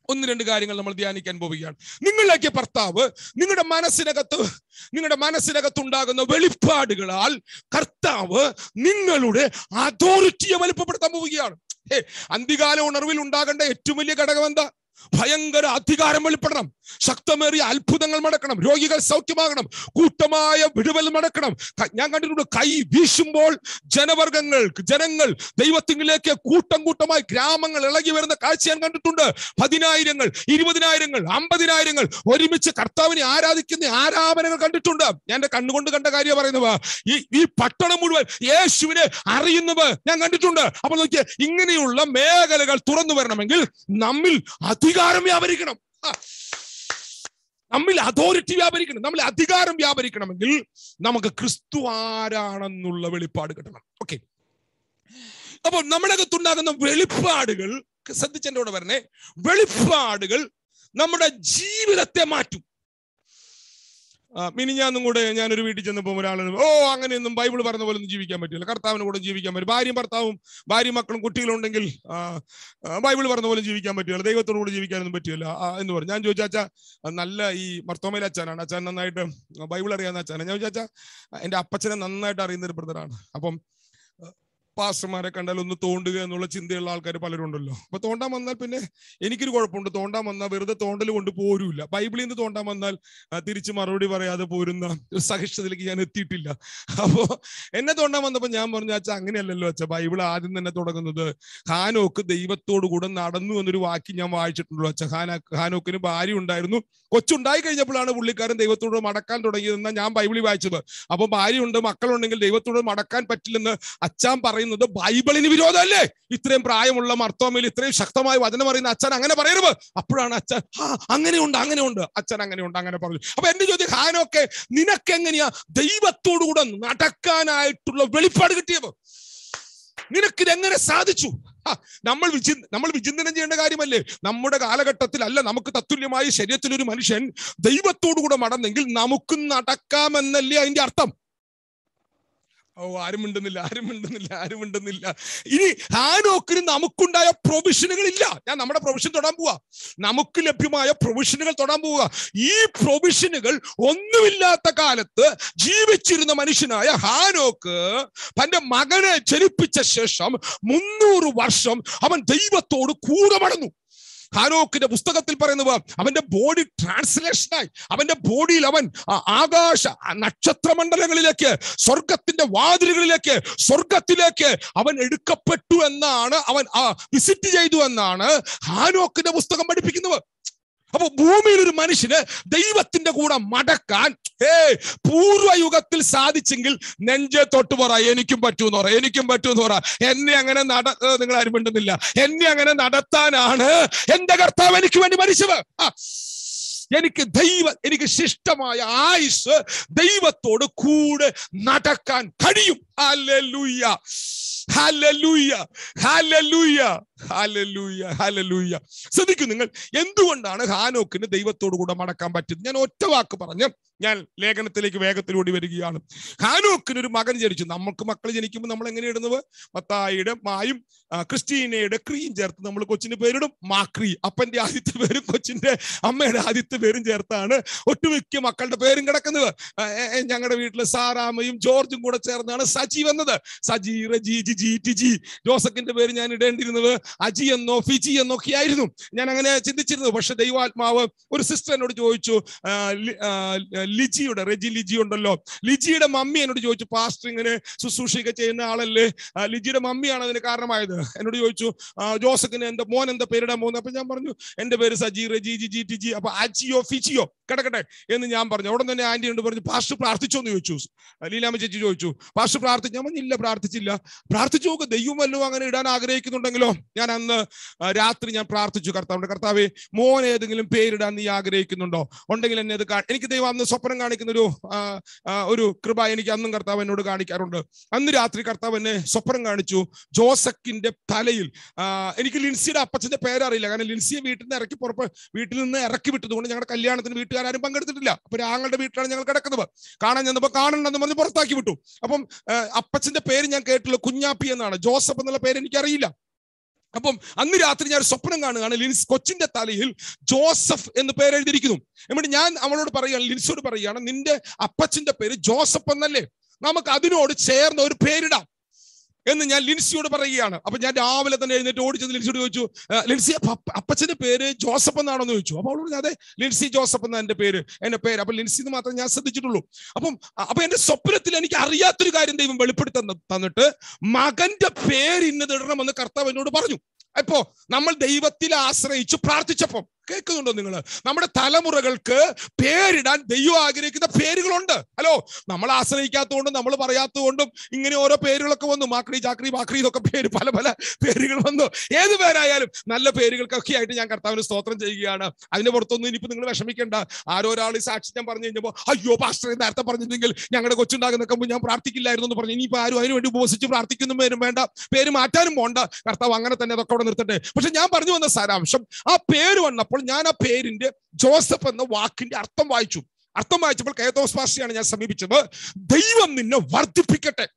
ഒന്ന് രണ്ട് കാര്യങ്ങൾ നമ്മൾ ധ്യാനിക്കാൻ പോവുകയാണ്. നിങ്ങളിലേക്ക് ഭർത്താവ് നിങ്ങളുടെ മനസ്സിനകത്ത് നിങ്ങളുടെ മനസ്സിനകത്ത് ഉണ്ടാകുന്ന വെളിപ്പാടുകളാൽ കർത്താവ് നിങ്ങളുടെ അതോറിറ്റിയെ വലുപ്പപ്പെടുത്താൻ പോവുകയാണ്. ഏ അന്തികാല ഉണർവിൽ ഉണ്ടാകേണ്ട ഏറ്റവും വലിയ ഘടകം എന്താ ഭയങ്കര അധികാരം വെളിപ്പെടണം. ശക്തമേറിയ അത്ഭുതങ്ങൾ മടക്കണം. രോഗികൾ സൗഖ്യമാകണം. കൂട്ടമായ വിടുവൽ മടക്കണം. ഞാൻ കണ്ടിട്ടുണ്ട് കൈ വീശുമ്പോൾ ജനവർഗങ്ങൾ ജനങ്ങൾ ദൈവത്തിങ്കിലേക്ക് കൂട്ടം കൂട്ടമായി ഗ്രാമങ്ങൾ ഇളകി വരുന്ന കാഴ്ച ഞാൻ കണ്ടിട്ടുണ്ട്. പതിനായിരങ്ങൾ ഇരുപതിനായിരങ്ങൾ അമ്പതിനായിരങ്ങൾ ഒരുമിച്ച് കർത്താവിനെ ആരാധിക്കുന്ന ആരാധനകൾ കണ്ടിട്ടുണ്ട്. ഞാൻ എന്റെ കണ്ണുകൊണ്ട് കണ്ട കാര്യം പറയുന്നവ ഈ ഈ പട്ടണം മുഴുവൻ യേശുവിനെ അറിയുന്നവ ഞാൻ കണ്ടിട്ടുണ്ട്. അപ്പൊ നോക്കിയാൽ ഇങ്ങനെയുള്ള മേഖലകൾ തുറന്നു വരണമെങ്കിൽ നമ്മിൽ അധികാരം വ്യാപരിക്കണം. നമ്മിൽ അതോറിറ്റി വ്യാപരിക്കണം. നമ്മൾ അധികാരം വ്യാപരിക്കണമെങ്കിൽ നമുക്ക് ക്രിസ്തു ആരാണെന്നുള്ള വെളിപ്പാട് കിട്ടണം. ഓക്കെ അപ്പോൾ നമ്മുടെ അകത്തുണ്ടാകുന്ന വെളിപ്പാടുകൾ ശ്രദ്ധിച്ചെന്റെ കൂടെ പറഞ്ഞേ വെളിപ്പാടുകൾ നമ്മുടെ ജീവിതത്തെ മാറ്റും. മിനിഞ്ഞാന്നും കൂടെ ഞാനൊരു വീട്ടിൽ ചെന്നപ്പോൾ ഒരാൾ ഓ അങ്ങനെയൊന്നും ബൈബിൾ പറഞ്ഞ പോലെ ഒന്നും ജീവിക്കാൻ പറ്റില്ല. കർത്താവിന് കൂടെ ജീവിക്കാൻ പറ്റും. ഭാര്യയും ഭർത്താവും ഭാര്യ മക്കളും കുട്ടികളും ഉണ്ടെങ്കിൽ ആ, ആ, ബൈബിൾ പറഞ്ഞ പോലെ ജീവിക്കാൻ പറ്റില്ല. ദൈവത്തോടു കൂടെ ജീവിക്കാനൊന്നും പറ്റില്ല. എന്ന് പറഞ്ഞു. ഞാൻ ചോദിച്ചാ അച്ഛാ നല്ല ഈ മർത്തോമയിലെ അച്ഛനാണ്. അച്ഛൻ നന്നായിട്ട് ബൈബിൾ അറിയാവുന്ന അച്ഛനാണ്. ഞാൻ ചോദിച്ചാച്ച എന്റെ അപ്പച്ചനെ നന്നായിട്ട് അറിയുന്ന ഒരു ബ്രദറാണ്. അപ്പം പാസ്റ്റർമാരെ കണ്ടാൽ ഒന്ന് തോണ്ടുക എന്നുള്ള ചിന്തയുള്ള ആൾക്കാർ പലരുണ്ടല്ലോ. അപ്പൊ തോണ്ടാൻ വന്നാൽ പിന്നെ എനിക്കൊരു കുഴപ്പമുണ്ട്. തോണ്ടാൻ വന്നാൽ വെറുതെ തോണ്ടൽ കൊണ്ട് പോരൂല്ല. ബൈബിളിൽ നിന്ന് തോണ്ടാൻ വന്നാൽ തിരിച്ചു മറുപടി പറയാതെ പോരുന്ന ഒരു ഞാൻ എത്തിയിട്ടില്ല. അപ്പോ എന്നെ തോണ്ടാൻ വന്നപ്പോ ഞാൻ പറഞ്ഞു അച്ഛാ അങ്ങനെയല്ലല്ലോ അച്ഛാ. ബൈബിൾ ആദ്യം തന്നെ തുടങ്ങുന്നത് ഹാനോക്ക് ദൈവത്തോടു കൂടെ നടന്നു എന്നൊരു വാക്യം ഞാൻ വായിച്ചിട്ടുണ്ടല്ലോ അച്ഛാ. ഹാന ഹാനോക്കിന് ഭാര്യ ഉണ്ടായിരുന്നു. കൊച്ചുണ്ടായി കഴിഞ്ഞപ്പോഴാണ് പുള്ളിക്കാരൻ ദൈവത്തോട് മടക്കാൻ തുടങ്ങിയതെന്നാ ഞാൻ ബൈബിളിൽ വായിച്ചത്. അപ്പൊ ഭാര്യ ഉണ്ട് മക്കളുണ്ടെങ്കിൽ ദൈവത്തോട് മടക്കാൻ പറ്റില്ലെന്ന് അച്ഛാൻ പറയുന്നത് ബൈബിളിന് വിരോധമല്ലേ? ഇത്രയും പ്രായമുള്ള മർത്തോമയിൽ ഇത്രയും ശക്തമായ വചനം പറയുന്ന അച്ഛൻ അങ്ങനെ പറയരുത്. അപ്പോഴാണ് അച്ഛൻ അങ്ങനെയുണ്ട് അങ്ങനെയുണ്ട്. അച്ഛൻ അങ്ങനെയുണ്ട് അങ്ങനെ പറഞ്ഞു. അപ്പൊ എന്റെ ചോദ്യം ഹാനൊക്കെ നിനക്കെങ്ങനെയാ ദൈവത്തോടുകൂടെ നടക്കാനായിട്ടുള്ള വെളിപ്പാട് കിട്ടിയത്? നിനക്ക് എങ്ങനെ സാധിച്ചു? നമ്മൾ വിചി നമ്മൾ വിചിന്തനം ചെയ്യേണ്ട കാര്യമല്ലേ? നമ്മുടെ കാലഘട്ടത്തിൽ അല്ല നമുക്ക് തത്തുല്യമായ ശരീരത്തിലൊരു മനുഷ്യൻ ദൈവത്തോടു കൂടെ മടന്നെങ്കിൽ നമുക്ക് നടക്കാമെന്നല്ലേ അതിന്റെ അർത്ഥം? ഓ ആരും ഉണ്ടെന്നില്ല ആരും ഉണ്ടെന്നില്ല ആരും ഉണ്ടെന്നില്ല ഇനി ഹാനോക്കിന് നമുക്കുണ്ടായ പ്രൊവിഷനുകൾ ഇല്ല ഞാൻ നമ്മുടെ പ്രൊവിഷൻ തൊടാൻ പോവാ. നമുക്ക് ലഭ്യമായ പ്രൊവിഷനുകൾ തൊടാൻ പോവുക ഈ പ്രൊവിഷനുകൾ ഒന്നുമില്ലാത്ത കാലത്ത് ജീവിച്ചിരുന്ന മനുഷ്യനായ ഹാനോക്ക് തന്റെ മകനെ ജനിപ്പിച്ച ശേഷം മുന്നൂറ് വർഷം അവൻ ദൈവത്തോട് കൂടെ ഹാനോക്കിന്റെ പുസ്തകത്തിൽ പറയുന്നത് അവന്റെ ബോഡി ട്രാൻസ്ലേഷനായി അവന്റെ ബോഡിയിൽ അവൻ ആകാശ നക്ഷത്ര നക്ഷത്രമണ്ഡലങ്ങളിലേക്ക് സ്വർഗത്തിന്റെ വാതിലുകളിലേക്ക് സ്വർഗത്തിലേക്ക് അവൻ എടുക്കപ്പെട്ടു എന്നാണ് അവൻ വിസിറ്റ് ചെയ്തു എന്നാണ് ഹാനോക്കിന്റെ പുസ്തകം പഠിപ്പിക്കുന്നത്. അപ്പൊ ഭൂമിയിൽ ഒരു മനുഷ്യന് ദൈവത്തിന്റെ കൂടെ മടക്കാൻ ഏ പൂർവയുഗത്തിൽ സാധിച്ചെങ്കിൽ നെഞ്ചെ തൊട്ട് പറ എനിക്കും പറ്റൂന്ന് പറ എനിക്കും പറ്റൂന്ന് പറ. എന്നെ അങ്ങനെ നട നിങ്ങൾ ആരും മിണ്ടുന്നില്ല. എന്നെ അങ്ങനെ നടത്താനാണ് എന്റെ കർത്താവ് എനിക്ക് വേണ്ടി മരിച്ചത്. എനിക്ക് ദൈവ എനിക്ക് ശിഷ്ടമായ ആയുസ് ദൈവത്തോട് കൂടെ നടക്കാൻ കഴിയും. Hallelujah hallelujah hallelujah hallelujah hallelujah ശ്രദ്ധിക്കൂ നിങ്ങൾ. എന്തുകൊണ്ടാണ് ഹാനോക്കിന് ദൈവത്തോട് കൂടെ മടക്കാൻ പറ്റുന്നത് ഞാൻ ഒറ്റ വാക്ക് പറഞ്ഞ് ഞാൻ ലേഖനത്തിലേക്ക് വേഗത്തിലൂടി വരികയാണ്. ഹാനോക്കിന് ഒരു മകൻ ജനിച്ചു. നമുക്ക് മക്കൾ ജനിക്കുമ്പോൾ നമ്മൾ എങ്ങനെ ഇടുന്നത്? മത്തായിയുടെ മായും ക്രിസ്റ്റീനയുടെ ക്രീയും ചേർത്ത് നമ്മൾ കൊച്ചിന്റെ പേരിടും. മാക്രി അപ്പന്റെ ആദ്യത്തെ പേരും കൊച്ചിന്റെ അമ്മയുടെ ആദ്യത്തെ പേരും ചേർത്താണ് ഒട്ടുമിക്ക മക്കളുടെ പേരും കിടക്കുന്നത്. ഞങ്ങളുടെ വീട്ടിൽ സാറാമയും ജോർജും കൂടെ ചേർന്നാണ് സജി വന്നത്. Saji Reji G G T G ജോസഫിന്റെ പേര് ഞാൻ ഇടേണ്ടിരുന്നത് അജി എന്നോ ഫിജി എന്നോ ഒക്കെ ആയിരുന്നു. ഞാൻ അങ്ങനെ ചിന്തിച്ചിരുന്നു. പക്ഷെ ദൈവാത്മാവ് ഒരു സിസ്റ്റർ എന്നോട് ചോദിച്ചു ലിജിയുടെ റെജി ലിജി ഉണ്ടല്ലോ. ലിജിയുടെ മമ്മി എന്നോട് ചോദിച്ചു പാസ്റ്റർ ഇങ്ങനെ ശുശ്രൂഷയൊക്കെ ചെയ്യുന്ന ആളല്ലേ? ലിജിയുടെ മമ്മിയാണ് അതിന് കാരണമായത്. എന്നോട് ചോദിച്ചു ജോസഫിന് എന്റെ മോൻ എന്താ പേരിടാൻ പോകുന്നത് അപ്പൊ ഞാൻ പറഞ്ഞു എന്റെ പേര് Saji Reji G G T G അപ്പൊ അജിയോ ഫിജിയോ കിടക്കട്ടെ എന്ന് ഞാൻ പറഞ്ഞു. അവിടെ തന്നെ ആന്റി ഉണ്ട് പറഞ്ഞു പാസ്റ്റർ പ്രാർത്ഥിച്ചോ എന്ന് ചോദിച്ചു. ലീലാമ്മ ചേച്ചി ചോദിച്ചു പാസ്റ്റർ പ്രാർത്ഥിച്ചു ഞാൻ പറഞ്ഞില്ല പ്രാർത്ഥിച്ചില്ല. പ്രാർത്ഥിച്ചു നോക്ക് ദൈവം വല്ലതും അങ്ങനെ ഇടാൻ ആഗ്രഹിക്കുന്നുണ്ടെങ്കിലോ? ഞാൻ അന്ന് രാത്രി ഞാൻ പ്രാർത്ഥിച്ചു കർത്താവിന്റെ കർത്താവെ മോൻ ഏതെങ്കിലും പേരിടാൻ നീ ആഗ്രഹിക്കുന്നുണ്ടോ? ഉണ്ടെങ്കിൽ എന്നെ അത് എനിക്ക് ദൈവം അന്ന് സ്വപ്നം കാണിക്കുന്ന ഒരു ഒരു കൃപ എനിക്ക് അന്നും കർത്താവ് എന്നോട് കാണിക്കാറുണ്ട്. അന്ന് രാത്രി കർത്താവ് എന്നെ സ്വപ്നം കാണിച്ചു. ജോസക്കിന്റെ തലയിൽ എനിക്ക് ലിൻസിയുടെ അപ്പച്ചന്റെ പേരറിയില്ല. കാരണം ലിൻസിയെ വീട്ടിൽ നിന്ന് ഇറക്കി പുറപ്പെ വീട്ടിൽ നിന്ന് ഇറക്കി വിട്ടതുകൊണ്ട് ഞങ്ങളുടെ കല്യാണത്തിന് വീട്ടുകാരും പങ്കെടുത്തിട്ടില്ല. അപ്പൊ ആങ്ങളുടെ വീട്ടിലാണ് ഞങ്ങൾ കിടക്കുന്നത്. കാണാൻ ചെന്നപ്പോ കാണണ്ടെന്ന് പറഞ്ഞ് പുറത്താക്കി വിട്ടു. അപ്പം അപ്പച്ചന്റെ പേര് ഞാൻ കേട്ടുള്ള കുഞ്ഞാപ്പി എന്നാണ്. ജോസഫ് എന്നുള്ള പേര് എനിക്കറിയില്ല. അപ്പം അന്ന് രാത്രി ഞാൻ ഒരു സ്വപ്നം കാണുകയാണ്. ലിൻസ് കൊച്ചിന്റെ തലയിൽ ജോസഫ് എന്ന് പേരെഴുതിയിരിക്കുന്നു എന്നിട്ട് ഞാൻ അവളോട് പറയുകയാണ് ലിൻസോട് പറയുകയാണ് നിന്റെ അപ്പച്ചന്റെ പേര് ജോസഫ് എന്നല്ലേ? നമുക്ക് അതിനോട് ചേർന്ന ഒരു പേരിടാം. എന്ന് ഞാൻ ലിൻസിയോട് പറയുകയാണ്. അപ്പൊ ഞാൻ രാവിലെ തന്നെ എഴുന്നേറ്റ് ഓടിച്ചെന്ന് ലിൻസിയോട് ചോദിച്ചു "ആ, ലിൻസി അപ്പ അപ്പ- അപ്പച്ചന്റെ പേര് ജോസഫ് എന്നാണെന്ന് ചോദിച്ചു. അപ്പൊ അവളോട് അതെ ലിൻസി ജോസഫ് എന്ന എന്റെ പേര് എന്റെ പേര്. അപ്പൊ ലിൻസി എന്ന് മാത്രം ഞാൻ ശ്രദ്ധിച്ചിട്ടുള്ളൂ. അപ്പം അപ്പൊ എന്റെ സ്വപ്നത്തിൽ എനിക്ക് അറിയാത്തൊരു കാര്യം ദൈവം വെളിപ്പെടുത്തി തന്നിട്ട് മകന്റെ പേര് ഇന്നത് ഇടണമെന്ന് കർത്താവ് എന്നോട് പറഞ്ഞു. അപ്പോ നമ്മൾ ദൈവത്തിൽ ആശ്രയിച്ചു പ്രാർത്ഥിച്ചപ്പം കേൾക്കുന്നുണ്ടോ നിങ്ങൾ? നമ്മുടെ തലമുറകൾക്ക് പേരിടാൻ ദൈവം ആഗ്രഹിക്കുന്ന പേരുകളുണ്ട്. ഹലോ നമ്മൾ ആശ്രയിക്കാത്തതുകൊണ്ടും നമ്മൾ പറയാത്തതുകൊണ്ടും ഇങ്ങനെ ഓരോ പേരുകളൊക്കെ വന്നു. മാക്രി ചാക്രി ബാക്രി ഇതൊക്കെ പേര് പല പല പേരുകൾ വന്നു. ഏത് പേരായാലും നല്ല പേരുകൾക്കൊക്കെ ആയിട്ട് ഞാൻ കർത്താവിന് സ്തോത്രം ചെയ്യുകയാണ്. അതിന്റെ പുറത്തൊന്നും ഇനിയിപ്പോ നിങ്ങൾ വിഷമിക്കേണ്ട. ആരോ ഒരാൾ ഈ ഞാൻ പറഞ്ഞു കഴിഞ്ഞപ്പോൾ അയ്യോ പാസ്റ്റർ നേരത്തെ പറഞ്ഞിരുന്നെങ്കിൽ ഞങ്ങളുടെ കൊച്ചുണ്ടാകുന്നൊക്കെ മുമ്പ് ഞാൻ പ്രാർത്ഥിക്കില്ലായിരുന്നു എന്ന് പറഞ്ഞു. ഇനിയിപ്പോ ആരും അതിനു വേണ്ടി ഉപസിച്ച് പ്രാർത്ഥിക്കുന്ന പേരും വേണ്ട. പേര് മാറ്റാനും പോണ്ട. കർത്താവ് അങ്ങനെ തന്നെ അതൊക്കെ അവിടെ നിർത്തട്ടെ. പക്ഷെ ഞാൻ പറഞ്ഞു വന്ന സാരാംശം ആ പേര് വന്നപ്പോൾ ഞാൻ ആ പേരിന്റെ ജോസഫ് എന്ന വാക്കിന്റെ അർത്ഥം വായിച്ചു. അർത്ഥം വായിച്ചപ്പോൾ കേതോസ് പാസ്റ്റയാണ് ഞാൻ സമീപിച്ചത്. ദൈവം നിന്നെ വർദ്ധിപ്പിക്കട്ടെ.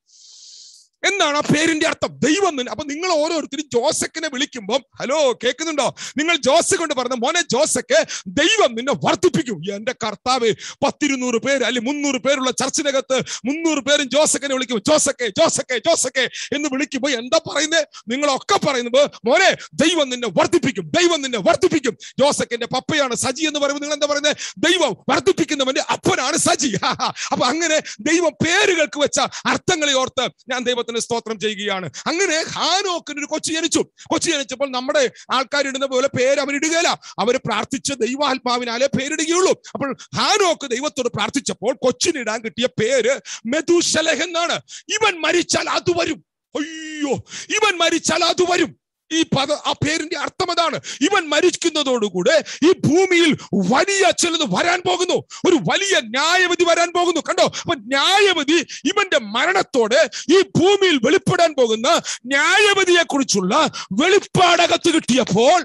എന്താണ് ആ പേരിന്റെ അർത്ഥം? ദൈവം അപ്പൊ നിങ്ങൾ ഓരോരുത്തരും ജോസക്കിനെ വിളിക്കുമ്പോൾ ഹലോ കേൾക്കുന്നുണ്ടോ? നിങ്ങൾ ജോസ് കൊണ്ട് പറഞ്ഞ മോനെ ജോസക്ക് ദൈവം നിന്നെ വർദ്ധിപ്പിക്കും. എന്റെ കർത്താവ് പത്തിരുന്നൂറ് പേര് അല്ലെങ്കിൽ മുന്നൂറ് പേരുള്ള ചർച്ചിനകത്ത് മുന്നൂറ് പേരും ജോസക്കിനെ വിളിക്കും. ജോസക്കെ ജോസക്കെ ജോസക്കെ എന്ന് വിളിക്കുമ്പോൾ എന്താ പറയുന്നത് നിങ്ങളൊക്കെ പറയുന്നത് മോനെ ദൈവം നിന്നെ വർദ്ധിപ്പിക്കും ദൈവം നിന്നെ വർദ്ധിപ്പിക്കും. ജോസക്കിന്റെ പപ്പയാണ് സജി എന്ന് പറയുമ്പോൾ നിങ്ങൾ എന്താ പറയുന്നത് ദൈവം വർദ്ധിപ്പിക്കുന്നവന്റെ അപ്പനാണ് സജി. അപ്പൊ അങ്ങനെ ദൈവം പേരുകൾക്ക് വെച്ച അർത്ഥങ്ങളെ ഓർത്ത് ഞാൻ ദൈവത്തിന് സ്തോത്രം ചെയ്യുകയാണ്. അങ്ങനെ ഹാനോക്കിന് ഒരു കൊച്ചു ജനിച്ചു. കൊച്ചു ജനിച്ചപ്പോൾ നമ്മുടെ ആൾക്കാരിടുന്ന പോലെ പേര് അവരിടുകയില്ല അവർ പ്രാർത്ഥിച്ച ദൈവാത്മാവിനാലേ പേരിടുകയുള്ളൂ. അപ്പോൾ ഹാനോക്ക് ദൈവത്തോട് പ്രാർത്ഥിച്ചപ്പോൾ കൊച്ചിനിടാൻ കിട്ടിയ പേര് മെതുശലഹ് എന്നാണ്. ഇവൻ മരിച്ചാൽ അത് വരും. അയ്യോ ഇവൻ മരിച്ചാൽ അത് വരും. ഈ പദ ആ പേരിന്റെ അർത്ഥം അതാണ്. ഇവൻ മരിക്കുന്നതോടുകൂടെ ഈ ഭൂമിയിൽ വലിയ ചിലത് വരാൻ പോകുന്നു. ഒരു വലിയ ന്യായവിധി വരാൻ പോകുന്നു. കണ്ടോ? അപ്പൊ ന്യായവിധി ഇവന്റെ മരണത്തോടെ ഈ ഭൂമിയിൽ വെളിപ്പെടാൻ പോകുന്ന ന്യായവിധിയെ കുറിച്ചുള്ള വെളിപ്പാടകത്ത് കിട്ടിയപ്പോൾ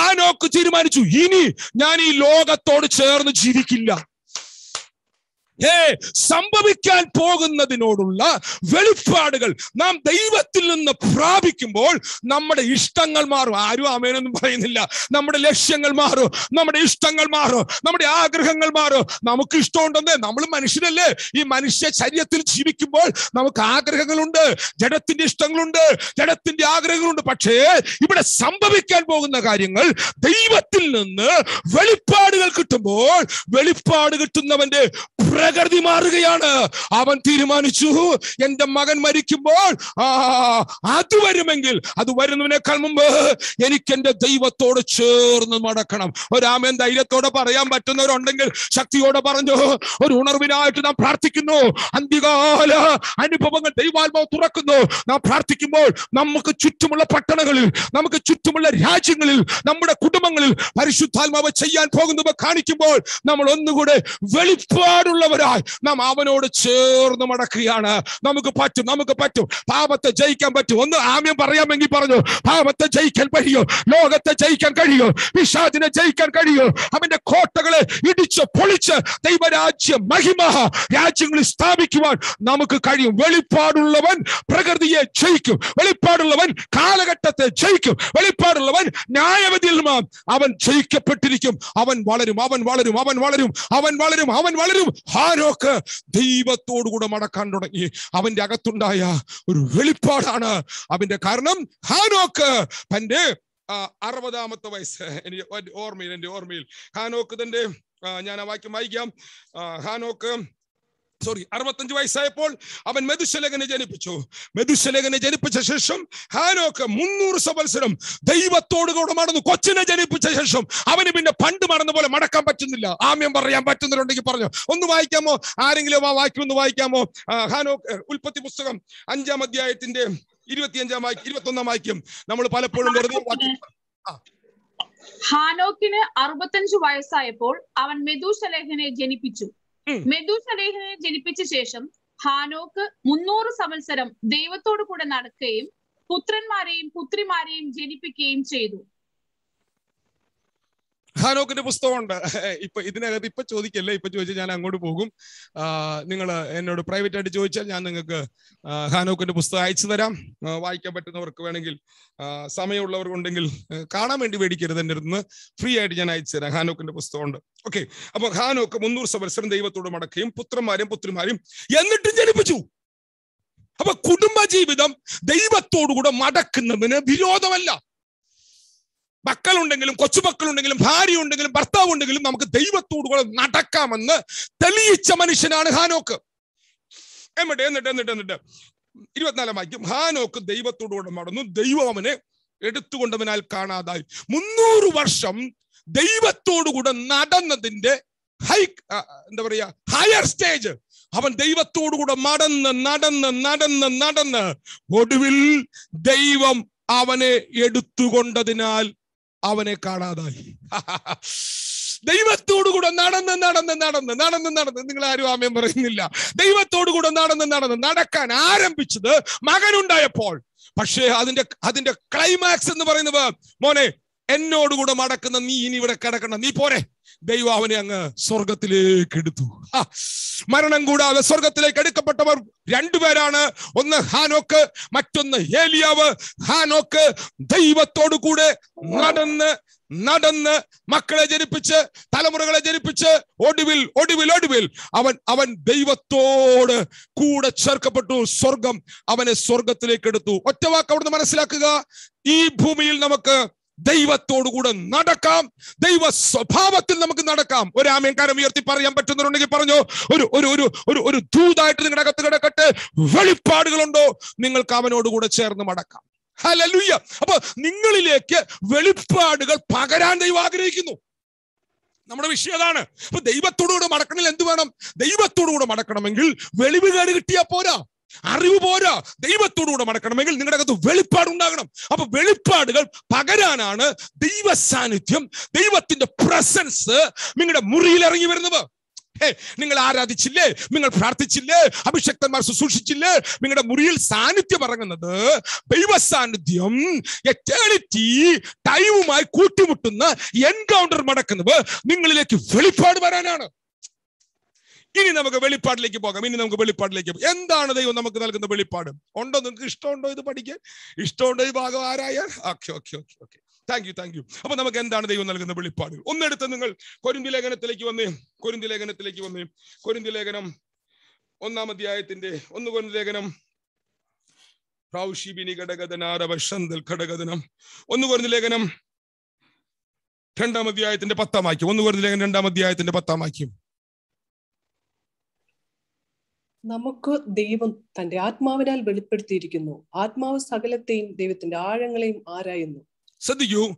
ആ നോക്ക് തീരുമാനിച്ചു ഇനി ഞാൻ ഈ ലോകത്തോട് ചേർന്ന് ജീവിക്കില്ല. ഏ സംഭവിക്കാൻ പോകുന്നതിനോടുള്ള വെളിപ്പാടുകൾ നാം ദൈവത്തിൽ നിന്ന് പ്രാപിക്കുമ്പോൾ നമ്മുടെ ഇഷ്ടങ്ങൾ മാറും. ആരും അമേനൊന്നും പറയുന്നില്ല. നമ്മുടെ ലക്ഷ്യങ്ങൾ മാറും. നമ്മുടെ ഇഷ്ടങ്ങൾ മാറും. നമ്മുടെ ആഗ്രഹങ്ങൾ മാറും. നമുക്ക് ഇഷ്ടമുണ്ടെന്നേ നമ്മൾ മനുഷ്യരല്ലേ? ഈ മനുഷ്യ ശരീരത്തിൽ ജീവിക്കുമ്പോൾ നമുക്ക് ആഗ്രഹങ്ങളുണ്ട് ജഡത്തിന്റെ ഇഷ്ടങ്ങളുണ്ട് ജഡത്തിന്റെ ആഗ്രഹങ്ങളുണ്ട്. പക്ഷേ ഇവിടെ സംഭവിക്കാൻ പോകുന്ന കാര്യങ്ങൾ ദൈവത്തിൽ നിന്ന് വെളിപ്പാടുകൾ കിട്ടുമ്പോൾ വെളിപ്പാട് കിട്ടുന്നവന്റെ പ്രകൃതി മാറുകയാണ്. അവൻ തീരുമാനിച്ചു. എന്റെ മകൻ മരിക്കുമ്പോൾ അത് വരുമെങ്കിൽ അത് വരുന്നതിനേക്കാൾ മുമ്പ് എനിക്ക് എന്റെ ദൈവത്തോട് ചേർന്ന് മടക്കണം ഒരാമൻ ധൈര്യത്തോടെ പറയാൻ പറ്റുന്നവരുണ്ടെങ്കിൽ ശക്തിയോടെ പറഞ്ഞു. ഒരു ഉണർവിനായിട്ട് നാം പ്രാർത്ഥിക്കുന്നു. അന്ത്യകാല അനുഭവങ്ങൾ ദൈവാത്മാവ് തുറക്കുന്നു. നാം പ്രാർത്ഥിക്കുമ്പോൾ നമുക്ക് ചുറ്റുമുള്ള പട്ടണങ്ങളിൽ നമുക്ക് ചുറ്റുമുള്ള രാജ്യങ്ങളിൽ നമ്മുടെ കുടുംബങ്ങളിൽ പരിശുദ്ധാത്മാവ് ചെയ്യാൻ പോകുന്നവ കാണിക്കുമ്പോൾ നമ്മൾ ഒന്നുകൂടെ വെളിപ്പാടുള്ളവരായി നാം അവനോട് ചേർന്ന് മടക്കുകയാണ്. നമുക്ക് പറ്റും നമുക്ക് പറ്റും. പാപത്തെ ജയിക്കാൻ പറ്റും. ഒന്ന് ആമ്യം പറയാമെങ്കിൽ പറഞ്ഞു പാപത്തെ ജയിക്കാൻ കഴിയോ? ലോകത്തെ ജയിക്കാൻ കഴിയോ? വിഷാദിനെ ജയിക്കാൻ കഴിയോ? അവന്റെ കോട്ടകളെ ഇടിച്ച് പൊളിച്ച് ദൈവരാജ്യ മഹിമ രാജ്യങ്ങളിൽ സ്ഥാപിക്കുവാൻ നമുക്ക് കഴിയും. വെളിപ്പാടുള്ളവൻ പ്രകൃതിയെ ജയിക്കും. വെളിപ്പാടുള്ളവൻ കാലഘട്ടത്തെ ജയിക്കും. വെളിപ്പാടുള്ളവൻ ന്യായവതിയിൽ അവൻ ജയിക്കപ്പെട്ടിരിക്കും. അവൻ വളരും അവൻ വളരും അവൻ വളരും അവൻ വളരും അവൻ വളരും. ഹാരോക്ക് ദൈവത്തോടുകൂടെ മടക്കാൻ തുടങ്ങി. അവന്റെ അകത്തുണ്ടായ ഒരു വെളിപ്പാടാണ്. അവന്റെ കാരണം ഹാനോക്ക്. തന്റെ അറുപതാമത്തെ വയസ്സ്. എനിക്ക് ഓർമ്മയിൽ എന്റെ ഓർമ്മയിൽ. ഹാനോക്ക് തന്റെ ഞാൻ ആ വാക്യം വായിക്കാം. ഹാനോക്ക് സോറി അറുപത്തഞ്ച് വയസ്സായപ്പോൾ അവൻ മെതുശലകനെ ജനിപ്പിച്ചു. മെതുശലകനെ ജനിപ്പിച്ച ശേഷം ഹാനോക്ക് മുന്നൂറ് സവത്സരം ദൈവത്തോടു കൂടെ മടന്നു കൊച്ചിനെ ജനിപ്പിച്ച ശേഷം അവന് പിന്നെ പണ്ട് മടന്ന പോലെ മടക്കാൻ പറ്റുന്നില്ല. ആമ്യം പറയാൻ പറ്റുന്നുണ്ടെങ്കിൽ പറഞ്ഞു. ഒന്ന് വായിക്കാമോ? ആരെങ്കിലും ആ വാക്യം ഒന്ന് വായിക്കാമോ? ഹാനോക്ക് ഉൽപ്പത്തി പുസ്തകം അഞ്ചാം അധ്യായത്തിന്റെ ഇരുപത്തിയഞ്ചാം വാക്യം ഇരുപത്തൊന്നാം വാക്യം നമ്മൾ പലപ്പോഴും വെറുതെ ഹാനോക്കിന് അറുപത്തഞ്ചു വയസ്സായപ്പോൾ അവൻ മെതുശലേഖനെ ജനിപ്പിച്ചു. അദ്ദേഹത്തെ ജനിപ്പിച്ച ശേഷം ഹാനോക്ക് മുന്നൂറ് സംവത്സരം ദൈവത്തോടു കൂടെ നടക്കുകയും പുത്രന്മാരെയും പുത്രിമാരെയും ജനിപ്പിക്കുകയും ചെയ്തു. ഹാനോക്കിന്റെ പുസ്തകമുണ്ട്. ഇപ്പൊ ഇതിനകത്ത് ഇപ്പൊ ചോദിക്കല്ലേ? ഇപ്പൊ ചോദിച്ചാൽ ഞാൻ അങ്ങോട്ട് പോകും. നിങ്ങൾ എന്നോട് പ്രൈവറ്റ് ആയിട്ട് ചോദിച്ചാൽ ഞാൻ നിങ്ങൾക്ക് ഹാനോക്കിന്റെ പുസ്തകം അയച്ചു തരാം. വായിക്കാൻ പറ്റുന്നവർക്ക് വേണമെങ്കിൽ ആ, സമയമുള്ളവർ ഉണ്ടെങ്കിൽ ആ, കാണാൻ വേണ്ടി മേടിക്കരുത് എന്റെ അടുത്ത് ഫ്രീ ആയിട്ട് ഞാൻ അയച്ചു തരാം. ഹാനോക്കിന്റെ പുസ്തകമുണ്ട്. ഓക്കെ അപ്പൊ ഹാനോക്ക് മുന്നൂറ് സവത്സരം ദൈവത്തോട് മടക്കുകയും പുത്രന്മാരും പുത്രിമാരും എന്നിട്ടും ജനിപ്പിച്ചു. അപ്പൊ കുടുംബ ജീവിതം ദൈവത്തോടുകൂടെ മടക്കുന്നതിന് വിരോധമല്ല. മക്കളുണ്ടെങ്കിലും കൊച്ചുമക്കളുണ്ടെങ്കിലും ഭാര്യ ഉണ്ടെങ്കിലും ഭർത്താവ് ഉണ്ടെങ്കിലും നമുക്ക് ദൈവത്തോടുകൂടെ നടക്കാമെന്ന് തെളിയിച്ച മനുഷ്യനാണ് ഹാനോക്ക്. എന്നിട്ട് എന്നിട്ട് എന്നിട്ട് എന്നിട്ട്. ഇരുപത്തിനാലാം വാക്യം. ഹാനോക്ക് ദൈവത്തോടുകൂടെ നടന്നു. ദൈവം അവനെ എടുത്തുകൊണ്ടവനാൽ കാണാതായി. മുന്നൂറ് വർഷം ദൈവത്തോടുകൂടെ നടന്നതിന്റെ ഹൈ എന്താ പറയാ ഹയർ സ്റ്റേജ്. അവൻ ദൈവത്തോടുകൂടെ നടന്ന് നടന്ന് നടന്ന് നടന്ന് ഒടുവിൽ ദൈവം അവനെ എടുത്തുകൊണ്ടതിനാൽ അവനെ കാണാതായി. ദൈവത്തോടുകൂടെ നടന്ന് നടന്ന് നടന്ന് നടന്ന് നടന്ന് നിങ്ങൾ ആരും ആമയം പറയുന്നില്ല. ദൈവത്തോടുകൂടെ നടന്ന് നടന്ന് നടക്കാൻ ആരംഭിച്ചത് മകനുണ്ടായപ്പോൾ. പക്ഷേ അതിന്റെ അതിന്റെ ക്ലൈമാക്സ് എന്ന് പറയുന്നത് മോനെ എന്നോടുകൂടെ മടക്കുന്ന നീ ഇനി ഇവിടെ കിടക്കണം നീ പോരെ. ദൈവം അവനെ അങ്ങ് സ്വർഗത്തിലേക്ക് എടുത്തു. മരണം കൂടാതെ സ്വർഗത്തിലേക്ക് എടുക്കപ്പെട്ടവർ രണ്ടുപേരാണ്. ഒന്ന് ഹാനോക്ക് മറ്റൊന്ന് ഏലിയാവ്. ഹാനോക്ക് ദൈവത്തോടു കൂടെ നടന്ന് നടന്ന് മക്കളെ ജനിപ്പിച്ച് തലമുറകളെ ജനിപ്പിച്ച് ഒടുവിൽ ഒടുവിൽ ഒടുവിൽ അവൻ അവൻ ദൈവത്തോട് കൂടെ ചേർക്കപ്പെട്ടു. സ്വർഗം അവനെ സ്വർഗത്തിലേക്ക് എടുത്തു. ഒറ്റവാക്ക് അവിടുന്ന് മനസ്സിലാക്കുക. ഈ ഭൂമിയിൽ നമുക്ക് ദൈവത്തോടു കൂടെ നടക്കാം. ദൈവ സ്വഭാവത്തിൽ നമുക്ക് നടക്കാം. ഒരു ആമയക്കാരം ഉയർത്തി പറയാൻ പറ്റുന്നവരുണ്ടെങ്കിൽ പറഞ്ഞു ഒരു ഒരു ഒരു ഒരു ഒരു ദൂതായിട്ട് നിങ്ങളുടെ അകത്ത് കിടക്കട്ടെ. വെളിപ്പാടുകളുണ്ടോ? നിങ്ങൾക്ക് അവനോട് കൂടെ ചേർന്ന് മടക്കാം. ഹലലുയ്യ അപ്പൊ നിങ്ങളിലേക്ക് വെളിപ്പാടുകൾ പകരാൻ ദൈവം ആഗ്രഹിക്കുന്നു. നമ്മുടെ വിഷയം അതാണ്. അപ്പൊ ദൈവത്തോടുകൂടെ മടക്കണമെങ്കിൽ എന്ത് വേണം? ദൈവത്തോടുകൂടെ മടക്കണമെങ്കിൽ വെളിവുകേട് കിട്ടിയാ പോരാ. അറിവ് പോരാ. ദൈവത്തോടുകൂടെ മടക്കണമെങ്കിൽ നിങ്ങളുടെ അകത്ത് വെളിപ്പാട് ഉണ്ടാകണം അപ്പൊ വെളിപ്പാടുകൾ പകരാനാണ് ദൈവ സാന്നിധ്യം ദൈവത്തിന്റെ പ്രസൻസ് നിങ്ങളുടെ മുറിയിൽ ഇറങ്ങി വരുന്നത്. നിങ്ങൾ ആരാധിച്ചില്ലേ? നിങ്ങൾ പ്രാർത്ഥിച്ചില്ലേ? അഭിഷക്തന്മാർ ശുശ്രൂഷിച്ചില്ലേ? നിങ്ങളുടെ മുറിയിൽ സാന്നിധ്യം ഇറങ്ങുന്നത് ദൈവ സാന്നിധ്യം എറ്റേണിറ്റി ടൈമുമായി കൂട്ടിമുട്ടുന്ന എൻകൗണ്ടർ മടക്കുന്നത് നിങ്ങളിലേക്ക് വെളിപ്പാട് വരാനാണ്. ഇനി നമുക്ക് വെളിപ്പാടിലേക്ക് പോകാം. ഇനി നമുക്ക് വെളിപ്പാടിലേക്ക് പോകാം. എന്താണ് ദൈവം നമുക്ക് നൽകുന്ന വെളിപ്പാട്? ഉണ്ടോ നിങ്ങൾക്ക് ഇഷ്ടമുണ്ടോ ഇത് പഠിക്കാൻ? ഇഷ്ടമുണ്ടോ ഈ ഭാഗം ആരായാൽ? Okay okay okay okay. Thank you thank you അപ്പൊ നമുക്ക് എന്താണ് ദൈവം നൽകുന്ന വെളിപ്പാട്? ഒന്നെടുത്ത് നിങ്ങൾ കൊരിന്തി ലേഖനത്തിലേക്ക് വന്നേ. കൊരിന്തി ലേഖനത്തിലേക്ക് വന്നേ. കൊരിന്തി ലേഖനം ഒന്നാം അധ്യായത്തിന്റെ ഒന്ന് കൊരിന്തി ലേഖനം. പ്രൗഷിബിനി ഘടകഥനാരവശന്തൽ ഘടകതനം ഒന്ന് കൊരിന്തി ലേഖനം രണ്ടാം അധ്യായത്തിന്റെ പത്താം വാക്യം. ഒന്ന് കൊരിന്തി ലേഖനം രണ്ടാം അധ്യായത്തിന്റെ പത്താം വാക്യം. നമുക്ക് ദൈവം തന്റെ ആത്മാവിനാൽ വെളിപ്പെടുത്തിയിരിക്കുന്നു. ആത്മാവ് സകലത്തെയും ദൈവത്തിന്റെ ആഴങ്ങളെയും ആരായുന്നു. ശ്രദ്ധിക്കൂ.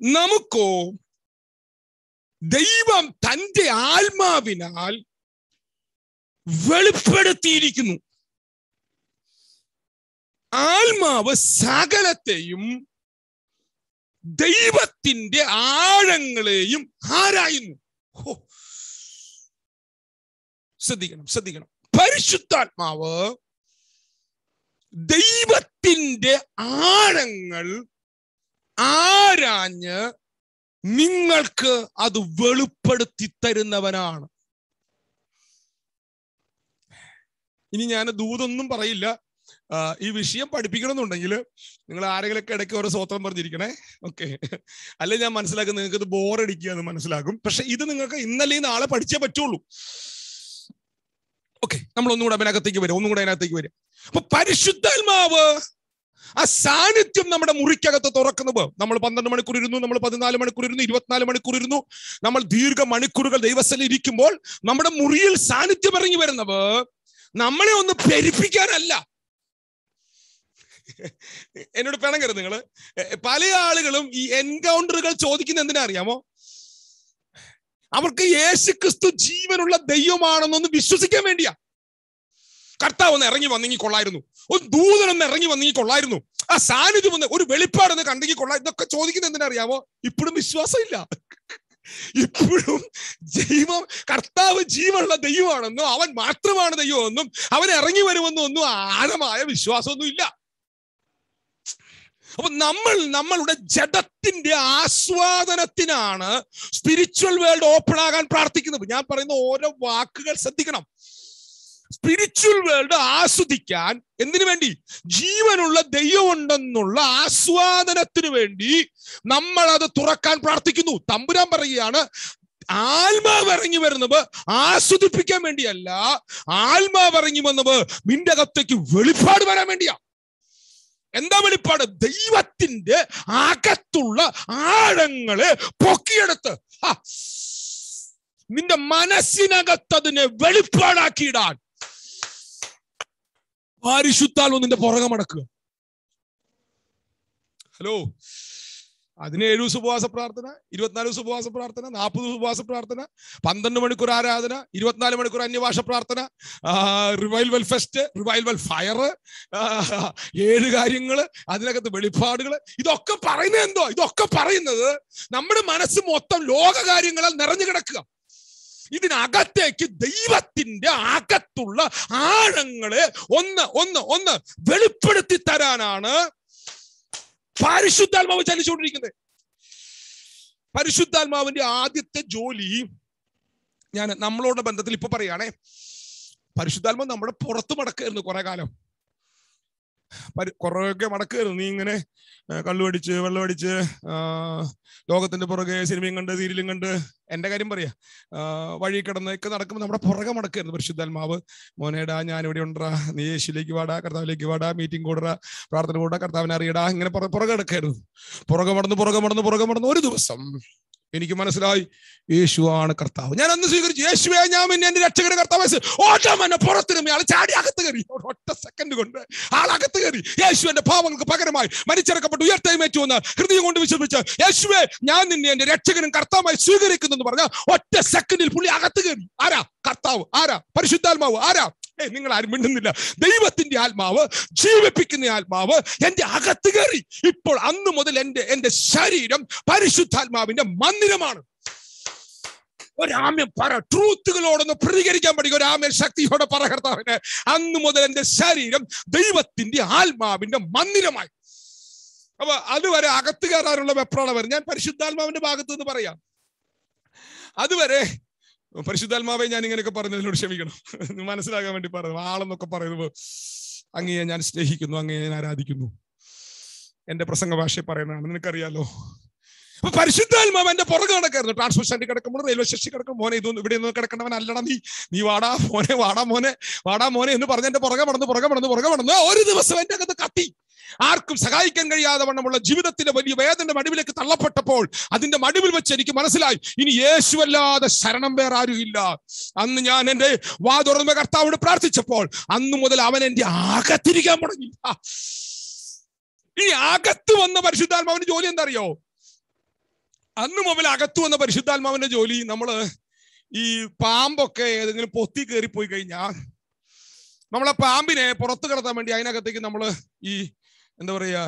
നമുക്കോ ദൈവം തന്റെ ആത്മാവിനാൽ വെളിപ്പെടുത്തിയിരിക്കുന്നു. ആത്മാവ് സകലത്തെയും ദൈവത്തിന്റെ ആഴങ്ങളെയും ആരായുന്നു. ശ്രദ്ധിക്കണം ശ്രദ്ധിക്കണം. പരിശുദ്ധാത്മാവ് ദൈവത്തിന്റെ ആഴങ്ങൾ ആരാഞ്ഞ് നിങ്ങൾക്ക് അത് വെളിപ്പെടുത്തി തരുന്നവനാണ്. ഇനി ഞാൻ ദൂതൊന്നും പറയില്ല. ഈ വിഷയം പഠിപ്പിക്കണമെന്നുണ്ടെങ്കിൽ നിങ്ങൾ ആരെങ്കിലൊക്കെ ഇടയ്ക്ക് ഓരോ സ്വത്രം പറഞ്ഞിരിക്കണേ? ഓക്കെ. അല്ലെ ഞാൻ മനസ്സിലാക്കും നിങ്ങൾക്ക് ഇത് ബോറടിക്കുക എന്ന് മനസ്സിലാക്കും പക്ഷെ ഇത് നിങ്ങൾക്ക് ഇന്നലെ നാളെ പഠിച്ചേ പറ്റുള്ളൂ. ഓക്കെ നമ്മൾ ഒന്നും കൂടെ അതിനകത്തേക്ക് വരും ഒന്നും കൂടെ അതിനകത്തേക്ക് വരും. അപ്പൊ പരിശുദ്ധാത്മാവ് ആ സാന്നിധ്യം നമ്മുടെ മുറിക്കകത്ത് തുറക്കുന്നത്. നമ്മൾ പന്ത്രണ്ട് മണിക്കൂർ ഇരുന്നു നമ്മൾ പതിനാല് മണിക്കൂർ ഇരുന്നു ഇരുപത്തിനാല് മണിക്കൂർ ഇരുന്നു. നമ്മൾ ദീർഘ മണിക്കൂറുകൾ ദൈവസ്ഥലിൽ ഇരിക്കുമ്പോൾ നമ്മുടെ മുറിയിൽ സാന്നിധ്യം ഇറങ്ങി വരുന്നത് നമ്മളെ ഒന്ന് പെരിപ്പിക്കാനല്ല. എന്നോട് പിണങ്ങരുത് നിങ്ങൾ. എ- പല ആളുകളും ഈ എൻകൗണ്ടറുകൾ ചോദിക്കുന്ന എന്തിനാ അറിയാമോ? അവർക്ക് യേശു ക്രിസ്തു ജീവനുള്ള ദൈവമാണെന്നൊന്ന് വിശ്വസിക്കാൻ വേണ്ടിയാ. കർത്താവ് ഒന്ന് ഇറങ്ങി വന്നെങ്കിൽ കൊള്ളായിരുന്നു. ഒരു ദൂതനൊന്ന് ഇറങ്ങി വന്നെങ്കിൽ കൊള്ളായിരുന്നു. ആ സാന്നിധ്യം ഒന്ന് ഒരു വെളിപ്പാടൊന്ന് കണ്ടെങ്കിൽ കൊള്ളാ ഇതൊക്കെ ചോദിക്കുന്നത് എന്തിനാ അറിയാമോ ഇപ്പോഴും വിശ്വാസമില്ല. ഇപ്പോഴും ദൈവം കർത്താവ് ജീവനുള്ള ദൈവമാണെന്നും അവൻ മാത്രമാണ് ദൈവമെന്നും അവൻ ഇറങ്ങി വരുമെന്നും ഒന്നും ആഴമായ വിശ്വാസമൊന്നും ഇല്ല അപ്പൊ നമ്മൾ നമ്മളുടെ ജഡത്തിന്റെ ആസ്വാദനത്തിനാണ് സ്പിരിച്വൽ വേൾഡ് ഓപ്പൺ ആകാൻ പ്രാർത്ഥിക്കുന്നത്. ഞാൻ പറയുന്ന ഓരോ വാക്കുകൾ ശ്രദ്ധിക്കണം. സ്പിരിച്വൽ വേൾഡ് ആസ്വദിക്കാൻ എന്തിനു വേണ്ടി? ജീവനുള്ള ദൈവമുണ്ടെന്നുള്ള ആസ്വാദനത്തിന് വേണ്ടി നമ്മൾ അത് തുറക്കാൻ പ്രാർത്ഥിക്കുന്നു. തമ്പുരാൻ പറയുകയാണ് ആത്മാവ് ഇറങ്ങി വരുന്നത് ആസ്വദിപ്പിക്കാൻ വേണ്ടിയല്ല ആത്മാവ് ഇറങ്ങി വന്നത് നിന്റെ അകത്തേക്ക് വെളിപ്പാട് വരാൻ വേണ്ടിയാ. എന്താ വെളിപ്പാട്? ദൈവത്തിന്റെ അകത്തുള്ള ആഴങ്ങളെ പൊക്കിയെടുത്ത്. നിന്റെ മനസ്സിനകത്ത് അതിനെ വെളിപ്പാടാക്കിയിടാൻ. പരിശുദ്ധാൽ നിന്റെ പുറകെ മടക്കുക. ഹലോ. അതിന് ഏഴു ഉപവാസ പ്രാർത്ഥന ഇരുപത്തിനാല് ഉപവാസ പ്രാർത്ഥന നാൽപ്പത് ഉപവാസ പ്രാർത്ഥന പന്ത്രണ്ട് മണിക്കൂർ ആരാധന ഇരുപത്തിനാല് മണിക്കൂർ അന്യഭാഷ പ്രാർത്ഥന റിവൈൽവൽ ഫെസ്റ്റ് റിവൈൽവൽ ഫയർ ഏഴ് കാര്യങ്ങൾ അതിനകത്ത് വെളിപ്പാടുകൾ ഇതൊക്കെ പറയുന്നത് എന്തോ? ഇതൊക്കെ പറയുന്നത് നമ്മുടെ മനസ്സ് മൊത്തം ലോക കാര്യങ്ങളാൽ നിറഞ്ഞു കിടക്കുക. ഇതിനകത്തേക്ക് ദൈവത്തിന്റെ അകത്തുള്ള ആഴങ്ങളെ ഒന്ന് ഒന്ന് ഒന്ന് വെളിപ്പെടുത്തി തരാനാണ് പരിശുദ്ധാത്മാവ് ചലിച്ചുകൊണ്ടിരിക്കുന്നത് പരിശുദ്ധാത്മാവിന്റെ ആദ്യത്തെ ജോലി ഞാൻ നമ്മളോട് ബന്ധത്തിൽ ഇപ്പൊ പറയുകയാണേ. പരിശുദ്ധാത്മാവ് നമ്മുടെ പുറത്ത് മടക്കായിരുന്നു കുറെ കാലം. കുറെയൊക്കെ മടക്കുകയായിരുന്നു നീ ഇങ്ങനെ കള്ളുപടിച്ച് വെള്ളമടിച്ച് ലോകത്തിന്റെ പുറകെ സിനിമയും കണ്ട് സീരിയലും കണ്ട് എന്റെ കാര്യം പറയാ. വഴി കിടന്നൊക്കെ നടക്കുമ്പോൾ നമ്മുടെ പുറകെ മടക്കായിരുന്നു പരിശുദ്ധാത്മാവ് മോനേടാ ഞാൻ ഇവിടെ ഉണ്ടാ നീ യേശുലേക്ക് വാടാ കർത്താവിലേക്ക് വാടാ. മീറ്റിംഗ് കൂടറ. പ്രാർത്ഥന കൂടാ കർത്താവിനെ അറിയടാ. ഇങ്ങനെ പുറ- പുറകെ കിടക്കായിരുന്നു പുറകെ മടന്ന് പുറകെ മടന്ന് പുറകെ മടന്ന് ഒരു ദിവസം എനിക്ക് മനസ്സിലായി യേശുവാണ് കർത്താവ്. ഞാൻ അന്ന് സ്വീകരിച്ചു. യേശുവെ ഞാൻ പിന്നെ എന്റെ രക്ഷകര കർത്താവ് ഓട്ടം എന്നെ പുറത്തിരുമ്പോ ആൾ ചാടി അകത്ത് കയറി. ഒറ്റ സെക്കൻഡ് കൊണ്ട് ആൾ അകത്ത് കയറി. യേശു എന്റെ പാവങ്ങൾക്ക് പകരമായി മരിച്ചിറക്കപ്പെട്ട്. ഉയർത്തെഴുന്നേറ്റു എന്ന് ഹൃദയം കൊണ്ട് വിശ്വസിച്ച് യേശുവെ ഞാൻ നിന്നെ എന്റെ രക്ഷകനും കർത്താവായി സ്വീകരിക്കുന്നു എന്ന് പറഞ്ഞ ഒറ്റ സെക്കൻഡിൽ പുള്ളി അകത്ത് കയറി. ആരാ? കർത്താവ്. ആരാ? പരിശുദ്ധാത്മാവ്. ആരാ? നിങ്ങൾ ആരും മിണ്ടുന്നില്ല. ദൈവത്തിന്റെ ആത്മാവ് ജീവിപ്പിക്കുന്ന ആത്മാവ് എന്റെ അകത്ത് കയറി. ഇപ്പോൾ അന്ന് മുതൽ എന്റെ എന്റെ ശരീരം പരിശുദ്ധാത്മാവിന്റെ മന്ദിരമാണ്. ഒരാമ്യം പറ. ട്രൂത്തുകളോടൊന്ന് പ്രതികരിക്കാൻ പഠിക്കും. ഒരാമ്യം ശക്തിയോടെ പറ കർത്താവിന് അന്ന് മുതൽ എന്റെ ശരീരം ദൈവത്തിന്റെ ആത്മാവിന്റെ മന്ദിരമായി. അപ്പൊ അതുവരെ അകത്ത് കയറാനുള്ള വെപ്രാളവർ ഞാൻ പരിശുദ്ധാത്മാവിന്റെ ഭാഗത്ത് നിന്ന് പറയാം. അതുവരെ പരിശുദ്ധാത്മാവെ ഞാൻ ഇങ്ങനെയൊക്കെ പറഞ്ഞതിനോട് ക്ഷമിക്കണം. മനസ്സിലാക്കാൻ വേണ്ടി പറഞ്ഞു. ആളെന്നൊക്കെ പറയുന്നത് അങ്ങയെ ഞാൻ സ്നേഹിക്കുന്നു അങ്ങയെ ഞാൻ ആരാധിക്കുന്നു. എന്റെ പ്രസംഗ ഭാഷയെ പറയുന്നതാണ്. നിനക്കറിയാലോ? അപ്പൊ പരിശുദ്ധാത്മാവ് എന്റെ പുറകെ കിടക്കായിരുന്നു ട്രാൻസ്പോർട്ട് സ്റ്റാൻഡിൽ കിടക്കുമ്പോൾ റെയിൽവേ സ്റ്റേഷനിൽ കിടക്കും മോനെ ഇതൊന്നും ഇവിടെ ഒന്നും കിടക്കണവൻ അല്ലടാ നീ. നീ വാടാ മോനെ വാടാ മോനെ വാടാ മോനെ എന്ന് പറഞ്ഞ എന്റെ പുറകെ മടന്ന് പുറകെ മടന്ന് പുറകെ മടന്ന് ഒരു ദിവസം എന്റെ അകത്ത് കത്തി. ആർക്കും സഹായിക്കാൻ കഴിയാതെ വണ്ണമുള്ള ജീവിതത്തിന്റെ വലിയ വേദന മടിവിലേക്ക് തള്ളപ്പെട്ടപ്പോൾ അതിന്റെ മടിവിൽ വെച്ച് എനിക്ക് മനസ്സിലായി. ഇനി യേശുവല്ലാതെ ശരണം വേറെ ആരുമില്ല അന്ന് ഞാൻ എന്റെ വാ കർത്താവോട് പ്രാർത്ഥിച്ചപ്പോൾ അന്ന് മുതൽ അവൻ എന്റെ ആകത്തിരിക്കാൻ തുടങ്ങി. ഇനി അകത്ത് വന്ന പരിശുദ്ധാത്മാവിന്റെ ജോലി എന്താ അറിയോ അന്ന് മുതൽ അകത്ത് വന്ന പരിശുദ്ധാത്മാവിന്റെ ജോലി നമ്മൾ ഈ പാമ്പൊക്കെ ഏതെങ്കിലും പൊത്തി കയറി പോയി കഴിഞ്ഞാൽ നമ്മളെ പാമ്പിനെ പുറത്ത് കിടത്താൻ വേണ്ടി അതിനകത്തേക്ക് നമ്മൾ ഈ എന്താ പറയാ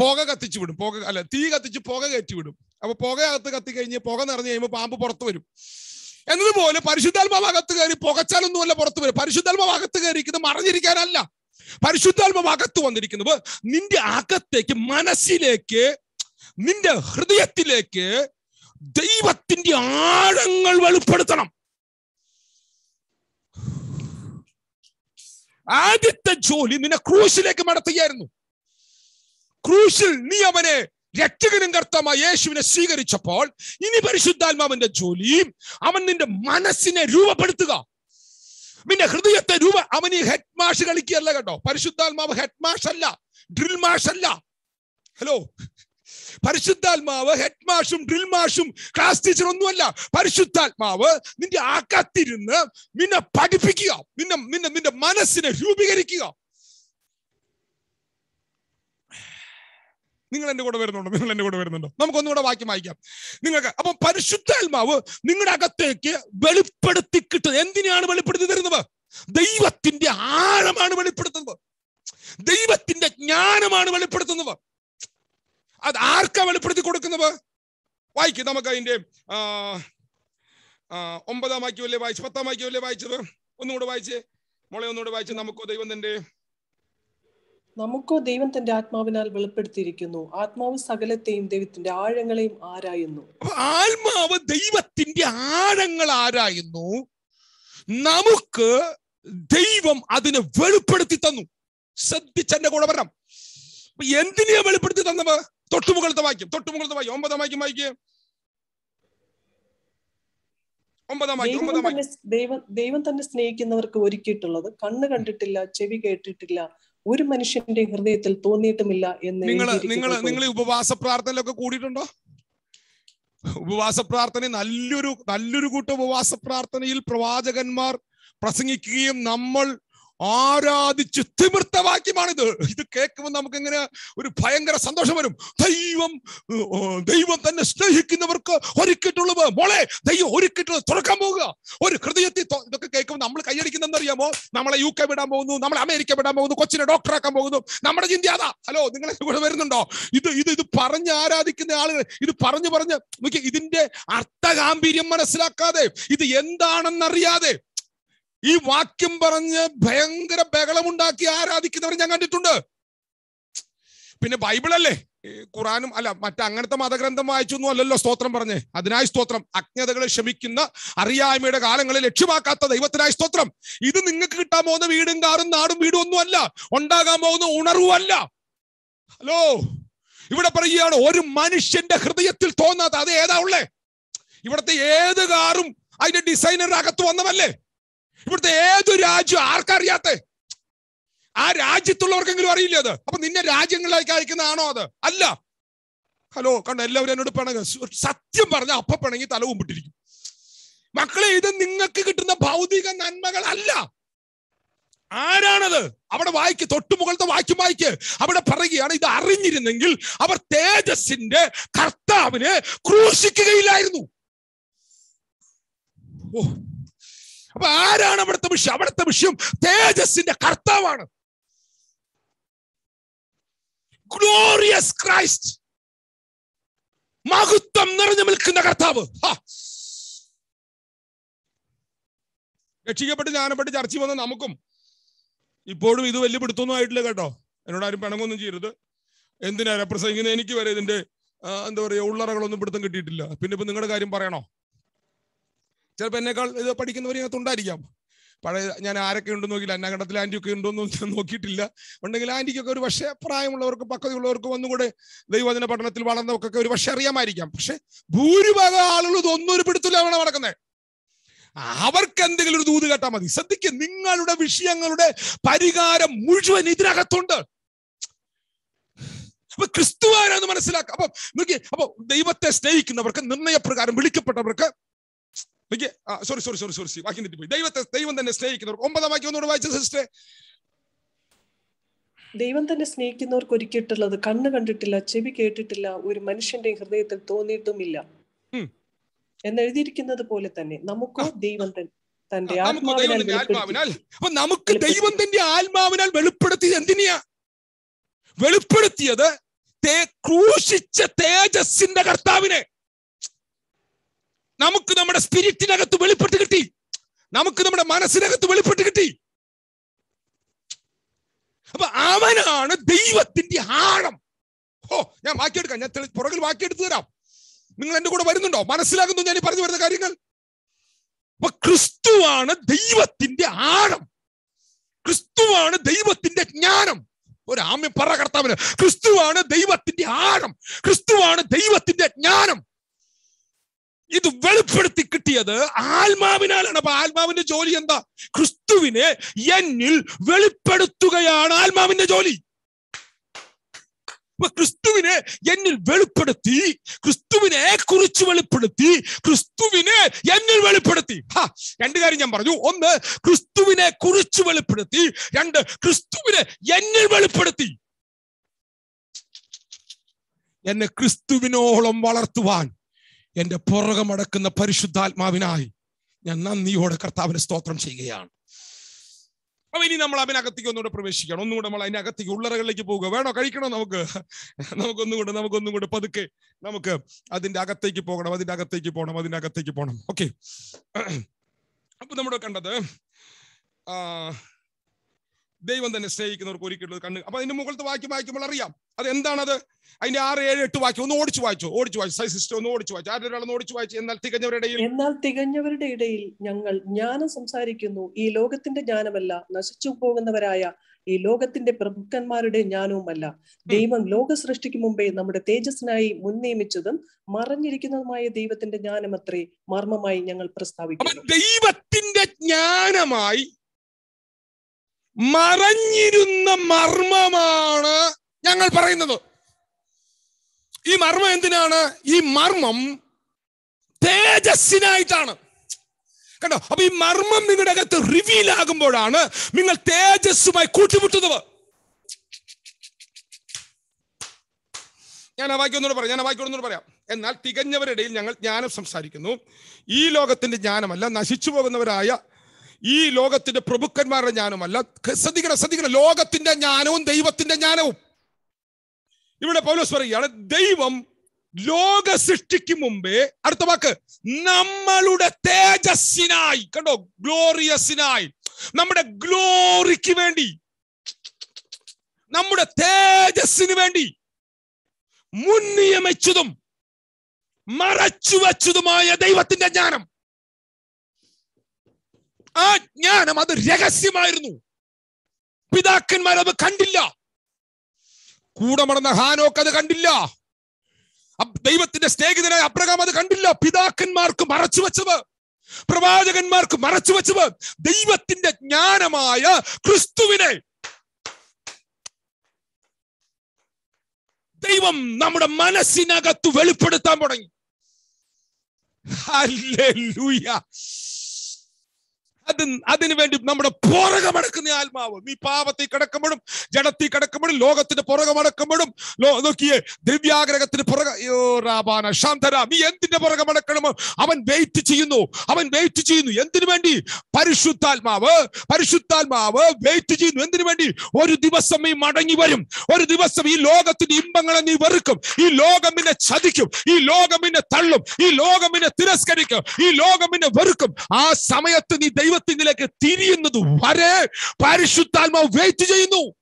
പുക കത്തിച്ചു വിടും. പുക അല്ല തീ കത്തിച്ച് പുക കയറ്റി വിടും. അപ്പൊ പുകയകത്ത് കത്തിക്കഴിഞ്ഞ് കത്തി കഴിഞ്ഞ് പുക നിറഞ്ഞു കഴിയുമ്പോൾ പാമ്പ് പുറത്തു വരും. എന്നതുപോലെ പരിശുദ്ധാത്മാവ് അകത്ത് കയറി പുകച്ചാലൊന്നുമല്ല പുറത്തു വരും. പരിശുദ്ധാത്മാവ് അകത്ത് കയറിയിരിക്കുന്നത് മറഞ്ഞിരിക്കാനല്ല. പരിശുദ്ധാത്മാവ് അകത്ത് വന്നിരിക്കുന്നത് നിന്റെ അകത്തേക്ക് മനസ്സിലേക്ക് നിന്റെ ഹൃദയത്തിലേക്ക് ദൈവത്തിന്റെ ആഴങ്ങൾ വെളിപ്പെടുത്തണം. ആദ്യത്തെ ജോലി നിന്നെ ക്രൂശിലേക്ക് മടത്തുകയായിരുന്നു. ക്രൂശിൽ നീ അവനെ രക്ഷകനും കർത്തമായ യേശുവിനെ സ്വീകരിച്ചപ്പോൾ ഇനി പരിശുദ്ധാത്മാവിന്റെ ജോലിയും അവൻ നിന്റെ മനസ്സിനെ രൂപപ്പെടുത്തുക. നിന്റെ ഹൃദയത്തെ രൂപ അവൻ ഈ ഹെഡ് മാഷ് കളിക്കുകയല്ല കേട്ടോ. പരിശുദ്ധാത്മാവ് ഹെഡ് മാഷ് അല്ല ഡ്രിൽ മാഷ് അല്ല. ഹലോ പരിശുദ്ധാത്മാവ് ഹെഡ് മാഷും ഡ്രിൽ മാഷും ക്ലാസ് ടീച്ചർ ഒന്നുമല്ല. പരിശുദ്ധാത്മാവ് നിന്റെ ആക്കത്തിരുന്ന് നിന്നെ പഠിപ്പിക്കുക. നിന്നെ നിന്നെ നിന്റെ മനസ്സിനെ രൂപീകരിക്കുക. നിങ്ങൾ എന്റെ കൂടെ വരുന്നുണ്ടോ? നിങ്ങൾ എന്റെ കൂടെ വരുന്നുണ്ടോ? നമുക്കൊന്നുകൂടെ വാക്യം വായിക്കാം. നിങ്ങൾക്ക് അപ്പൊ പരിശുദ്ധാത്മാവ് നിങ്ങളുടെ അകത്തേക്ക് വെളിപ്പെടുത്തി കിട്ടുന്നത് എന്തിനാണ് വെളിപ്പെടുത്തി തരുന്നത്? ദൈവത്തിന്റെ ആഴമാണ് വെളിപ്പെടുത്തുന്നത്. ദൈവത്തിന്റെ ജ്ഞാനമാണ് വെളിപ്പെടുത്തുന്നത്. അത് ആർക്കാ വെളിപ്പെടുത്തി കൊടുക്കുന്നത്? വായിക്കും നമുക്ക് അതിന്റെ ഒമ്പതാം വാക്യമല്ലേ വായിച്ചു പത്താം വാക്യമല്ലേ വായിച്ചത്? ഒന്നുകൂടെ വായിച്ചേ. മോളെ ഒന്നുകൂടെ വായിച്ച്. നമുക്കോ ദൈവം തന്റെ നമുക്കോ ദൈവം തന്റെ ആത്മാവിനാൽ വെളിപ്പെടുത്തിയിരിക്കുന്നു. ആത്മാവ് സകലത്തെയും ദൈവത്തിന്റെ ആഴങ്ങളെയും ആരായുന്നു. ആത്മാവ് ദൈവത്തിന്റെ ആഴങ്ങൾ ആരായുന്നു? നമുക്ക് ദൈവം അതിനെ വെളിപ്പെടുത്തി തന്നു. ശ്രദ്ധിച്ചെന്റെ കൂടെ വരണം. അപ്പൊ എന്തിനെയാ വെളിപ്പെടുത്തി തന്നത്? തൊട്ടുമുകളത്തെ വാക്യം തൊട്ടുമുകളത്തെ വാക്യം. ഒമ്പതാം വാക്യം വായിക്കുക ദൈവം തന്നെ സ്നേഹിക്കുന്നവർക്ക് ഒരുക്കിയിട്ടുള്ളത്. കണ്ണ് കണ്ടിട്ടില്ല ചെവി കേട്ടിട്ടില്ല ഒരു മനുഷ്യന്റെ ഹൃദയത്തിൽ തോന്നിയിട്ടുമില്ല എന്ന് നിങ്ങൾ നിങ്ങൾ നിങ്ങൾ ഉപവാസ പ്രാർത്ഥനയിലൊക്കെ കൂടിയിട്ടുണ്ടോ? ഉപവാസ പ്രാർത്ഥന നല്ലൊരു നല്ലൊരു കൂട്ടം ഉപവാസ പ്രാർത്ഥനയിൽ പ്രവാചകന്മാർ പ്രസംഗിക്കുകയും നമ്മൾ ആരാധിച്ച് തിമിർത്ത വാക്യമാണിത് ഇത് കേൾക്കുമ്പോൾ നമുക്ക് ഇങ്ങനെ ഒരു ഭയങ്കര സന്തോഷം വരും. ദൈവം ദൈവം തന്നെ സ്നേഹിക്കുന്നവർക്ക് ഒരുക്കിയിട്ടുള്ളത്. മോളെ ദൈവം ഒരുക്കിയിട്ടുള്ളത് തുറക്കാൻ പോവുക. ഒരു ഹൃദയത്തിൽ ഇതൊക്കെ കേൾക്കുമ്പോൾ നമ്മൾ കൈയടിക്കുന്നറിയാമോ നമ്മളെ യു കെ വിടാൻ പോകുന്നു നമ്മളെ അമേരിക്ക വിടാൻ പോകുന്നു കൊച്ചിനെ ഡോക്ടറാക്കാൻ പോകുന്നു. നമ്മുടെ ചിന്തി അതാ. ഹലോ നിങ്ങളെ കൂടെ വരുന്നുണ്ടോ? ഇത് ഇത് ഇത് പറഞ്ഞ് ആരാധിക്കുന്ന ആളുകൾ ഇത് പറഞ്ഞു പറഞ്ഞ് നോക്കി ഇതിന്റെ അർത്ഥഗാംഭീര്യം മനസ്സിലാക്കാതെ ഇത് എന്താണെന്നറിയാതെ ഈ വാക്യം പറഞ്ഞ് ഭയങ്കര ബഹളമുണ്ടാക്കി ആരാധിക്കുന്നവർ ഞാൻ കണ്ടിട്ടുണ്ട്. പിന്നെ ബൈബിൾ അല്ലേ ഖുറാനും അല്ല മറ്റ അങ്ങനത്തെ മതഗ്രന്ഥം വായിച്ചൊന്നും അല്ലല്ലോ സ്തോത്രം പറഞ്ഞേ. അതിനായി സ്തോത്രം. അജ്ഞതകളെ ക്ഷമിക്കുന്ന അറിയായ്മയുടെ കാലങ്ങളെ ലക്ഷ്യമാക്കാത്ത ദൈവത്തിനായി സ്തോത്രം. ഇത് നിങ്ങൾക്ക് കിട്ടാൻ പോകുന്ന വീടും കാറും നാടും വീടും ഒന്നും അല്ല ഉണ്ടാകാൻ പോകുന്ന ഉണർവും അല്ല ഹലോ? ഇവിടെ പറയുകയാണ് ഒരു മനുഷ്യന്റെ ഹൃദയത്തിൽ തോന്നാത്ത അത് ഏതാ ഉള്ളേ? ഇവിടുത്തെ ഏത് കാറും അതിന്റെ ഡിസൈനറിനകത്ത് അകത്ത് വന്നതല്ലേ? ഇവിടുത്തെ ഏത് രാജ്യം ആർക്കറിയാത്ത? ആ രാജ്യത്തുള്ളവർക്കെങ്കിലും അറിയില്ല അത്? അപ്പൊ നിന്നെ രാജ്യങ്ങളിലേക്ക് അയക്കുന്നതാണോ അത്? അല്ല. ഹലോ കണ്ട എല്ലാവരും എന്നോട് പിണങ്ങ. സത്യം പറഞ്ഞ അപ്പ പിണങ്ങി തല കുമ്പിട്ടിരിക്കും. മക്കളെ ഇത് നിങ്ങൾക്ക് കിട്ടുന്ന ഭൗതിക നന്മകൾ അല്ല. ആരാണത്? അവിടെ വായിക്ക് തൊട്ടുമുകളത്തെ വാക്യം വായിക്ക്. അവിടെ പറയുകയാണ് ഇത് അറിഞ്ഞിരുന്നെങ്കിൽ അവർ തേജസ്സിന്റെ കർത്താവിനെ ക്രൂശിക്കുകയില്ലായിരുന്നു. ഓ അപ്പൊ ആരാണ് അവിടുത്തെ വിഷയം? അവിടുത്തെ വിഷയം തേജസിന്റെ കർത്താവാണ്. ഗ്ലോറിയസ് ക്രൈസ്റ്റ് മഹത്വം നിറഞ്ഞു നിൽക്കുന്ന കർത്താവ്. രക്ഷിക്കപ്പെട്ട് ജ്ഞാനപ്പെട്ട് ചർച്ച വന്ന നമുക്കും ഇപ്പോഴും ഇത് വലിയ ആയിട്ടില്ല കേട്ടോ. എന്നോട് ആരും പിണങ്ങൊന്നും ചെയ്യരുത്. എന്തിനാ പ്രസംഗിക്കുന്നത് എനിക്ക് വരെ ഇതിന്റെ എന്താ പറയാ ഉള്ളറകളൊന്നും പിടുത്തം കിട്ടിയിട്ടില്ല. പിന്നെ ഇപ്പൊ നിങ്ങളുടെ കാര്യം പറയണോ? ചിലപ്പോൾ എന്നെക്കാൾ ഇത് പഠിക്കുന്നവർ ഇതിനകത്ത് ഉണ്ടായിരിക്കാം. പഴയ ഞാൻ ആരൊക്കെ ഉണ്ടെന്ന് നോക്കിയില്ല. അന്നകണ്ടത്തിൽ ആന്റിയൊക്കെ ഒക്കെ ഉണ്ടോ എന്ന് ഞാൻ നോക്കിയിട്ടില്ല. ഉണ്ടെങ്കിൽ ആന്റിക്കൊക്കെ ഒരു പക്ഷേ പ്രായമുള്ളവർക്ക് പക്വതയുള്ളവർക്ക് ഒന്നും കൂടെ ദൈവവചന പഠനത്തിൽ വളർന്നവർക്കൊക്കെ ഒരു പക്ഷെ അറിയാമായിരിക്കാം. പക്ഷെ ഭൂരിഭാഗം ആളുകൾ ഇതൊന്നും ഒരു പിടുത്തിലാണ് നടക്കുന്നത്. അവർക്ക് എന്തെങ്കിലും ഒരു ദൂത് കേട്ടാൽ മതി. ശ്രദ്ധിക്കുക നിങ്ങളുടെ വിഷയങ്ങളുടെ പരിഹാരം മുഴുവൻ ഇതിനകത്തുണ്ട്. അപ്പൊ ക്രിസ്തുവാരാന്ന് മനസ്സിലാക്കാം അപ്പൊ നോക്കിയേ അപ്പൊ ദൈവത്തെ സ്നേഹിക്കുന്നവർക്ക് നിർണയപ്രകാരം വിളിക്കപ്പെട്ടവർക്ക് സോറി സോറി സോറി സോറി വാക്യം തെറ്റിപ്പോയി. ദൈവത്തെ ദൈവം തന്നെ സ്നേഹിക്കുന്നവർക്ക് ഒമ്പതാം വാക്യം ഒന്നുകൂടെ വായിച്ച സിസ്റ്റർ ദൈവം തന്നെ സ്നേഹിക്കുന്നവർക്ക് ഒരുക്കിയിട്ടുള്ളത് കണ്ണ് കണ്ടിട്ടില്ല ചെവി കേട്ടിട്ടില്ല ഒരു മനുഷ്യന്റെ ഹൃദയത്തിൽ തോന്നിയിട്ടുമില്ല. എന്ന് എന്നെഴുതിയിരിക്കുന്നത് പോലെ തന്നെ നമുക്കോ ദൈവം തന്നെ തന്റെ ആത്മാവിനാൽ അപ്പൊ നമുക്ക്. ദൈവം തന്റെ ആത്മാവിനാൽ വെളിപ്പെടുത്തിയത് എന്തിനെയാ? വെളിപ്പെടുത്തിയത് ക്രൂശിച്ച തേജസ്സിന്റെ കർത്താവിനെ. നമുക്ക് നമ്മുടെ സ്പിരിറ്റിനകത്ത് വെളിപ്പെട്ട് കിട്ടി. നമുക്ക് നമ്മുടെ മനസ്സിനകത്ത് വെളിപ്പെട്ട് കിട്ടി. അപ്പൊ അവനാണ് ദൈവത്തിന്റെ ആഴം. ഓ ഞാൻ വാക്കിയെടുക്കാം. ഞാൻ പുറകിൽ വാക്കിയെടുത്തു തരാം. നിങ്ങൾ എന്റെ കൂടെ വരുന്നുണ്ടോ? മനസ്സിലാകുന്നു ഞാൻ ഈ പറഞ്ഞു വരുന്ന കാര്യങ്ങൾ. അപ്പൊ ക്രിസ്തുവാണ് ദൈവത്തിന്റെ ആഴം. ക്രിസ്തുവാണ് ദൈവത്തിന്റെ ജ്ഞാനം. ഒരു ആമ്യം പറ കർത്താവിന്. ക്രിസ്തുവാണ് ദൈവത്തിന്റെ ആഴം. ക്രിസ്തുവാണ് ദൈവത്തിന്റെ ജ്ഞാനം. ഇത് വെളിപ്പെടുത്തി കിട്ടിയത് ആത്മാവിനാലാണ്. അപ്പൊ ആത്മാവിന്റെ ജോലി എന്താ? ക്രിസ്തുവിനെ എന്നിൽ വെളിപ്പെടുത്തുകയാണ് ആത്മാവിന്റെ ജോലി. അപ്പൊ ക്രിസ്തുവിനെ എന്നിൽ വെളിപ്പെടുത്തി ക്രിസ്തുവിനെ കുറിച്ച് വെളിപ്പെടുത്തി ക്രിസ്തുവിനെ എന്നിൽ വെളിപ്പെടുത്തി. രണ്ട് കാര്യം ഞാൻ പറഞ്ഞു. ഒന്ന് ക്രിസ്തുവിനെ കുറിച്ച് വെളിപ്പെടുത്തി. രണ്ട് ക്രിസ്തുവിനെ എന്നിൽ വെളിപ്പെടുത്തി. എന്നെ ക്രിസ്തുവിനോളം വളർത്തുവാൻ എന്റെ പുറകമടക്കുന്ന പരിശുദ്ധാത്മാവിനായി ഞാൻ നന്ദിയോടെ കർത്താവിനെ സ്തോത്രം ചെയ്യുകയാണ്. അപ്പൊ ഇനി നമ്മൾ അതിനകത്തേക്ക് ഒന്നുകൂടെ പ്രവേശിക്കണം. ഒന്നുകൂടെ നമ്മൾ അതിനകത്തേക്ക് ഉള്ളറകളിലേക്ക് പോവുക. വേണോ? കഴിക്കണോ നമുക്ക്? നമുക്കൊന്നും കൂടെ നമുക്കൊന്നും കൂടെ പതുക്കെ നമുക്ക് അതിന്റെ അകത്തേക്ക് പോകണം അതിന്റെ അകത്തേക്ക് പോകണം അതിന്റെ അകത്തേക്ക് പോകണം. ഓക്കെ അപ്പൊ നമ്മുടെ കണ്ടത് ആ ദൈവം തന്നെ സ്നേഹിക്കുന്നവർക്ക് ഒരുക്കിയിട്ടുള്ളത് കണ്ണ്. അപ്പൊ അതിന്റെ മുകളിലത്തെ വാക്യം വായിക്കുമ്പോൾ അറിയാം. അത് എന്താണത് അതിന്റെ ആറ് ഏഴ് എട്ട് വാക്യം. ഒന്ന് ഓടിച്ചു വായിച്ചു. ഓടിച്ചു വായിച്ചു. സൈ സിസ്റ്റർ ഒന്ന് ഓടിച്ചു വായിച്ചു. ആരുടെ ഒരാളൊന്ന് ഓടിച്ചു വായിച്ചു. എന്നാൽ തികഞ്ഞവരുടെ എന്നാൽ തികഞ്ഞവരുടെ ഇടയിൽ ഞങ്ങൾ ജ്ഞാനം സംസാരിക്കുന്നു. ഈ ലോകത്തിന്റെ ജ്ഞാനമല്ല. നശിച്ചു പോകുന്നവരായ ഈ ലോകത്തിന്റെ പ്രഭുക്കന്മാരുടെ ജ്ഞാനവുമല്ല. ദൈവം ലോക സൃഷ്ടിക്ക് മുമ്പേ നമ്മുടെ തേജസ്സിനായി മുൻനിയമിച്ചതും മറഞ്ഞിരിക്കുന്നതുമായ ദൈവത്തിന്റെ ജ്ഞാനമത്രേ മർമ്മമായി ഞങ്ങൾ പ്രസ്താവിക്കുന്നു. ദൈവത്തിന്റെ ജ്ഞാനമായി മറഞ്ഞിരുന്ന മർമ്മമാണ് ഞങ്ങൾ പറയുന്നത്. ഈ മർമ്മം എന്തിനാണ്? ഈ മർമ്മം തേജസ്സിനായിട്ടാണ്. കണ്ടോ? അപ്പൊ ഈ മർമ്മം നിങ്ങളുടെ അകത്ത് റിവീൽ ആകുമ്പോഴാണ് നിങ്ങൾ തേജസ്സുമായി കൂട്ടിമുട്ടുന്നത്. ഞാൻ ആ വാക്യം ഒന്നുകൂടെ പറയാം ഞാൻ ആ വാക്യം ഒന്നുകൂടെ പറയാം. എന്നാൽ തികഞ്ഞവരുടെ ഇടയിൽ ഞങ്ങൾ ജ്ഞാനം സംസാരിക്കുന്നു. ഈ ലോകത്തിന്റെ ജ്ഞാനമല്ല നശിച്ചു പോകുന്നവരായ ഈ ലോകത്തിന്റെ പ്രഭുക്കന്മാരുടെ ജ്ഞാനമല്ല ശ്രദ്ധിക്കണം ശ്രദ്ധിക്കണം. ലോകത്തിന്റെ ജ്ഞാനവും ദൈവത്തിന്റെ ജ്ഞാനവും. ഇവിടെ പൗലോസ് പറയുകയാണ് ദൈവം ലോക സൃഷ്ടിക്ക് മുമ്പേ അടുത്ത വാക്ക് നമ്മളുടെ തേജസ്സിനായി കണ്ടോ? ഗ്ലോറിയസിനായി നമ്മുടെ ഗ്ലോറിക്ക് വേണ്ടി നമ്മുടെ തേജസ്സിന് വേണ്ടി മുൻനിയമിച്ചതും മറച്ചു വച്ചതുമായ ദൈവത്തിന്റെ ജ്ഞാനം. ആ ജ്ഞാനം അത് രഹസ്യമായിരുന്നു. പിതാക്കന്മാർ അത് കണ്ടില്ല. കൂടെ മറന്ന ഹാനോക്ക് അത് കണ്ടില്ല. ദൈവത്തിന്റെ സ്നേഹിതനായ അബ്രഹാം അത് കണ്ടില്ല. പിതാക്കന്മാർക്ക് മറച്ചു വെച്ചത് പ്രവാചകന്മാർക്ക് മറച്ചു വെച്ചത് ദൈവത്തിന്റെ ജ്ഞാനമായ ക്രിസ്തുവിനെ. ദൈവം നമ്മുടെ മനസ്സിനകത്ത് വെളിപ്പെടുത്താൻ തുടങ്ങി. അത് അതിനു വേണ്ടി നമ്മുടെ പുറകമടക്കുന്ന ആത്മാവ്. നീ പാപത്തിൽ കിടക്കുമ്പോഴും ജഡത്തിൽ കിടക്കുമ്പോഴും ലോകത്തിന്റെ പുറകമടക്കുമ്പോഴും നോക്കിയേ ദിവ്യാഗ്രഹത്തിന് പുറക അയ്യോ രാബാന ശാന്തര നീ എന്തിന്റെ പുറകമടക്കണമോ അവൻ വെയിറ്റ് ചെയ്യുന്നു. അവൻ വെയിറ്റ് ചെയ്യുന്നു. എന്തിനു വേണ്ടി? പരിശുദ്ധാത്മാവ് പരിശുദ്ധാത്മാവ് വെയിറ്റ് ചെയ്യുന്നു. എന്തിനു വേണ്ടി? ഒരു ദിവസം ഈ മടങ്ങി വരും. ഒരു ദിവസം ഈ ലോകത്തിന്റെ ഇമ്പങ്ങളെ നീ വെറുക്കും. ഈ ലോകം നിന്നെ ചതിക്കും. ഈ ലോകം നിന്നെ തള്ളും. ഈ ലോകം നിന്നെ തിരസ്കരിക്കും. ഈ ലോകം നിന്നെ വെറുക്കും. ആ സമയത്ത് നീ ദൈവത്തിലേക്ക് തിരിയുന്നത് വരെ പരിശുദ്ധാത്മാവ് വെയിറ്റ് ചെയ്യുന്നു.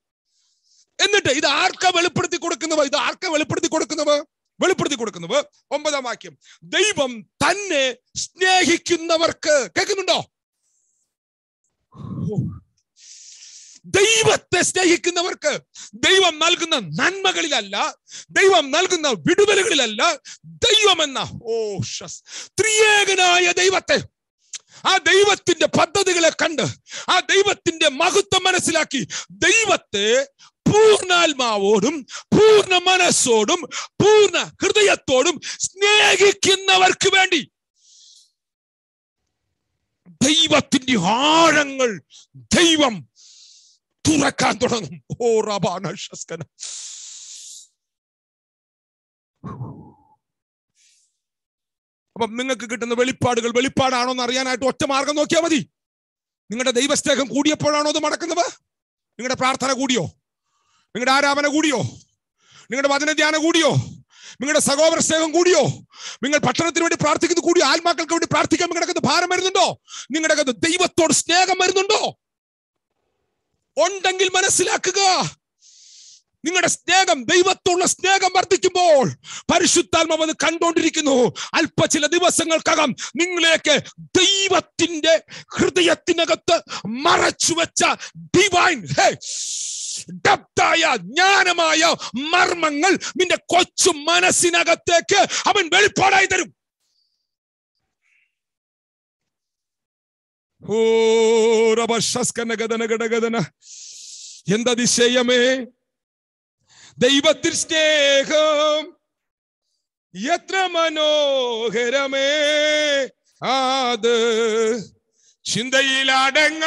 എന്നിട്ട് ഇത് ആർക്ക വെളിപ്പെടുത്തി കൊടുക്കുന്നവ? ഇത് ആർക്ക വെളിപ്പെടുത്തി കൊടുക്കുന്നവ? വെളിപ്പെടുത്തി കൊടുക്കുന്നവ? ഒമ്പതാം വാക്യം. ദൈവം തന്നെ സ്നേഹിക്കുന്നവർക്ക് കേൾക്കുന്നുണ്ടോ? ദൈവത്തെ സ്നേഹിക്കുന്നവർക്ക് ദൈവം നൽകുന്ന നന്മകളിലല്ല ദൈവം നൽകുന്ന വിടുതലുകളിലല്ല ദൈവം എന്ന ഓ ത്രിയേകനായ ദൈവത്തെ ആ ദൈവത്തിന്റെ പദ്ധതികളെ കണ്ട് ആ ദൈവത്തിന്റെ മഹത്വം മനസ്സിലാക്കി ദൈവത്തെ പൂർണാത്മാവോടും പൂർണ മനസ്സോടും പൂർണ ഹൃദയത്തോടും സ്നേഹിക്കുന്നവർക്ക് വേണ്ടി. ദൈവത്തിന്റെ ആഴങ്ങൾ ദൈവം തുറക്കാൻ തുടങ്ങും. ഓ റബാന ഷസ്കന അപ്പം നിങ്ങൾക്ക് കിട്ടുന്ന വെളിപ്പാടുകൾ വെളിപ്പാടാണോ എന്ന് അറിയാനായിട്ട് ഒറ്റ മാർഗം നോക്കിയാൽ മതി. നിങ്ങളുടെ ദൈവസ്നേഹം കൂടിയപ്പോഴാണോ അത് മടക്കുന്നത്? നിങ്ങളുടെ പ്രാർത്ഥന കൂടിയോ? നിങ്ങളുടെ ആരാധന കൂടിയോ? നിങ്ങളുടെ വചനധ്യാനം കൂടിയോ? നിങ്ങളുടെ സഹോദര സ്നേഹം കൂടിയോ? നിങ്ങൾ ഭക്ഷണത്തിന് വേണ്ടി പ്രാർത്ഥിക്കുന്നത് കൂടിയോ ആത്മാക്കൾക്ക് വേണ്ടി പ്രാർത്ഥിക്കാൻ നിങ്ങളുടെ ഭാരം വരുന്നുണ്ടോ? നിങ്ങളുടെ ദൈവത്തോട് സ്നേഹം വരുന്നുണ്ടോ? ഉണ്ടെങ്കിൽ മനസ്സിലാക്കുക. നിങ്ങളുടെ സ്നേഹം ദൈവത്തോടുള്ള സ്നേഹം വർദ്ധിക്കുമ്പോൾ പരിശുദ്ധാത്മാവ് അത് കണ്ടുകൊണ്ടിരിക്കുന്നു അല്പ ചില ദിവസങ്ങൾക്കകം നിങ്ങളിലേക്ക് ദൈവത്തിന്റെ ഹൃദയത്തിനകത്ത് മറച്ചു വെച്ച ഡിവൈൻ ഡെപ്തായ ജ്ഞാനമായ മർമ്മങ്ങൾ നിന്റെ കൊച്ചു മനസ്സിനകത്തേക്ക് അവൻ വെളിപ്പാടായി തരും. ഓ എന്താ എന്തതിശയമേ ദൈവത്തിൽ സ്നേഹം. എത്ര മനോഹരമേ. ആത് അടങ്ങ.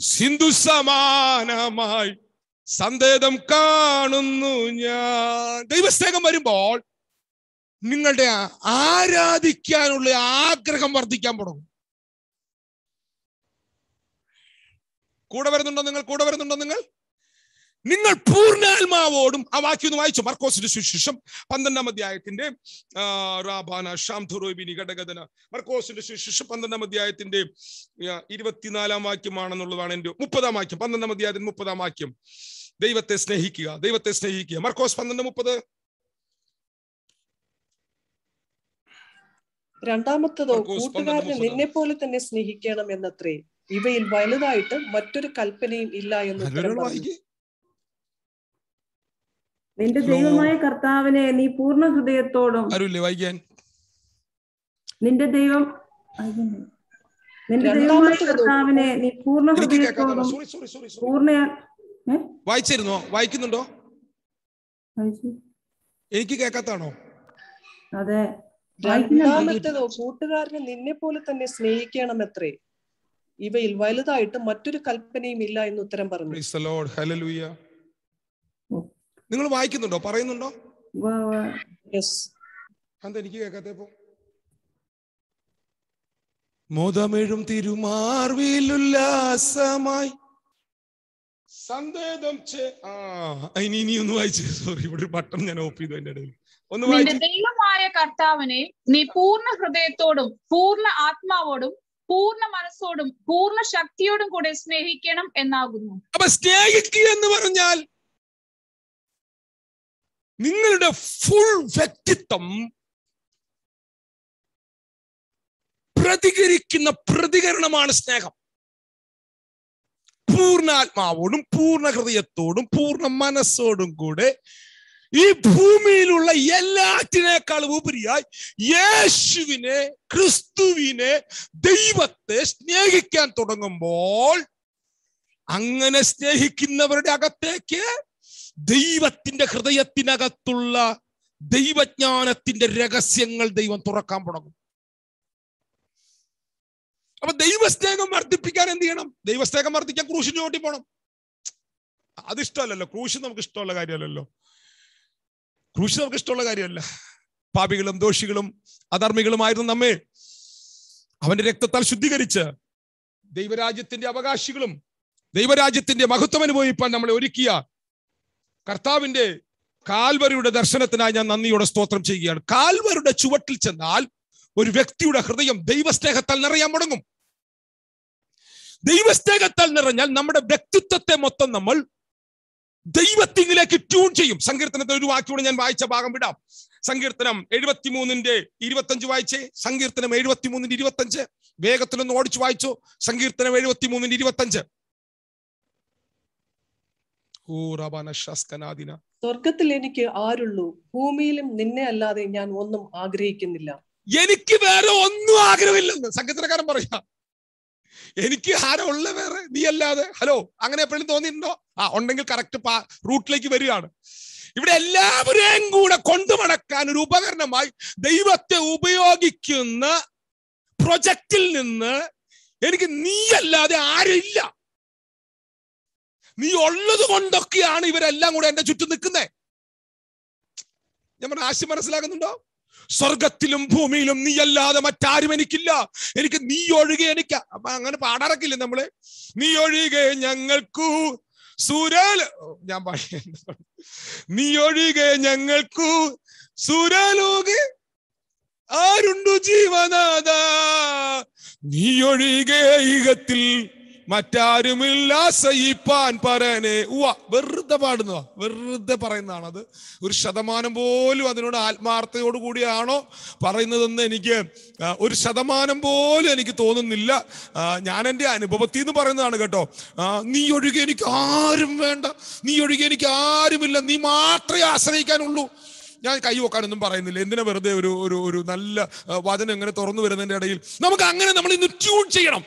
സിന്ധു സമാനമായി സന്ദേഹം കാണുന്നു ഞാൻ. ദൈവസ്നേഹം വരുമ്പോൾ നിങ്ങളുടെ ആരാധിക്കാനുള്ള ആഗ്രഹം വർദ്ധിക്കാൻ തുടങ്ങും. കൂടെ വരുന്നുണ്ടോ നിങ്ങൾ? കൂടെ വരുന്നുണ്ടോ നിങ്ങൾ? നിങ്ങൾ പൂർണാത്മാവോടും ആ വാക്യം ഒന്ന് വായിച്ചു. മർക്കോസിന്റെ സുശേഷം പന്ത്രണ്ടാം അധ്യായത്തിന്റെ റാബാന ഘടകഥന മർക്കോസിന്റെ സുശേഷം പന്ത്രണ്ടാം അധ്യായത്തിന്റെ ഇരുപത്തിനാലാം വാക്യമാണെന്നുള്ളതാണ് എന്റെ മുപ്പതാം വാക്യം. പന്ത്രണ്ടാം അധ്യായത്തിന്റെ മുപ്പതാം വാക്യം. ദൈവത്തെ സ്നേഹിക്കുക ദൈവത്തെ സ്നേഹിക്കുക. മർക്കോസ് പന്ത്രണ്ട് മുപ്പത്. രണ്ടാമത്തതോ കൂട്ടുകാരനെ നിന്നെ പോലെ തന്നെ സ്നേഹിക്കണം എന്നത്രേ. ഇവയിൽ വലുതായിട്ട് മറ്റൊരു കൽപ്പനയും ഇല്ല എന്ന് ഉത്തരം നല്ലൊരാൾ പറഞ്ഞു വായിക്കേ നിന്റെ ദൈവമായ കർത്താവിനെ നീ പൂർണ ഹൃദയത്തോടും വായിക്കാൻ നിന്റെ ദൈവം നിന്റെ ദൈവമായ രണ്ടാമത്തേത് കർത്താവിനെ നീ പൂർണ ഹൃദയത്തോടും പൂർണ വായിച്ചിരുന്നോ? വായിക്കുന്നുണ്ടോ? എനിക്ക് കേൾക്കാത്താണോ? അതെ. വായിക്കുന്നുണ്ട്. കൂട്ടുകാരനെ നിന്നെ പോലെ തന്നെ സ്നേഹിക്കണം എത്രേ ഇവയിൽ വലുതായിട്ട് മറ്റൊരു കൽപ്പനയും ഇല്ല എന്ന് ഉത്തരം പറഞ്ഞു. നിങ്ങൾ വായിക്കുന്നുണ്ടോ? പറയുന്നുണ്ടോ? എനിക്ക് കേൾക്കാത്തപ്പോ മോദമെഴും തിരുമാർവിലുല്ലാസമായി. സന്ദേഹം ചേ ആ ഇനി ഇനി ഒന്ന് വായിച്ചു. സോറി ഇവിടെ ഒരു ബട്ടൺ ഞാൻ ഓഫ് ചെയ്തു എന്റെ ഇടയിൽ. ഒന്ന് നിന്റെ ദൈവമായ കർത്താവിനെ നീ പൂർണ ഹൃദയത്തോടും പൂർണ ആത്മാവോടും പൂർണ മനസ്സോടും പൂർണ ശക്തിയോടും കൂടെ സ്നേഹിക്കണം എന്നാകുന്നു. അപ്പൊ സ്നേഹിക്കുക എന്ന് പറഞ്ഞാൽ നിങ്ങളുടെ ഫുൾ വ്യക്തിത്വം പ്രതികരിക്കുന്ന പ്രതികരണമാണ് സ്നേഹം. പൂർണാത്മാവോടും പൂർണ ഹൃദയത്തോടും പൂർണ മനസ്സോടും കൂടെ ഈ ഭൂമിയിലുള്ള എല്ലാറ്റിനേക്കാളും ഉപരിയായി യേശുവിനെ ക്രിസ്തുവിനെ ദൈവത്തെ സ്നേഹിക്കാൻ തുടങ്ങുമ്പോൾ അങ്ങനെ സ്നേഹിക്കുന്നവരുടെ അകത്തേക്ക് ദൈവത്തിന്റെ ഹൃദയത്തിനകത്തുള്ള ദൈവജ്ഞാനത്തിന്റെ രഹസ്യങ്ങൾ ദൈവം തുറക്കാൻ തുടങ്ങും. അപ്പൊ ദൈവസ്നേഹം വർദ്ധിപ്പിക്കാൻ എന്ത് ചെയ്യണം? ദൈവസ്നേഹം വർദ്ധിക്കാൻ ക്രൂശിന് ചോട്ടി പോണം. അതിഷ്ടമല്ലല്ലോ ക്രൂശ് നമുക്ക് ഇഷ്ടമുള്ള കാര്യമല്ലല്ലോ. ക്രൂശ് നമുക്ക് ഇഷ്ടമുള്ള കാര്യമല്ല. പാപികളും ദോഷികളും അധർമ്മികളുമായിരുന്നു നമ്മെ. അവന്റെ രക്തത്താൽ ശുദ്ധീകരിച്ച് ദൈവരാജ്യത്തിന്റെ അവകാശികളും ദൈവരാജ്യത്തിന്റെ മഹത്വം അനുഭവിപ്പാൻ നമ്മളെ ഒരുക്കിയ കർത്താവിന്റെ കാൽവരിയുടെ ദർശനത്തിനായി ഞാൻ നന്ദിയോടെ സ്തോത്രം ചെയ്യുകയാണ്. കാൽവരുടെ ചുവട്ടിൽ ചെന്നാൽ ഒരു വ്യക്തിയുടെ ഹൃദയം ദൈവസ്നേഹത്താൽ നിറയാൻ തുടങ്ങും ദൈവസ്നേഹത്താൽ നിറഞ്ഞാൽ നമ്മുടെ വ്യക്തിത്വത്തെ മൊത്തം നമ്മൾ ദൈവത്തിങ്കിലേക്ക് ട്യൂൺ ചെയ്യും. സങ്കീർത്തനത്തെ ഒരു വാക്കിയോടെ ഞാൻ വായിച്ച ഭാഗം വിടാം. സങ്കീർത്തനം എഴുപത്തിമൂന്നിന്റെ ഇരുപത്തഞ്ച് വായിച്ചേ. സങ്കീർത്തനം എഴുപത്തിമൂന്നിന്റെ ഇരുപത്തഞ്ച്. വേഗത്തിലൊന്ന് ഓടിച്ചു വായിച്ചു. സങ്കീർത്തനം എഴുപത്തിമൂന്നിന്റെ ഇരുപത്തഞ്ച്. സ്വർഗത്തിൽ എനിക്ക് ആരുള്ളൂ? ഭൂമിയിലും നിന്നെ അല്ലാതെ ഞാൻ ഒന്നും ആഗ്രഹിക്കുന്നില്ല. എനിക്ക് വേറെ ഒന്നും ആഗ്രഹമില്ലെന്ന് സംഗീതക്കാരൻ പറയാ. എനിക്ക് ആരാ ഉള്ള വേറെ നീ അല്ലാതെ. ഹലോ അങ്ങനെ എപ്പോഴും തോന്നിയിട്ടുണ്ടോ? ആ ഉണ്ടെങ്കിൽ കറക്റ്റ് റൂട്ടിലേക്ക് വരികയാണ്. ഇവിടെ എല്ലാവരെയും കൂടെ കൊണ്ടുമടക്കാൻ ഒരു ഉപകരണമായി ദൈവത്തെ ഉപയോഗിക്കുന്ന പ്രൊജക്റ്റിൽ നിന്ന് എനിക്ക് നീ അല്ലാതെ നീയല്ലാതെ ആരില്ല നീ ഉള്ളത് കൊണ്ടൊക്കെയാണ് ഇവരെല്ലാം കൂടെ എന്റെ ചുറ്റും നിൽക്കുന്നേ. ഞാൻ ആശയം മനസ്സിലാക്കുന്നുണ്ടോ? സ്വർഗത്തിലും ഭൂമിയിലും നീ അല്ലാതെ മറ്റാരും എനിക്കില്ല. എനിക്ക് നീ ഒഴികെ എനിക്ക് അപ്പൊ അങ്ങനെ പാടാറക്കില്ല നമ്മൾ? നീ ഒഴികെ ഞങ്ങൾക്കു സുരൽ ഞാൻ പാടി നീ ഒഴികെ ഞങ്ങൾക്കു സുരലോകെ ആരുണ്ടു ജീവനാഥ നീ ഒഴികെ ഈകത്തിൽ മറ്റാരുമില്ല സഹിപ്പാൻ പറയനെ ഉവ വെറുതെ പാടുന്നതാ. വെറുതെ പറയുന്നതാണത് ഒരു ശതമാനം പോലും അതിനോട് ആത്മാർത്ഥതയോട് കൂടിയാണോ പറയുന്നതെന്ന് എനിക്ക് ഒരു ശതമാനം പോലും എനിക്ക് തോന്നുന്നില്ല. ഞാൻ എന്റെ അനുഭവത്തിൽ നിന്ന് പറയുന്നതാണ് കേട്ടോ. നീ ഒഴികെ എനിക്ക് ആരും വേണ്ട. നീ ഒഴികെ എനിക്ക് ആരുമില്ല. നീ മാത്രമേ ആശ്രയിക്കാനുള്ളൂ. ഞാൻ കൈ വെക്കാനൊന്നും പറയുന്നില്ല. എന്തിനാ വെറുതെ ഒരു ഒരു ഒരു നല്ല വചനം ഇങ്ങനെ തുറന്നു വരുന്നതിന്റെ ഇടയിൽ? നമുക്ക് അങ്ങനെ നമ്മൾ ഇന്ന് ട്യൂൺ ചെയ്യണം.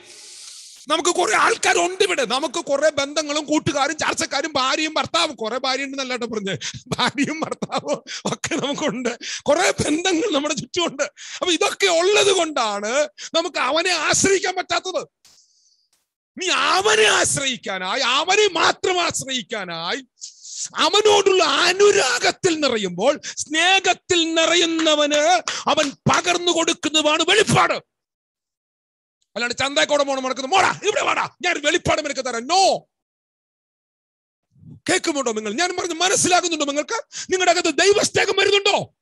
നമുക്ക് കുറെ ആൾക്കാരുണ്ട് ഇവിടെ. നമുക്ക് കുറെ ബന്ധങ്ങളും കൂട്ടുകാരും ചർച്ചക്കാരും ഭാര്യയും ഭർത്താവും. കുറെ ഭാര്യ ഉണ്ടെന്നല്ല കേട്ടോ പറഞ്ഞത് ഭാര്യയും ഭർത്താവും ഒക്കെ നമുക്കുണ്ട്. കുറെ ബന്ധങ്ങൾ നമ്മുടെ ചുറ്റുമുണ്ട്. അപ്പൊ ഇതൊക്കെ ഉള്ളത് കൊണ്ടാണ് നമുക്ക് അവനെ ആശ്രയിക്കാൻ പറ്റാത്തത്. നീ അവനെ ആശ്രയിക്കാനായി അവനെ മാത്രം ആശ്രയിക്കാനായി അവനോടുള്ള അനുരാഗത്തിൽ നിറയുമ്പോൾ സ്നേഹത്തിൽ നിറയുന്നവന് അവൻ പകർന്നു കൊടുക്കുന്നതാണ് വെളിപ്പാട്. അല്ലാണ്ട് ചന്തക്കോടെ പോണം നടക്കുന്നത് മോടാ ഇവിടെ വാടാ ഞാൻ വെളിപ്പാട് നിനക്ക് തരാം. നോ കേൾക്കുന്നുണ്ടോ നിങ്ങൾ? ഞാൻ പറഞ്ഞു മനസ്സിലാകുന്നുണ്ടോ നിങ്ങൾക്ക്? നിങ്ങളുടെ അകത്ത് ദൈവസ്നേഹം വരുന്നുണ്ടോ?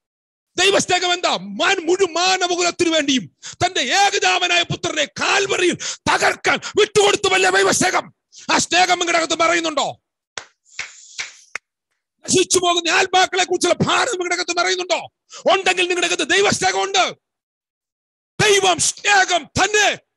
ദൈവസ്നേഹം എന്താ? മാൻ മുഴു മാനവകുലത്തിനു വേണ്ടിയും തന്റെ ഏകജാമനായ പുത്രനെ കാൽവറിയിൽ തകർക്കാൻ വിട്ടുകൊടുത്തുമല്ലേ ദൈവസ്നേഹം? ആ സ്നേഹം നിങ്ങളുടെ അകത്ത് പറയുന്നുണ്ടോ? നശിച്ചു പോകുന്ന ആത്മാക്കളെ കുറിച്ചുള്ള ഭാരം നിങ്ങളുടെ അകത്ത് പറയുന്നുണ്ടോ? ഉണ്ടെങ്കിൽ നിങ്ങളുടെ അകത്ത് ദൈവസ്നേഹം ഉണ്ട് ദൈവം സ്നേഹം തന്നെ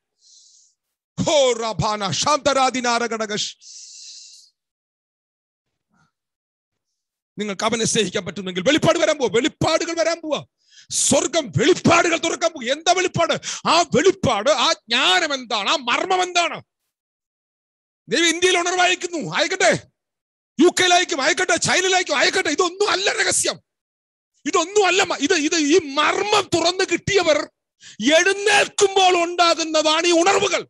നിങ്ങൾക്ക് അവനെ സ്നേഹിക്കാൻ പറ്റുന്നെങ്കിൽ വെളിപ്പാട് വരാൻ പോവാ വെളിപ്പാടുകൾ വരാൻ പോവാ. സ്വർഗം വെളിപ്പാടുകൾ തുറക്കാൻ പോകും എന്താ വെളിപ്പാട്? ആ വെളിപ്പാട് ആ ജ്ഞാനം എന്താണ്? ആ മർമ്മം എന്താണ്? ദൈവം ഇന്ത്യയിൽ ഉണർവായിക്കുന്നു അയക്കട്ടെ. യു കെയിലായിരിക്കും അയക്കട്ടെ. ചൈനയിലായിരിക്കും അയക്കട്ടെ. ഇതൊന്നും അല്ല രഹസ്യം. ഇതൊന്നും അല്ല ഇത് ഇത് ഈ മർമ്മം തുറന്നു കിട്ടിയവർ എഴുന്നേൽക്കുമ്പോൾ ഉണ്ടാകുന്നതാണ് ഈ ഉണർവുകൾ.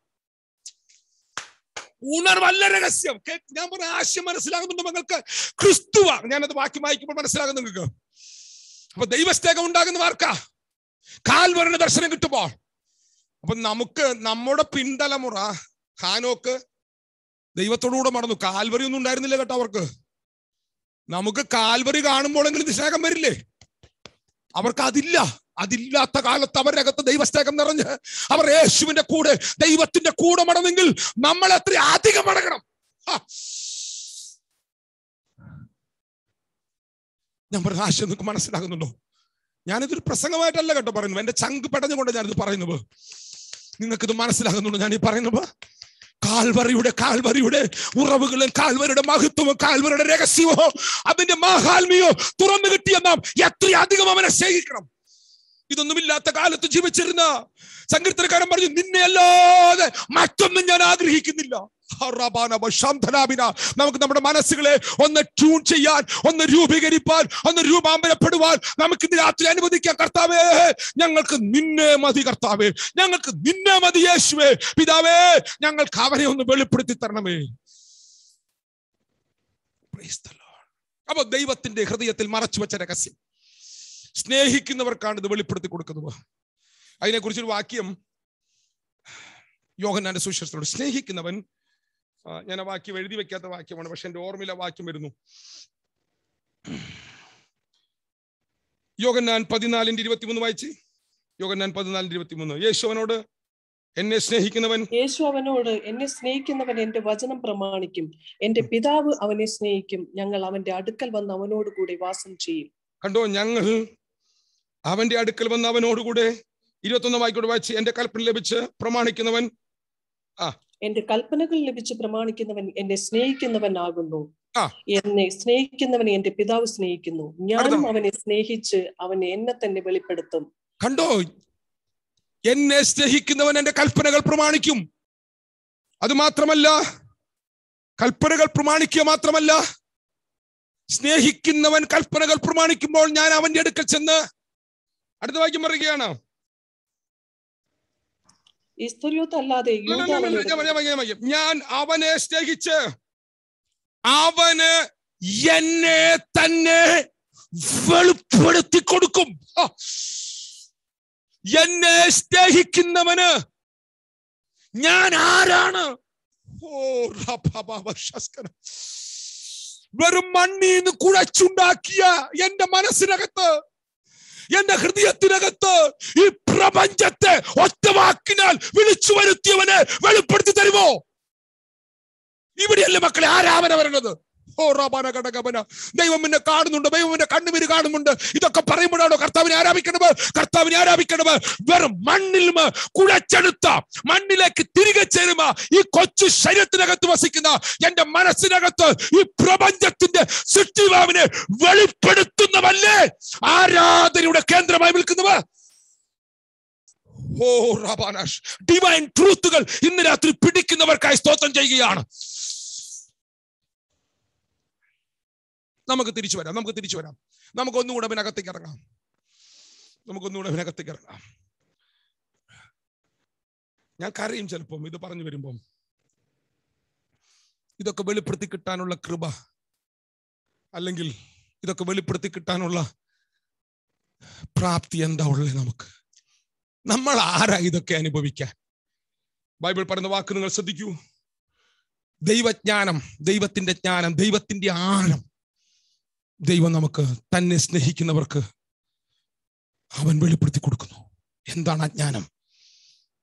ഉണർവല്ല രഹസ്യം. ഞാൻ പറഞ്ഞ ആശയം മനസ്സിലാകുന്നുണ്ട് നിങ്ങൾക്ക് ക്രിസ്തുവ ഞാനത് വാക്യം വായിക്കുമ്പോൾ മനസ്സിലാകും നിങ്ങൾക്ക്. അപ്പൊ ദൈവസ്നേഹം ഉണ്ടാകുന്ന ആർക്കാ? കാൽവരണ ദർശനം കിട്ടുമ്പോൾ. അപ്പൊ നമുക്ക് നമ്മുടെ പിന്തലമുറ ഹാനോക്ക് ദൈവത്തോടുകൂടെ മറന്നു കാൽവറി ഒന്നും ഉണ്ടായിരുന്നില്ല കേട്ടോ അവർക്ക്. നമുക്ക് കാൽവറി കാണുമ്പോഴെങ്കിലും സ്നേഹം വരില്ലേ? അവർക്ക് അതില്ല. അതില്ലാത്ത കാലത്ത് അവരുടെ അകത്ത് ദൈവസ്നേഹം നിറഞ്ഞ് അവർ യേശുവിന്റെ കൂടെ ദൈവത്തിന്റെ കൂടെ മടങ്ങെങ്കിൽ നമ്മൾ എത്ര അധികം മടങ്ങണം. ഞാൻ പറഞ്ഞ ആശയം നിങ്ങൾക്ക് മനസ്സിലാകുന്നുണ്ടോ? ഞാനിതൊരു പ്രസംഗമായിട്ടല്ല കേട്ടോ പറയുന്നത്. എന്റെ ചങ്ക് പെടഞ്ഞുകൊണ്ട് ഞാനിത് പറയുന്നത്. നിങ്ങൾക്കിത് മനസ്സിലാകുന്നുണ്ടോ ഞാൻ ഈ പറയുന്നത്? കാൽവറിയുടെ കാൽവറിയുടെ ഉറവുകളും കാൽവറിയുടെ മഹത്വവും കാൽവറിയുടെ രഹസ്യമോ അതിന്റെ മഹാത്മിയോ തുറന്നു കിട്ടിയ നാം എത്രയധികം അവനെ സ്നേഹിക്കണം. ഇതൊന്നുമില്ലാത്ത കാലത്ത് ജീവിച്ചിരുന്ന സങ്കീർത്തനക്കാരൻ പറഞ്ഞു നിന്നെ അല്ലാതെ മറ്റൊന്നും ഞാൻ ആഗ്രഹിക്കുന്നില്ല. നമുക്ക് നമ്മുടെ മനസ്സുകളെ ഒന്ന് ട്യൂൺ ചെയ്യാൻ ഒന്ന് രൂപീകരിപ്പാൻ ഒന്ന് രൂപാന്തരപ്പെടുവാൻ നമുക്ക് ഇന്ന് രാത്രി അനുവദിക്കാം. കർത്താവേ ഞങ്ങൾക്ക് നിന്നെ മതി കർത്താവേ. ഞങ്ങൾക്ക് നിന്നെ മതി യേശുവേ. പിതാവേ ഞങ്ങൾക്ക് അവരെ ഒന്ന് വെളിപ്പെടുത്തി തരണമേ. അപ്പൊ ദൈവത്തിന്റെ ഹൃദയത്തിൽ മറച്ചു വെച്ച രഹസ്യം. സ്നേഹിക്കുന്നവർക്കാണ് ഇത് വെളിപ്പെടുത്തി കൊടുക്കുന്നത്. അതിനെക്കുറിച്ചൊരു വാക്യം യോഹന്നാന്റെ സുശേഷത്തോട് സ്നേഹിക്കുന്നവൻ ഞാൻ ആ വാക്യം എഴുതി വെക്കാത്ത വാക്യമാണ് പക്ഷെ എന്റെ ഓർമ്മയിലെ വാക്യം വരുന്നു. യോഗന്നാൻ പതിനാലിന്റെ ഇരുപത്തിമൂന്ന് വായിച്ച്. യോഗന്നാൻ പതിനാലിന്റെ ഇരുപത്തിമൂന്ന്. യേശുവനോട് എന്നെ സ്നേഹിക്കുന്നവൻ യേശു അവനോട് എന്നെ സ്നേഹിക്കുന്നവൻ എന്റെ വചനം പ്രമാണിക്കും. എന്റെ പിതാവ് അവനെ സ്നേഹിക്കും. ഞങ്ങൾ അവന്റെ അടുക്കൽ വന്ന് അവനോട് കൂടി വാസം ചെയ്യും. കണ്ടോ ഞങ്ങൾ അവന്റെ അടുക്കൽ വന്ന് അവനോടുകൂടെ ഇരുപത്തൊന്ന് വായിക്കോട് വായിച്ച് എന്റെ കൽപ്പന ലഭിച്ച് പ്രമാണിക്കുന്നവൻ ആ. എന്റെ കൽപ്പനകൾ ലഭിച്ച് പ്രമാണിക്കുന്നവൻ എന്നെ സ്നേഹിക്കുന്നവൻ ആകുന്നു എന്നെ സ്നേഹിക്കുന്നവനെ എന്റെ പിതാവ് സ്നേഹിക്കുന്നു. ഞാനും അവനെ സ്നേഹിച്ച് അവൻ എന്നെ തന്നെ വെളിപ്പെടുത്തും. കണ്ടോ? എന്നെ സ്നേഹിക്കുന്നവൻ എന്റെ കൽപ്പനകൾ പ്രമാണിക്കും. അത് മാത്രമല്ല കൽപ്പനകൾ പ്രമാണിക്കുക മാത്രമല്ല സ്നേഹിക്കുന്നവൻ കൽപ്പനകൾ പ്രമാണിക്കുമ്പോൾ ഞാൻ അവന്റെ അടുക്കൽ ചെന്ന് അടുത്ത വാക്യം പറയുകയാണ് ഞാൻ അവനെ സ്നേഹിച്ച് അവന് എന്നെ തന്നെ വെളിപ്പെടുത്തി കൊടുക്കും എന്നെ സ്നേഹിക്കുന്നവന് ഞാൻ ആരാണ് ഓ. വെറും മണ്ണിന്ന് കുഴച്ചുണ്ടാക്കിയ എന്റെ മനസ്സിനകത്ത് എന്റെ ഹൃദയത്തിനകത്ത് ഈ പ്രപഞ്ചത്തെ ഒറ്റ വാക്കിനാൽ വിളിച്ചു വരുത്തിയവനെ വെളിപ്പെടുത്തി തരുമോ? ഇവിടെയല്ലേ മക്കളെ ആരാവന വരണത്? ഓ റബാന കടകബന. ദൈവം എന്നെ കാണുന്നുണ്ട് ദൈവം എന്റെ കണ്ണുമിര് കാണുന്നുണ്ട്. ഇതൊക്കെ പറയുമ്പോഴാണോ കർത്താവിനെ ആരാധിക്കണത് കർത്താവിനെ ആരാധിക്കണത് വെറും മണ്ണിൽ കുഴച്ചെടുത്ത മണ്ണിലേക്ക് തിരികെ ചേരുമ ഈ കൊച്ചു ശരീരത്തിനകത്ത് വസിക്കുന്ന എന്റെ മനസ്സിനകത്ത് ഈ പ്രപഞ്ചത്തിന്റെ സൃഷ്ടിവാവിനെ വെളിപ്പെടുത്തുന്നവല്ലേ? ആരാധനയുടെ കേന്ദ്രമായി നിൽക്കുന്നവ ഓ റബാനാഷ് ഡിവൈൻ ട്രൂത്തുകൾ ഇന്ന് രാത്രി പിടിക്കുന്നവർക്കായി സ്തോത്രം ചെയ്യുകയാണ്. നമുക്ക് തിരിച്ചു വരാം. നമുക്ക് തിരിച്ചു വരാം. നമുക്ക് ഒന്നുകൂടെ അവനകത്തേക്ക് ഇറങ്ങാം. നമുക്കൊന്നുകൂടെ അവനകത്തേക്ക് ഇറങ്ങാം. ഞാൻ കരയും ചിലപ്പം ഇത് പറഞ്ഞു വരുമ്പം. ഇതൊക്കെ വെളിപ്പെടുത്തി കിട്ടാനുള്ള കൃപ അല്ലെങ്കിൽ ഇതൊക്കെ വെളിപ്പെടുത്തി കിട്ടാനുള്ള പ്രാപ്തി എന്താ ഉള്ളത് നമുക്ക്? നമ്മൾ ആരാ ഇതൊക്കെ അനുഭവിക്കാൻ? ബൈബിൾ പറയുന്ന വാക്ക് നിങ്ങൾ ശ്രദ്ധിക്കൂ. ദൈവജ്ഞാനം ദൈവത്തിന്റെ ജ്ഞാനം ദൈവത്തിന്റെ ആഴം. ദൈവം നമുക്ക് തന്നെ സ്നേഹിക്കുന്നവർക്ക് അവൻ വെളിപ്പെടുത്തി കൊടുക്കുന്നു. എന്താണ് അജ്ഞാനം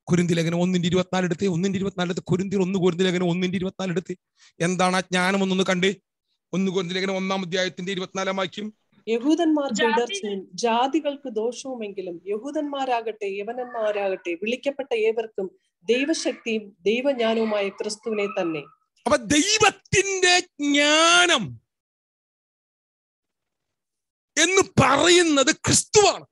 കുരുന്തി ലേഖനം ഒന്നിന്റെ ഇരുപത്തിനാല് എടുത്ത് ഒന്നിന്റെ ഇരുപത്തിനാല് എടുത്ത് കുരുന്തി ഒന്ന് കുരുന്തി ലേഖനം ഒന്നിന്റെ ഇരുപത്തിനാല് എടുത്ത്. എന്താണ് അജ്ഞാനം എന്നൊന്ന് കണ്ടേ ഒന്ന് കുരുന്തി ലേഖനം ഒന്നാം അധ്യായത്തിന്റെ ഇരുപത്തിനാലാം വാക്യം. യഹൂദന്മാർ ഇടർച്ചയും ജാതികൾക്ക് ദോഷവുമെങ്കിലും യഹൂദന്മാരാകട്ടെ യവനന്മാരാകട്ടെ വിളിക്കപ്പെട്ട ഏവർക്കും ദൈവശക്തിയും ദൈവജ്ഞാനവുമായ ക്രിസ്തുവിനെ തന്നെ. അപ്പൊ ദൈവത്തിന്റെ ജ്ഞാനം എന്ന് പറയുന്നത് ക്രിസ്തുവാണ്.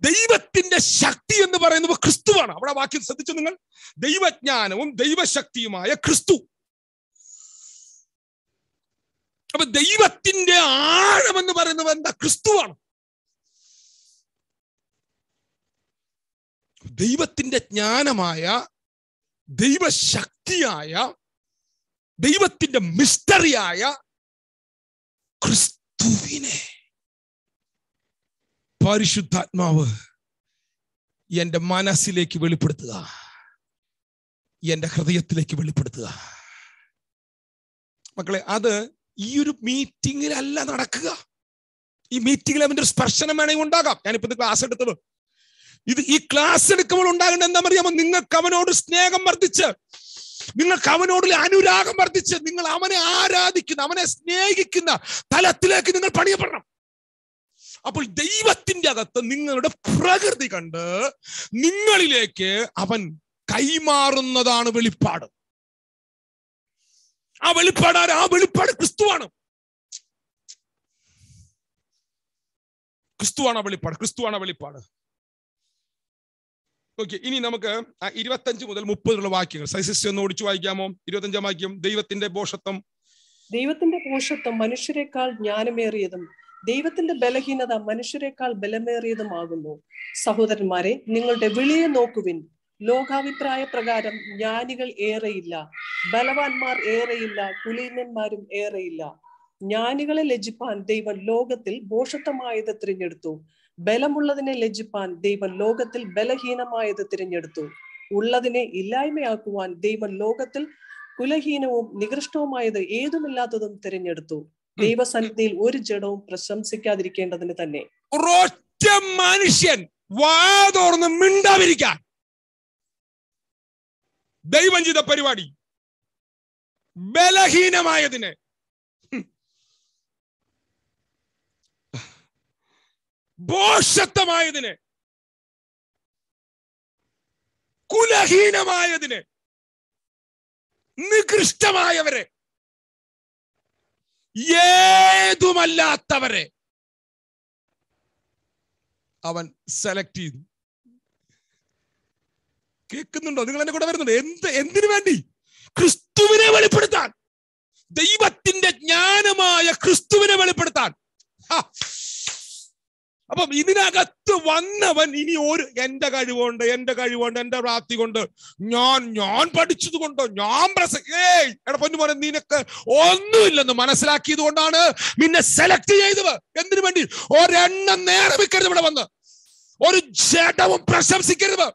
ദൈവത്തിന്റെ ശക്തി എന്ന് പറയുന്നത് ക്രിസ്തുവാണ്. അവിടെ വാക്യം ശ്രദ്ധിച്ചു നിങ്ങൾ? ദൈവജ്ഞാനവും ദൈവശക്തിയുമായ ക്രിസ്തു. അപ്പൊ ദൈവത്തിന്റെ ആഴം എന്ന് പറയുന്നത് എന്താ? ക്രിസ്തുവാണ്. ദൈവത്തിന്റെ ജ്ഞാനമായ ദൈവശക്തിയായ ദൈവത്തിന്റെ മിസ്റ്ററിയായ ക്രിസ്തുവിനെ പരിശുദ്ധാത്മാവ് എന്റെ മനസ്സിലേക്ക് വെളിപ്പെടുത്തുക. എന്റെ ഹൃദയത്തിലേക്ക് വെളിപ്പെടുത്തുക. മക്കളെ അത് ഈ ഒരു മീറ്റിംഗിലല്ല നടക്കുക. ഈ മീറ്റിംഗിൽ അവന്റെ ഒരു സ്പർശനം വേണമെങ്കിൽ ഉണ്ടാകാം ഞാനിപ്പോ ഇത് ക്ലാസ് എടുത്തത്. ഇത് ഈ ക്ലാസ് എടുക്കുമ്പോൾ ഉണ്ടാകേണ്ട എന്താ അറിയാമോ നിങ്ങൾക്ക് അവനോട് സ്നേഹം വർദ്ധിച്ച് നിങ്ങൾക്ക് അവനോടുള്ള അനുരാഗം വർദ്ധിച്ച് നിങ്ങൾ അവനെ ആരാധിക്കുന്ന അവനെ സ്നേഹിക്കുന്ന തലത്തിലേക്ക് നിങ്ങൾ പണിയപ്പെടണം. അപ്പോൾ ദൈവത്തിന്റെ അകത്ത് നിങ്ങളുടെ പ്രകൃതി കണ്ട് നിങ്ങളിലേക്ക് അവൻ കൈമാറുന്നതാണ് വെളിപ്പാട്. ആ വെളിപ്പാട്? ആ വെളിപ്പാട് ക്രിസ്തുവാണ്. ക്രിസ്തുവാണ് വെളിപ്പാട്. ക്രിസ്തുവാണ് വെളിപ്പാട്. ഓക്കെ ഇനി നമുക്ക് ആ ഇരുപത്തഞ്ച് മുതൽ മുപ്പതുള്ള വാക്യങ്ങൾ. സൈസിസ്റ്റ് ഒന്ന് ഓടിച്ചു വായിക്കാമോ? ഇരുപത്തഞ്ചാം വാക്യം. ദൈവത്തിന്റെ പോഷത്വം. ദൈവത്തിന്റെ പോഷത്വം മനുഷ്യരെക്കാൾ ജ്ഞാനമേറിയതും ദൈവത്തിന്റെ ബലഹീനത മനുഷ്യരെക്കാൾ ബലമേറിയതുമാകുന്നു. സഹോദരന്മാരെ നിങ്ങളുടെ വിളിയെ നോക്കുവിൻ. ലോകാഭിപ്രായ പ്രകാരം ജ്ഞാനികൾ ഏറെയില്ല. ബലവാന്മാർ ഏറെയില്ല. കുലീനന്മാരും ഏറെയില്ല. ജ്ഞാനികളെ ലജിപ്പാൻ ദൈവം ലോകത്തിൽ ഭോഷത്വമായത് തിരഞ്ഞെടുത്തു. ബലമുള്ളതിനെ ലജ്ജിപ്പാൻ ദൈവം ലോകത്തിൽ ബലഹീനമായത് തിരഞ്ഞെടുത്തു. ഉള്ളതിനെ ഇല്ലായ്മയാക്കുവാൻ ദൈവം ലോകത്തിൽ കുലഹീനവും നികൃഷ്ടവുമായത് ഏതുമില്ലാത്തതും തിരഞ്ഞെടുത്തു. ദൈവസന്നിധിയിൽ ഒരു ജഡവും പ്രശംസിക്കാതിരിക്കേണ്ടതിന് തന്നെ. ഒരൊറ്റ മനുഷ്യൻ വാതോർന്ന് മിണ്ടാതിരിക്കാൻ. ദൈവം ചെയ്ത പരിപാടി. ബലഹീനമായതിനെ ഭോഷത്വമായതിനെ കുലഹീനമായതിനെ. നികൃഷ്ടമായവരെ. ഏതുമല്ലാത്തവരെ. അവൻ സെലക്ട് ചെയ്തു. കേൾക്കുന്നുണ്ടോ? നിങ്ങൾ എന്നെ കൂടെ വരുന്നുണ്ടോ? എന്ത് എന്തിനു വേണ്ടി? ക്രിസ്തുവിനെ വെളിപ്പെടുത്താൻ. ദൈവത്തിന്റെ ജ്ഞാനമായ ക്രിസ്തുവിനെ വെളിപ്പെടുത്താൻ. അപ്പം ഇതിനകത്ത് വന്നവൻ ഇനി ഒരു എന്റെ കഴിവുണ്ട് എന്റെ കഴിവുണ്ട് എന്റെ പ്രാപ്തി കൊണ്ട് ഞാൻ ഞാൻ പഠിച്ചത് കൊണ്ടോ ഞാൻ പ്രസ ഏയ് പൊന്നു പോലെ നിനക്ക് ഒന്നുമില്ലെന്ന് മനസ്സിലാക്കിയത് കൊണ്ടാണ് നിന്നെ സെലക്ട് ചെയ്തത്. എന്തിനു വേണ്ടി? ഒരെണ്ണം നേരെ വെക്കരുത് ഇവിടെ വന്ന്. ഒരു ചേട്ടവും പ്രശംസിക്കരുത്.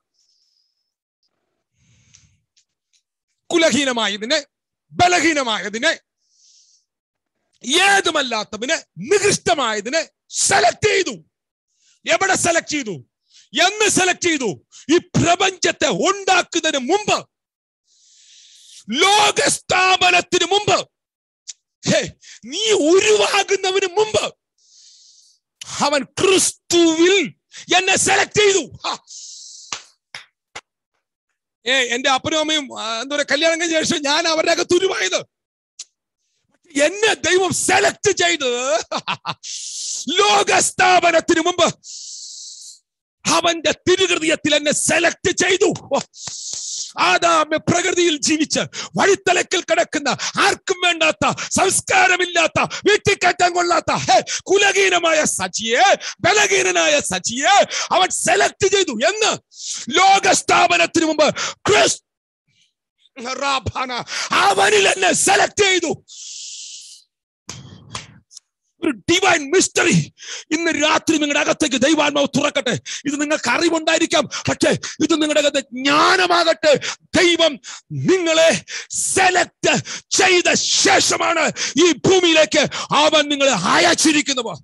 കുലഹീനമായതിനെ ബലഹീനമായതിനെ ഏതുമല്ലാത്തതിനെ നികൃഷ്ടമായതിനെ സെലക്ട് ചെയ്തു. എവിടെ സെലക്ട് ചെയ്തു? എന്ന് സെലക്ട് ചെയ്തു. ഈ പ്രപഞ്ചത്തെ ഉണ്ടാക്കുന്നതിന് മുമ്പ് ലോകസ്ഥാപനത്തിന് മുമ്പ് ഹേ, നീ ഉരുവാകുന്നതിന് മുമ്പ് അവൻ ക്രിസ്തുവിൽ എന്നെ സെലക്ട് ചെയ്തു. ഏ എന്റെ അപ്പനും അമ്മയും എന്താ പറയാ കല്യാണം കഴിഞ്ഞ ശേഷം ഞാൻ അവരുടെ അകത്ത് ഉരുവായത്. എന്നെ ദൈവം സെലക്ട് ചെയ്ത് ലോകസ്ഥാപനത്തിന് മുമ്പ് അവന്റെ തിരുഹൃദയത്തിൽ എന്നെ സെലക്ട് ചെയ്തു. ആദാമ പ്രകൃതിയിൽ ജീവിച്ച് വഴിത്തലക്കിൽ കിടക്കുന്ന ആർക്കും വേണ്ടാത്ത സംസ്കാരമില്ലാത്ത വീട്ടിക്കയറ്റാൻ കൊള്ളാത്ത ഹേ, കുലഹീനമായ സജിയെ ബലഹീനനായ സജിയെ അവൻ സെലക്ട് ചെയ്തു എന്ന് ലോകസ്ഥാപനത്തിന് മുമ്പ് ക്രിസ് അവനിൽ എന്നെ സെലക്ട് ചെയ്തു. ഒരു ഡിവൈൻ മിസ്റ്ററി ഇന്ന് രാത്രി നിങ്ങളുടെ അകത്തേക്ക് ദൈവാത്മാവ് തുറക്കട്ടെ. ഇത് നിങ്ങൾക്ക് അറിവുണ്ടായിരിക്കാം. പക്ഷേ ഇത് നിങ്ങളുടെ അകത്ത് ജ്ഞാനമാകട്ടെ. ദൈവം നിങ്ങളെ സെലക്ട് ചെയ്ത ശേഷമാണ് ഈ ഭൂമിയിലേക്ക് അവൻ നിങ്ങളെ അയച്ചിരിക്കുന്നത്.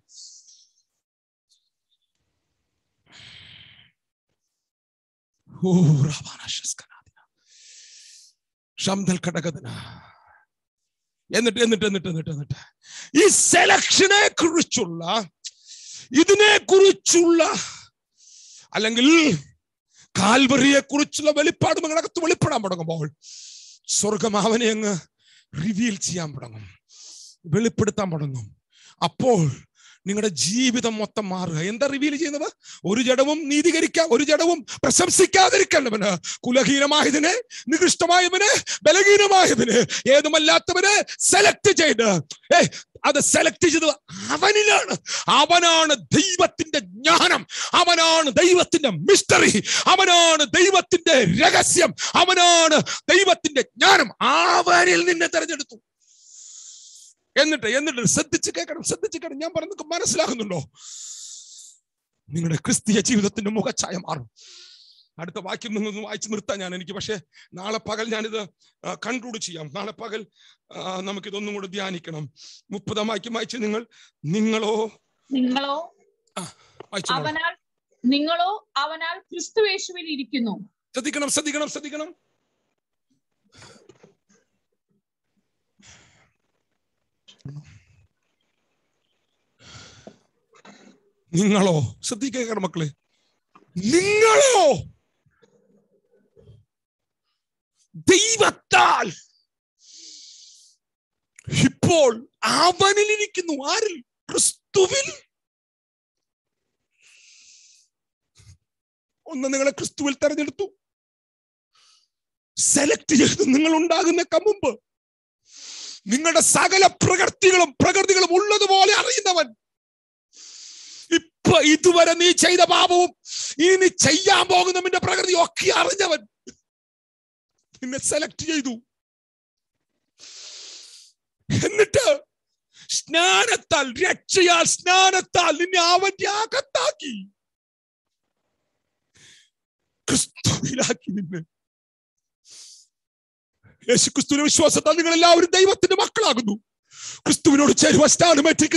ഓ ഘടകത്തിന എന്നിട്ട് എന്നിട്ട് എന്നിട്ട് എന്നിട്ട് എന്നിട്ട്. ഈ സെലക്ഷനെ കുറിച്ചുള്ള ഇതിനെ കുറിച്ചുള്ള അല്ലെങ്കിൽ കാൽവറിയെ കുറിച്ചുള്ള വെളിപ്പാട് നിങ്ങളകത്ത് വെളിപ്പെടാൻ തുടങ്ങുമ്പോൾ സ്വർഗം അവനെ അങ്ങ് റിവീൽ ചെയ്യാൻ തുടങ്ങും. വെളിപ്പെടുത്താൻ തുടങ്ങും. അപ്പോൾ നിങ്ങളുടെ ജീവിതം മൊത്തം മാറുക. എന്താ റിവീൽ ചെയ്യുന്നത്? ഒരു ജഡവും നീതികരിക്കാം ഒരു ജഡവും പ്രശംസിക്കാതിരിക്കേണ്ടവന് കുലഹീനമായതിനെ നികൃഷ്ടമായവന് ബലഹീനമായതിന് ഏതുമല്ലാത്തവന് സെലക്ട് ചെയ്ത്. ഏ അത് സെലക്ട് ചെയ്തത് അവനിലാണ്. അവനാണ് ദൈവത്തിന്റെ ജ്ഞാനം. അവനാണ് ദൈവത്തിന്റെ മിസ്റ്ററി അവനാണ് ദൈവത്തിന്റെ രഹസ്യം. അവനാണ് ദൈവത്തിന്റെ ജ്ഞാനം. അവനിൽ നിന്നെ തെരഞ്ഞെടുത്തു. എന്നിട്ട് എന്നിട്ട് ശ്രദ്ധിച്ച് കേൾക്കണം ശ്രദ്ധിച്ച് കേൾക്കണം. ഞാൻ പറഞ്ഞു മനസ്സിലാകുന്നുണ്ടോ? നിങ്ങളുടെ ക്രിസ്തീയ ജീവിതത്തിന്റെ മുഖച്ഛായ മാറും. അടുത്ത വാക്യം നിങ്ങൾ വായിച്ചു നിർത്താൻ ഞാൻ എനിക്ക് പക്ഷേ നാളെ പകൽ ഞാനിത് കൺക്ലൂഡ് ചെയ്യാം. നാളെ പകൽ നമുക്കിതൊന്നും കൂടെ ധ്യാനിക്കണം. മുപ്പതാം വാക്യം വായിച്ച് നിങ്ങൾ നിങ്ങളോ നിങ്ങളോ. അവനാൽ നിങ്ങളോ അവനാൽ ക്രിസ്തുവേശുവിൽ ഇരിക്കുന്നു. ശ്രദ്ധിക്കണം ശ്രദ്ധിക്കണം ശ്രദ്ധിക്കണം. നിങ്ങളോ? ശ്രദ്ധിക്കുക മക്കളെ നിങ്ങളോ? ദൈവത്താൽ. ഇപ്പോൾ അവനിലിരിക്കുന്നു ആരിൽ? ക്രിസ്തുവിൽ. ഒന്ന് നിങ്ങളെ ക്രിസ്തുവിൽ തെരഞ്ഞെടുത്തു. സെലക്ട് ചെയ്ത്. നിങ്ങൾ ഉണ്ടാകുന്ന മുമ്പ് നിങ്ങളുടെ സകല പ്രകൃതികളും പ്രകൃതികളും ഉള്ളതുപോലെ അറിയുന്നവൻ. ഇതുവരെ നീ ചെയ്ത പാപവും ഇനി നീ ചെയ്യാൻ പോകുന്നവന്റെ പ്രകൃതി ഒക്കെ അറിഞ്ഞവൻ. നിന്നെ സെലക്ട് ചെയ്തു. എന്നിട്ട് സ്നാനത്താൽ രക്ഷയാൽ സ്നാനത്താൽ നിന്നെ അവന്റെ അകത്താക്കി. ക്രിസ്തുവിലാക്കി നിന്നെ. യേശു ക്രിസ്തുവിന്റെ വിശ്വാസത്താൽ നിങ്ങൾ എല്ലാവരും ദൈവത്തിന്റെ മക്കളാകുന്നു. ക്രിസ്തുവിനോട് ചേരുവാൻ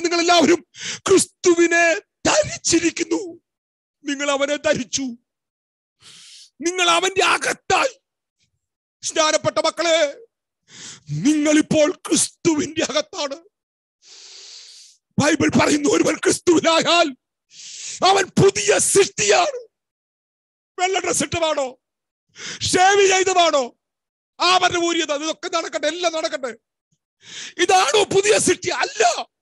നിങ്ങൾ എല്ലാവരും ക്രിസ്തുവിനെ ധരിച്ചിരിക്കുന്നു. നിങ്ങൾ അവനെ ധരിച്ചു. നിങ്ങൾ അവന്റെ അകത്തായി. സ്നാനപ്പെട്ട മക്കളെ നിങ്ങളിപ്പോൾ ക്രിസ്തുവിന്റെ അകത്താണ്. ബൈബിൾ പറയുന്നു ഒരുവൻ ക്രിസ്തുവിനായാൽ അവൻ പുതിയ സൃഷ്ടിയാണ്. വെള്ള ഡ്രസ് ഇട്ടതാണോ? ഷേവ് ചെയ്തതാണോ? ആഭരണ ഊരിയത്. ഇതൊക്കെ നടക്കട്ടെ എല്ലാം നടക്കട്ടെ. ഇതാണോ പുതിയ സൃഷ്ടി? അല്ല.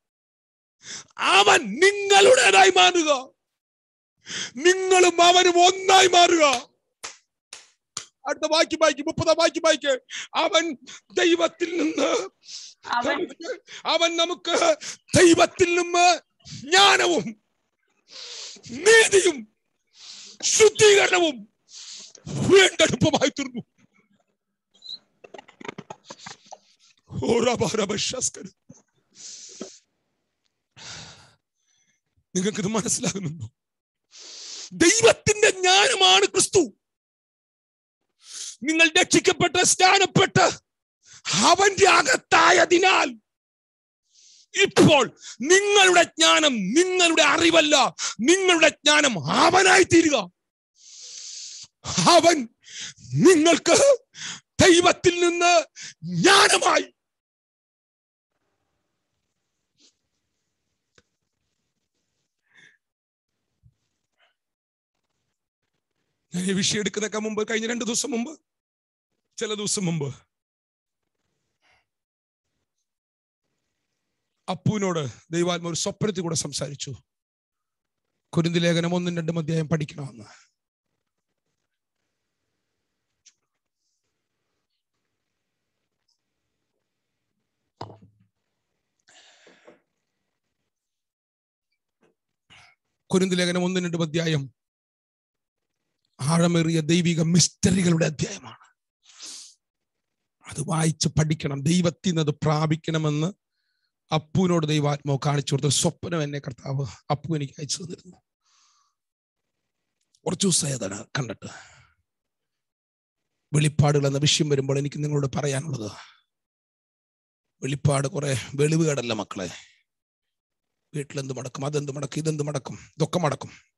അവൻ നിങ്ങളുടേതായി മാറുക. നിങ്ങളും അവനും ഒന്നായി മാറുക. അടുത്ത വാക്യം വായിക്കും മുപ്പതാം വാക്യം വായിക്ക്. അവൻ ദൈവത്തിൽ നിന്ന് അവൻ നമുക്ക് ദൈവത്തിൽ നിന്ന് ജ്ഞാനവും നീതിയും ശുദ്ധീകരണവും വീണ്ടെടുപ്പുമായി തീർന്നു. ഓരാഭാരഭസ്കർ നിങ്ങൾക്കിത് മനസ്സിലാകുന്നുണ്ടോ? ദൈവത്തിന്റെ ജ്ഞാനമാണ് ക്രിസ്തു. നിങ്ങൾ രക്ഷിക്കപ്പെട്ട് സ്നാനപ്പെട്ട് അവന്റെ അകത്തായതിനാൽ ഇപ്പോൾ നിങ്ങളുടെ ജ്ഞാനം നിങ്ങളുടെ അറിവല്ല. നിങ്ങളുടെ ജ്ഞാനം അവനായി തീരുക അവൻ നിങ്ങൾക്ക് ദൈവത്തിൽ നിന്ന് ജ്ഞാനമായി ഞാൻ ഈ വിഷയം എടുക്കുന്നൊക്കെ മുമ്പ് കഴിഞ്ഞ രണ്ട് ദിവസം മുമ്പ് ചില ദിവസം മുമ്പ്. അപ്പുവിനോട് ദൈവാത്മ ഒരു സ്വപ്നത്തിൽ കൂടെ സംസാരിച്ചു. കുരുന്തി ലേഖനം ഒന്നും രണ്ടും അധ്യായം പഠിക്കണമെന്ന്. കുരുന്തി ലേഖനം ഒന്നും രണ്ടും അധ്യായം ആഴമേറിയ ദൈവിക മിസ്റ്ററികളുടെ അധ്യായമാണ്. അത് വായിച്ച് പഠിക്കണം. ദൈവത്തിൽ നിന്ന് അത് പ്രാപിക്കണമെന്ന് അപ്പുവിനോട് ദൈവാത്മാവ് കാണിച്ചു കൊടുത്ത സ്വപ്നം എന്നെ കർത്താവ് അപ്പു എനിക്ക് അയച്ചു തന്നിരുന്നു. കുറച്ചു ദിവസമായി അതാണ് കണ്ടിട്ട്. വെളിപ്പാടുകൾ എന്ന വിഷയം വരുമ്പോൾ എനിക്ക് നിങ്ങളോട് പറയാനുള്ളത്. വെളിപ്പാട് കുറെ വെളിവുകേടല്ല മക്കളെ. വീട്ടിലെന്ത് മടക്കും? അതെന്ത് മടക്കും? ഇതെന്ത് മടക്കും? ഇതൊക്കെ മടക്കും.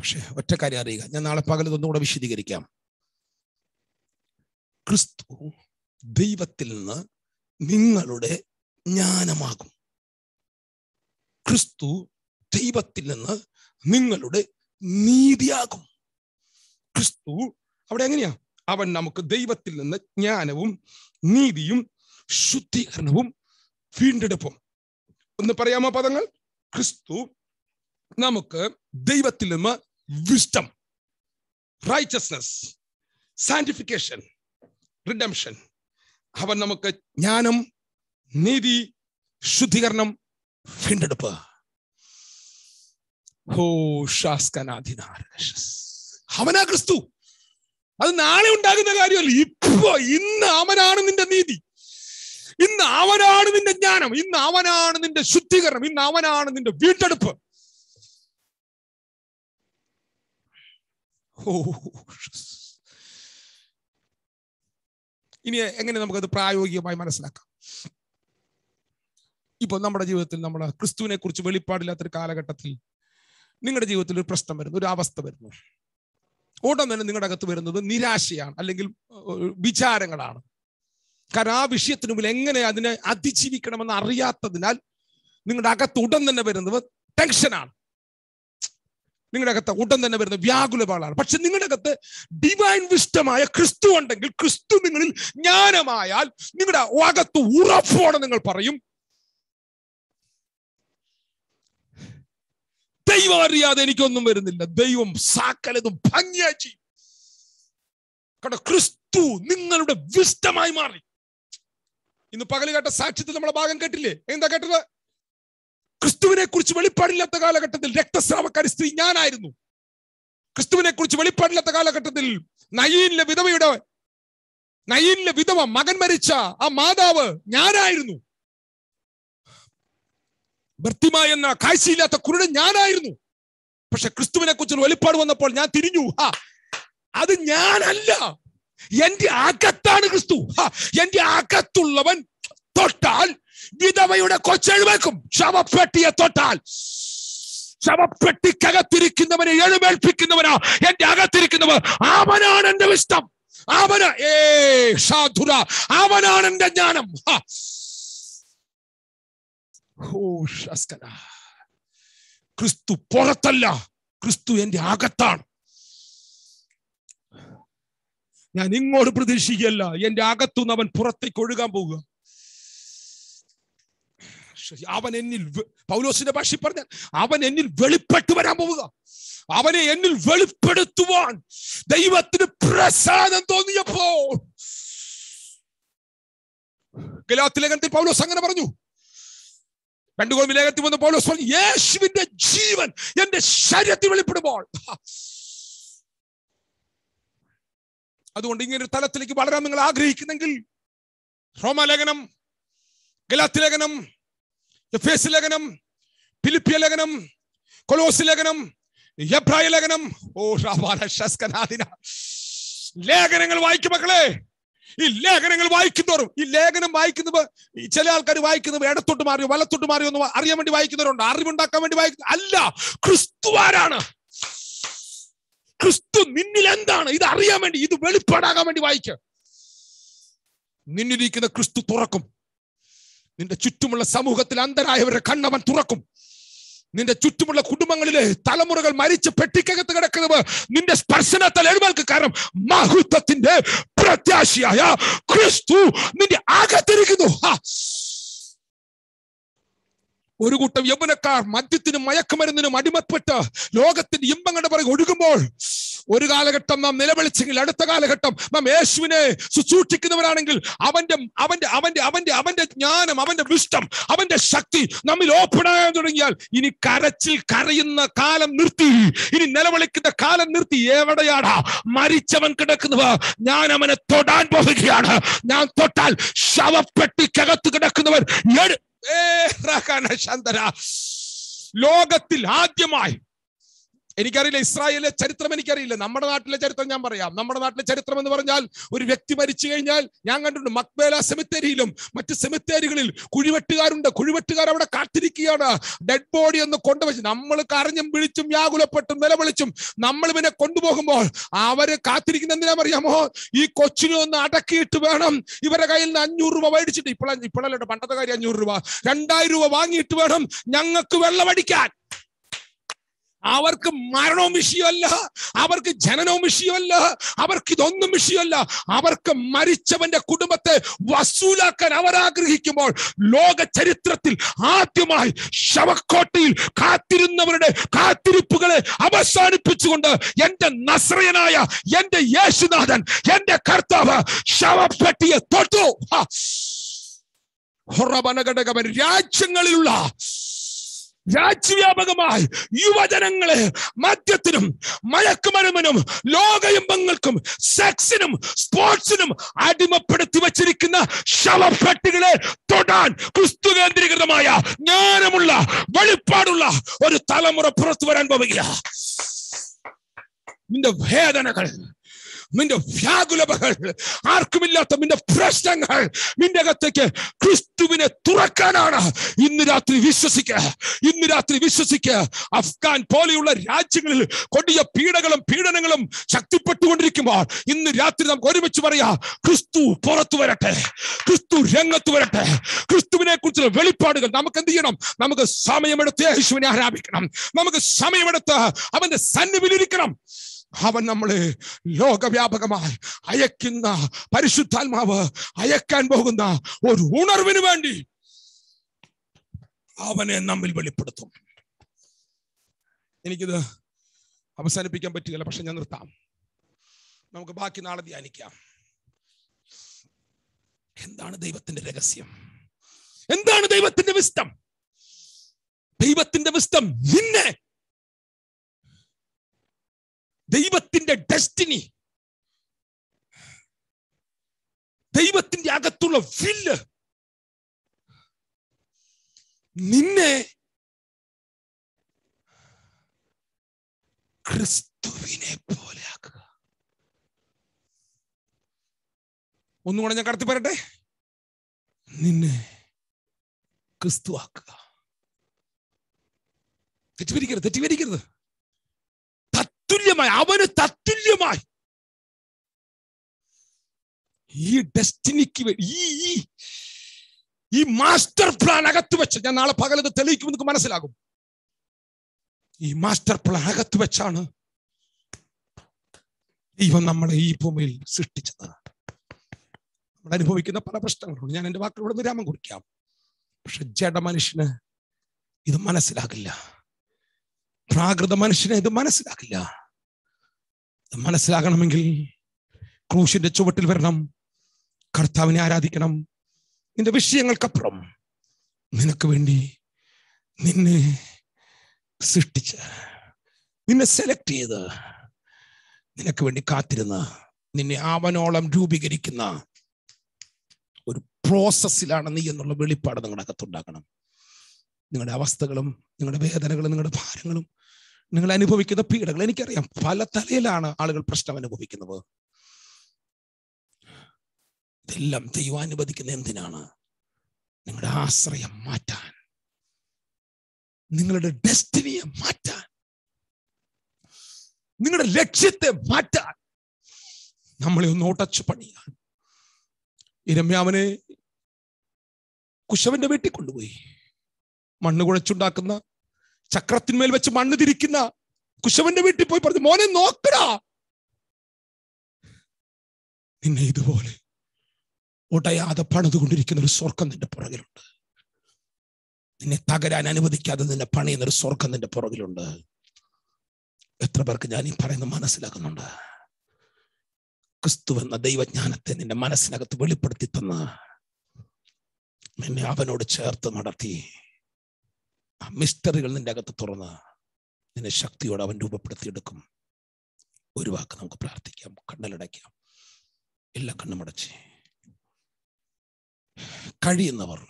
പക്ഷെ ഒറ്റ കാര്യം അറിയുക. ഞാൻ നാളെ പകൽ ഇതൊന്നുകൂടെ വിശദീകരിക്കാം. ക്രിസ്തു ദൈവത്തിൽ നിന്ന് നിങ്ങളുടെ ജ്ഞാനമാകും. ക്രിസ്തു ദൈവത്തിൽ നിന്ന് നിങ്ങളുടെ നീതിയാകും. ക്രിസ്തു അവിടെ എങ്ങനെയാ? അവൻ നമുക്ക് ദൈവത്തിൽ നിന്ന് ജ്ഞാനവും നീതിയും ശുദ്ധീകരണവും വീണ്ടെടുപ്പും ഒന്ന് പറയാമോ പദങ്ങൾ? ക്രിസ്തു നമുക്ക് ദൈവത്തിൽ നിന്ന് വിസ്റ്റം റൈറ്റസ്നസ് സാന്റിഫിക്കേഷൻ റിഡംഷൻ അവൻ നമുക്ക് ജ്ഞാനം നീതി ശുദ്ധീകരണം വീണ്ടെടുപ്പ്. അവനാ ക്രിസ്തു. അത് നാളെ ഉണ്ടാകുന്ന കാര്യമല്ല. ഇപ്പോ ഇന്ന് അവനാണ് നിന്റെ നീതി. ഇന്ന് അവനാണ് നിന്റെ ജ്ഞാനം. ഇന്ന് അവനാണ് നിന്റെ ശുദ്ധീകരണം. ഇന്ന് അവനാണ് നിന്റെ വീണ്ടെടുപ്പ്. ഇനി എങ്ങനെ നമുക്കത് പ്രായോഗികമായി മനസ്സിലാക്കാം? ഇപ്പൊ നമ്മുടെ ജീവിതത്തിൽ നമ്മൾ ക്രിസ്തുവിനെ കുറിച്ച് വെളിപ്പാടില്ലാത്തൊരു കാലഘട്ടത്തിൽ നിങ്ങളുടെ ജീവിതത്തിൽ ഒരു പ്രശ്നം വരുന്നു ഒരു അവസ്ഥ വരുന്നു. ഓട്ടം തന്നെ നിങ്ങളുടെ അകത്ത് വരുന്നത് നിരാശയാണ് അല്ലെങ്കിൽ വിചാരങ്ങളാണ്. കാരണം ആ വിഷയത്തിന് മുമ്പിൽ എങ്ങനെ അതിനെ അതിജീവിക്കണമെന്ന് അറിയാത്തതിനാൽ നിങ്ങളുടെ അകത്ത് ഉടൻ തന്നെ വരുന്നത് ടെൻഷനാണ്. നിങ്ങളുടെ അകത്ത് ഉടൻ തന്നെ വരുന്ന വ്യാകുലപാളാണ് പക്ഷെ നിങ്ങളുടെ അകത്ത് ഡിവൈൻ വിഷ്ടമായ ക്രിസ്തു ഉണ്ടെങ്കിൽ ക്രിസ്തു നിങ്ങളിൽ ജ്ഞാനമായാൽ നിങ്ങളുടെ അകത്ത് ഉറപ്പോടെ നിങ്ങൾ പറയും. ദൈവം അറിയാതെ എനിക്കൊന്നും വരുന്നില്ല. ദൈവം സാക്കലതും ഭംഗിയായി ചെയ്യും. ക്രിസ്തു നിങ്ങളുടെ വിഷ്ടമായി മാറി. ഇന്ന് പകൽ കേട്ട സാക്ഷ്യത്തിൽ നമ്മളെ ഭാഗം കേട്ടില്ലേ? എന്താ കേട്ടത്? ക്രിസ്തുവിനെ കുറിച്ച് വെളിപ്പാടില്ലാത്ത കാലഘട്ടത്തിൽ രക്തസ്രാവക്കാരി സ്ത്രീ ഞാനായിരുന്നു. ക്രിസ്തുവിനെ കുറിച്ച് വെളിപ്പാടില്ലാത്ത കാലഘട്ടത്തിൽ നയീനിലെ വിധവയുടെ നയീനിലെ വിധവ മകൻ മരിച്ച ആ മാതാവ് ഞാനായിരുന്നു. ഭർത്തിമ എന്ന കാഴ്ചയില്ലാത്ത കുരുടൻ ഞാനായിരുന്നു. പക്ഷെ ക്രിസ്തുവിനെ കുറിച്ച് വെളിപ്പാട് വന്നപ്പോൾ ഞാൻ തിരിഞ്ഞു. ഹാ അത് ഞാനല്ല. എന്റെ അകത്താണ് ക്രിസ്തു. എന്റെ അകത്തുള്ളവൻ തൊട്ടാൽ വിധവയുടെ കൊച്ചെഴുവേക്കും ശവപ്പെട്ടിയെ തൊട്ടാൽ. ശവപ്പെട്ടിക്കകത്തിരിക്കുന്നവനെ എഴുമേൽപ്പിക്കുന്നവനാ എന്റെ അകത്തിരിക്കുന്നവർ അവനാണ് എന്റെ വിഷ്ടം. അവന് ഏ സാധുര അവനാണ് എന്റെ ജ്ഞാനം. ക്രിസ്തു പുറത്തല്ല. ക്രിസ്തു എന്റെ അകത്താണ്. ഞാൻ ഇങ്ങോട്ട് പ്രതീക്ഷിക്കുകയല്ല. എന്റെ അകത്തുനിന്ന് അവൻ പുറത്തേക്ക് ഒഴുകാൻ പോവുക. അവൻ എന്നിൽ പൗലോസിന്റെ ഭാഷ പറഞ്ഞ അവൻ എന്നിൽ വെളിപ്പെട്ടു വരാൻ പോവുക. അവനെ എന്നിൽ വെളിപ്പെടുത്തുവാൻ ദൈവത്തിന് പ്രസാദം തോന്നിയപ്പോൾ. ഗലാത്തിലേഖനത്തിൽ പൗലോസ് അങ്ങനെ പറഞ്ഞു. രണ്ടു കോൾ ലേഖനത്തിൽ വന്ന പൗലോസ് പറഞ്ഞു യേശുവിന്റെ ജീവൻ എന്റെ ശരീരത്തിൽ വെളിപ്പെടുമ്പോൾ. അതുകൊണ്ട് ഇങ്ങനെ ഒരു തലത്തിലേക്ക് വളരാൻ നിങ്ങൾ ആഗ്രഹിക്കുന്നെങ്കിൽ റോമാലേഖനം ഗലാത്തി ലേഖനം എഫേസ് ലേഖനം ഫിലിപ്പിയ ലേഖനം കൊലോസ് ലേഖനം എബ്രായ ലേഖനം ഓ ഷസ്കനാദിന ലേഖനങ്ങൾ വായിക്കും മക്കളെ. ഈ ലേഖനങ്ങൾ വായിക്കുന്നവരും ഈ ലേഖനം വായിക്കുന്നവ ഈ ചില ആൾക്കാർ വായിക്കുന്നത് ഇടത്തോട്ട് മാറിയോ വലത്തോട്ട് മാറിയോ എന്ന് അറിയാൻ വേണ്ടി വായിക്കുന്നവരുണ്ട്. അറിവുണ്ടാക്കാൻ വേണ്ടി വായിക്കുന്ന അല്ല ക്രിസ്തുവാരാണ് ക്രിസ്തു നിന്നിൽ എന്താണ്? ഇത് അറിയാൻ വേണ്ടി ഇത് വെളിപ്പാടാകാൻ വേണ്ടി വായിക്കുക നിന്നിരിക്കുന്ന ക്രിസ്തു തുറക്കും. നിന്റെ ചുറ്റുമുള്ള സമൂഹത്തിൽ അന്ധരായവരുടെ കണ്ണവൻ തുറക്കും. നിന്റെ ചുറ്റുമുള്ള കുടുംബങ്ങളിലെ തലമുറകൾ മരിച്ച് പെട്ടിക്കകത്ത് കിടക്കുന്നത് നിന്റെ സ്പർശനത്താൽ എഴുന്നേൽക്ക് കാരണം മഹത്വത്തിന്റെ പ്രത്യാശിയായ ക്രിസ്തു നിന്റെ അകത്തിരിക്കുന്നു ഒരു കൂട്ടം യൗവനക്കാർ മദ്യത്തിനും മയക്കുമരുന്നിനും അടിമപ്പെട്ട് ലോകത്തിന്റെ ഇമ്പങ്ങളുടെ പുറകെ ഒഴുകുമ്പോൾ ഒരു കാലഘട്ടം നാം നിലവിളിച്ചെങ്കിൽ അടുത്ത കാലഘട്ടം നാം യേശുവിനെ ശുശ്രൂഷിക്കുന്നവരാണെങ്കിൽ അവന്റെ അവന്റെ അവന്റെ അവന്റെ അവന്റെ ജ്ഞാനം അവന്റെ വിഷ്ടം അവന്റെ ശക്തി നമ്മിൽ ഓപ്പണാകാൻ തുടങ്ങിയാൽ ഇനി കരച്ചിൽ കരയുന്ന കാലം നിർത്തി. ഇനി നിലവിളിക്കുന്ന കാലം നിർത്തി. എവിടെയാടാ? മരിച്ചവൻ കിടക്കുന്നവ. ഞാൻ അവനെ തൊടാൻ പോവുകയാണ്. ഞാൻ തൊട്ടാൽ ശവപ്പെട്ടിക്കകത്ത് ശന്തര. ലോകത്തിൽ ആദ്യമായി എനിക്കറിയില്ല ഇസ്രായേലിലെ ചരിത്രം എനിക്കറിയില്ല. നമ്മുടെ നാട്ടിലെ ചരിത്രം ഞാൻ പറയാം. നമ്മുടെ നാട്ടിലെ ചരിത്രം എന്ന് പറഞ്ഞാൽ ഒരു വ്യക്തി മരിച്ചു കഴിഞ്ഞാൽ ഞാൻ കണ്ടിട്ടുണ്ട് മക്ബേല സെമിത്തേരിയിലും മറ്റ് സെമിത്തേരികളിൽ കുഴിവെട്ടുകാരുണ്ട്. കുഴിവെട്ടുകാർ അവിടെ കാത്തിരിക്കുകയാണ്. ഡെഡ് ബോഡി ഒന്ന് കൊണ്ടുവച്ച് നമ്മൾ കരഞ്ഞും വിളിച്ചും വ്യാകുലപ്പെട്ടും നിലവിളിച്ചും നമ്മൾ ഇവനെ കൊണ്ടുപോകുമ്പോൾ അവരെ കാത്തിരിക്കുന്ന എന്തിനാ അറിയാമോ? ഈ കൊച്ചിനെ ഒന്ന് അടക്കിയിട്ട് വേണം ഇവരുടെ കയ്യിൽ നിന്ന് അഞ്ഞൂറ് രൂപ മേടിച്ചിട്ട്. ഇപ്പോഴാണ് ഇപ്പോഴല്ലോ പണ്ടത്തെ കാര്യം അഞ്ഞൂറ് രൂപ. രണ്ടായിരം രൂപ വാങ്ങിയിട്ട് വേണം ഞങ്ങൾക്ക് വെള്ളമടിക്കാൻ അവർക്ക് മരണവും വിഷയമല്ല അവർക്ക് ജനനവും വിഷയമല്ല അവർക്ക് ഇതൊന്നും വിഷയമല്ല അവർക്ക് മരിച്ചവന്റെ കുടുംബത്തെ വസൂലാക്കാൻ അവർ ആഗ്രഹിക്കുമ്പോൾ ലോക ചരിത്രത്തിൽ ആദ്യമായി ശവക്കോട്ടയിൽ കാത്തിരുന്നവരുടെ കാത്തിരിപ്പുകളെ അവസാനിപ്പിച്ചുകൊണ്ട് എന്റെ നസ്രയനായ എന്റെ യേശുനാഥൻ എന്റെ കർത്താവ് ശവപ്പെട്ടിയെ തൊട്ടു. രാജ്യങ്ങളിലുള്ള രാജ്യവ്യാപകമായി യുവജനങ്ങളെ മദ്യത്തിനും മയക്കുമരുന്നിനും ലോകയിമ്പങ്ങൾക്കും സെക്സിനും സ്പോർട്സിനും അടിമപ്പെടുത്തി വച്ചിരിക്കുന്ന ശവപ്പെട്ടികളെ തൊടാൻ ക്രിസ്തു കേന്ദ്രീകൃതമായ ജ്ഞാനമുള്ള വെളിപ്പാടുള്ള ഒരു തലമുറ പുറത്തു വരാൻ പോവുകയാണ്. നിന്റെ വേദനകൾ നിന്റെ വ്യാകുലതകൾ ആർക്കുമില്ലാത്ത നിന്റെ പ്രശ്നങ്ങൾ നിന്റെ അകത്തേക്ക് ക്രിസ്തുവിനെ തുറക്കാനാണ് ഇന്ന് രാത്രി വിശ്വസിക്കുക ഇന്ന് രാത്രി വിശ്വസിക്കുക അഫ്ഗാൻ പോലെയുള്ള രാജ്യങ്ങളിൽ കൊടിയ പീഡകളും പീഡനങ്ങളും ശക്തിപ്പെട്ടുകൊണ്ടിരിക്കുമ്പോൾ ഇന്ന് രാത്രി നമുക്ക് ഒരുമിച്ച് പറയാ ക്രിസ്തു പുറത്തു വരട്ടെ. ക്രിസ്തു രംഗത്ത് വരട്ടെ. ക്രിസ്തുവിനെ കുറിച്ചുള്ള വെളിപ്പാടുകൾ നമുക്ക് എന്ത് ചെയ്യണം? നമുക്ക് സമയമെടുത്ത് യേശുവിനെ ആരാധിക്കണം. നമുക്ക് സമയമെടുത്ത് അവന്റെ സന്നിധിയിലിരിക്കണം അവൻ നമ്മളെ ലോകവ്യാപകമായി അയക്കുന്ന പരിശുദ്ധാത്മാവ് അയക്കാൻ പോകുന്ന ഒരു ഉണർവിന് വേണ്ടി അവനെ നമ്മിൽ വെളിപ്പെടുത്തും. എനിക്കിത് അവസാനിപ്പിക്കാൻ പറ്റില്ല പക്ഷെ ഞാൻ നിർത്താം. നമുക്ക് ബാക്കി നാളെ ധ്യാനിക്കാം. എന്താണ് ദൈവത്തിന്റെ രഹസ്യം? എന്താണ് ദൈവത്തിന്റെ വിസ്തം? ദൈവത്തിന്റെ വിസ്തം നിന്നെ ദൈവത്തിന്റെ ഡെസ്റ്റിനി ദൈവത്തിന്റെ അകത്തുള്ള വില്ല്. നിന്നെ ക്രിസ്തുവിനെ പോലെ ആക്കുക. ഒന്നുകൂടെ ഞാൻ കടത്തി പറയട്ടെ? നിന്നെ ക്രിസ്തു ആക്കുക. തെറ്റിദ്ധരിക്കരുത് തെറ്റിദ്ധരിക്കരുത്. തത്തുല്യമായി അവന് തത്തുല്യമായി ഈ ഡെസ്റ്റിനിക്ക് ഈ ഈ മാസ്റ്റർ പ്ലാൻ അകത്ത് വെച്ച് ഞാൻ നാളെ പകലത് തെളിയിക്കും നിങ്ങൾക്ക് മനസ്സിലാകും. ഈ മാസ്റ്റർ പ്ലാൻ അകത്ത് വെച്ചാണ് ദൈവം നമ്മളെ ഈ ഭൂമിയിൽ സൃഷ്ടിച്ചത്. നമ്മൾ അനുഭവിക്കുന്ന പല പ്രശ്നങ്ങളുണ്ട്. ഞാൻ എന്റെ വാക്കിലൂടെ വിരാമം കുറിക്കാം. പക്ഷെ ജഡ മനുഷ്യന് ഇത് മനസ്സിലാകില്ല. പ്രാകൃത മനുഷ്യന് ഇത് മനസ്സിലാക്കില്ല മനസ്സിലാകണമെങ്കിൽ ക്രൂശിന്റെ ചുവട്ടിൽ വരണം. കർത്താവിനെ ആരാധിക്കണം. നിന്റെ വിഷയങ്ങൾക്കപ്പുറം നിനക്ക് വേണ്ടി നിന്നെ സൃഷ്ടിച്ച് നിന്നെ സെലക്ട് ചെയ്ത് നിനക്ക് വേണ്ടി കാത്തിരുന്ന് നിന്നെ ആവനോളം രൂപീകരിക്കുന്ന ഒരു പ്രോസസ്സിലാണ് നീ എന്നുള്ള വെളിപ്പാട് നിങ്ങളുടെ അകത്തുണ്ടാക്കണം നിങ്ങളുടെ അവസ്ഥകളും നിങ്ങളുടെ വേദനകളും നിങ്ങളുടെ ഭാരങ്ങളും നിങ്ങൾ അനുഭവിക്കുന്ന പീഡകൾ എനിക്കറിയാം. പല തലയിലാണ് ആളുകൾ പ്രശ്നം അനുഭവിക്കുന്നത്. ഇതെല്ലാം ദൈവം അനുവദിക്കുന്ന എന്തിനാണ്? നിങ്ങളുടെ ആശ്രയം മാറ്റാൻ. നിങ്ങളുടെ ഡെസ്റ്റിനിയെ മാറ്റാൻ. നിങ്ങളുടെ ലക്ഷ്യത്തെ മാറ്റാൻ. നമ്മളെ ഒന്ന് ഓട്ടച്ചു പണിയാൻ. ഇരമ്യാവനെ കുശവന്റെ വീട്ടിൽ കൊണ്ടുപോയി. മണ്ണ് കുഴച്ചുണ്ടാക്കുന്ന ചക്രത്തിന്മേൽ വെച്ച് മണ്ണ് തിരിക്കുന്ന കുശവന്റെ വീട്ടിൽ പോയി പറഞ്ഞു മോനെ നോക്കടാ. നിന്നെ ഇതുപോലെ ഉടയാതെ പണിതുകൊണ്ടിരിക്കുന്ന ഒരു സ്വർഗം നിന്റെ പുറകിലുണ്ട്. നിന്നെ തകരാൻ അനുവദിക്കാതെ നിന്നെ പണിയുന്ന ഒരു സ്വർഗം നിന്റെ പുറകിലുണ്ട്. എത്ര പേർക്ക് ഞാൻ ഈ പറയുന്നത് മനസ്സിലാക്കുന്നുണ്ട്? ക്രിസ്തു എന്ന ദൈവജ്ഞാനത്തെ നിന്റെ മനസ്സിനകത്ത് വെളിപ്പെടുത്തി തന്ന നിന്നെ അവനോട് ചേർത്ത് നടത്തി. മിസ്റ്ററികൾ നിന്റെ അകത്ത് തുറന്ന് നിന്നെ ശക്തിയോടെ അവൻ രൂപപ്പെടുത്തിയെടുക്കും. ഒരു വാക്ക് നമുക്ക് പ്രാർത്ഥിക്കാം. കണ്ണലടയ്ക്കാം. എല്ലാ കണ്ണുമടച്ച്. കഴിയുന്നവർ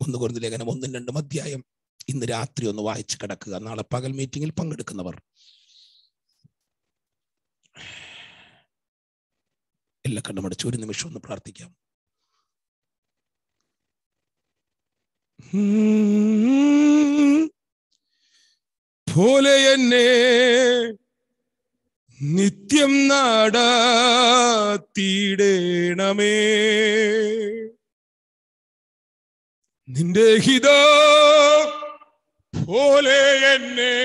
ഒന്ന് കുറഞ്ഞ ലേഖനം ഒന്നും രണ്ടും അധ്യായം. ഇന്ന് രാത്രി ഒന്ന് വായിച്ച് കിടക്കുക. നാളെ പകൽ മീറ്റിംഗിൽ പങ്കെടുക്കുന്നവർ. എല്ലാ കണ്ണുമടച്ച് ഒരു നിമിഷം ഒന്ന് പ്രാർത്ഥിക്കാം. പോലെ എന്നെ നിത്യം നാടാത്തിടേണമേ നിന്റെ ഹിത പോലെ എന്നെ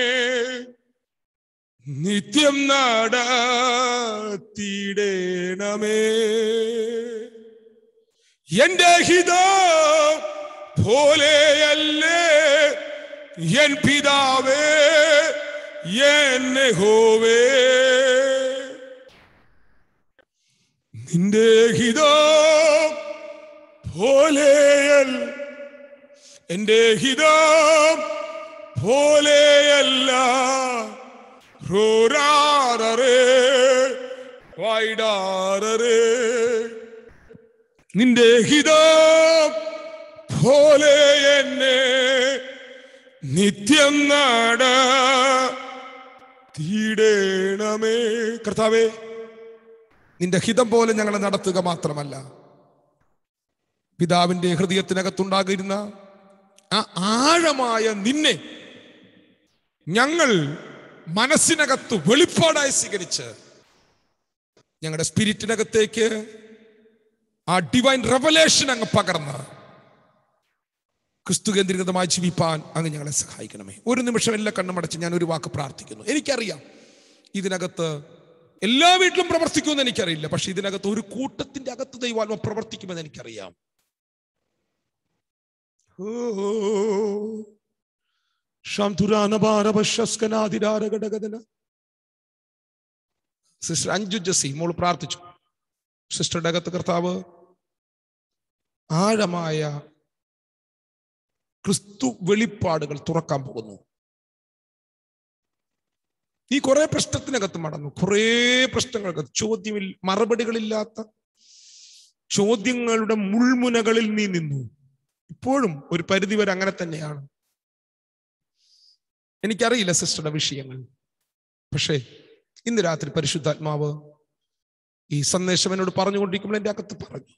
നിത്യം നാടാത്തിടേണമേ എന്റെ ഹിത പോലെയല്ലേ എൻ പിതാവേ എന്നെ ഹോവേ നിന്റെ ഹിതോ പോലെയൽ എന്റെ ഹിതോ പോലെയല്ല. റോരാറേ നിന്റെ ഹിതം പോലെ എന്നെ നിത്യം നാട തീടേണമേ. കർത്താവേ നിന്റെ ഹിതം പോലെ ഞങ്ങളെ നടത്തുക മാത്രമല്ല. പിതാവിന്റെ ഹൃദയത്തിനകത്തുണ്ടാകിരുന്ന ആ ആഴമായ നിന്നെ ഞങ്ങൾ മനസ്സിനകത്ത് വെളിപ്പാടായി സ്വീകരിച്ച് ഞങ്ങളുടെ സ്പിരിറ്റിനകത്തേക്ക് ആ ഡിവൈൻ റെവലേഷൻ അങ്ങ് പകർന്ന് ക്രിസ്തു കേന്ദ്രീകൃതമായി ജീവിപ്പാൻ അങ്ങ് ഞങ്ങളെ സഹായിക്കണമേ. ഒരു നിമിഷം എല്ലാ കണ്ണുമടച്ച് ഞാൻ ഒരു വാക്ക് പ്രാർത്ഥിക്കുന്നു. എനിക്കറിയാം ഇതിനകത്ത് എല്ലാ വീട്ടിലും പ്രവർത്തിക്കുമെന്ന് എനിക്കറിയില്ല. പക്ഷെ ഇതിനകത്ത് ഒരു കൂട്ടത്തിന്റെ അകത്ത് ദൈവാത്മ പ്രവർത്തിക്കുമെന്ന് എനിക്കറിയാം. സിസ്റ്റർ അഞ്ജു ജസി മോൾ പ്രാർത്ഥിച്ചു. സിസ്റ്ററുടെ അകത്ത് കർത്താവ് ആഴമായ ക്രിസ്തു വെളിപ്പാടുകൾ തുറക്കാൻ പോകുന്നു. ഈ കുറെ പ്രശ്നത്തിനകത്ത് മടങ്ങും. കുറെ പ്രശ്നങ്ങൾക്കകത്ത്. ചോദ്യമിൽ മറുപടികളില്ലാത്ത ചോദ്യങ്ങളുടെ മുൾമുനകളിൽ നീ നിന്നു. ഇപ്പോഴും ഒരു പരിധി വരെ അങ്ങനെ തന്നെയാണ്. എനിക്കറിയില്ല സിസ്റ്ററുടെ വിഷയങ്ങൾ. പക്ഷേ ഇന്ന് രാത്രി പരിശുദ്ധാത്മാവ് ഈ സന്ദേശം എന്നോട് പറഞ്ഞുകൊണ്ടിരിക്കുമ്പോൾ എന്റെ അകത്ത് പറഞ്ഞു.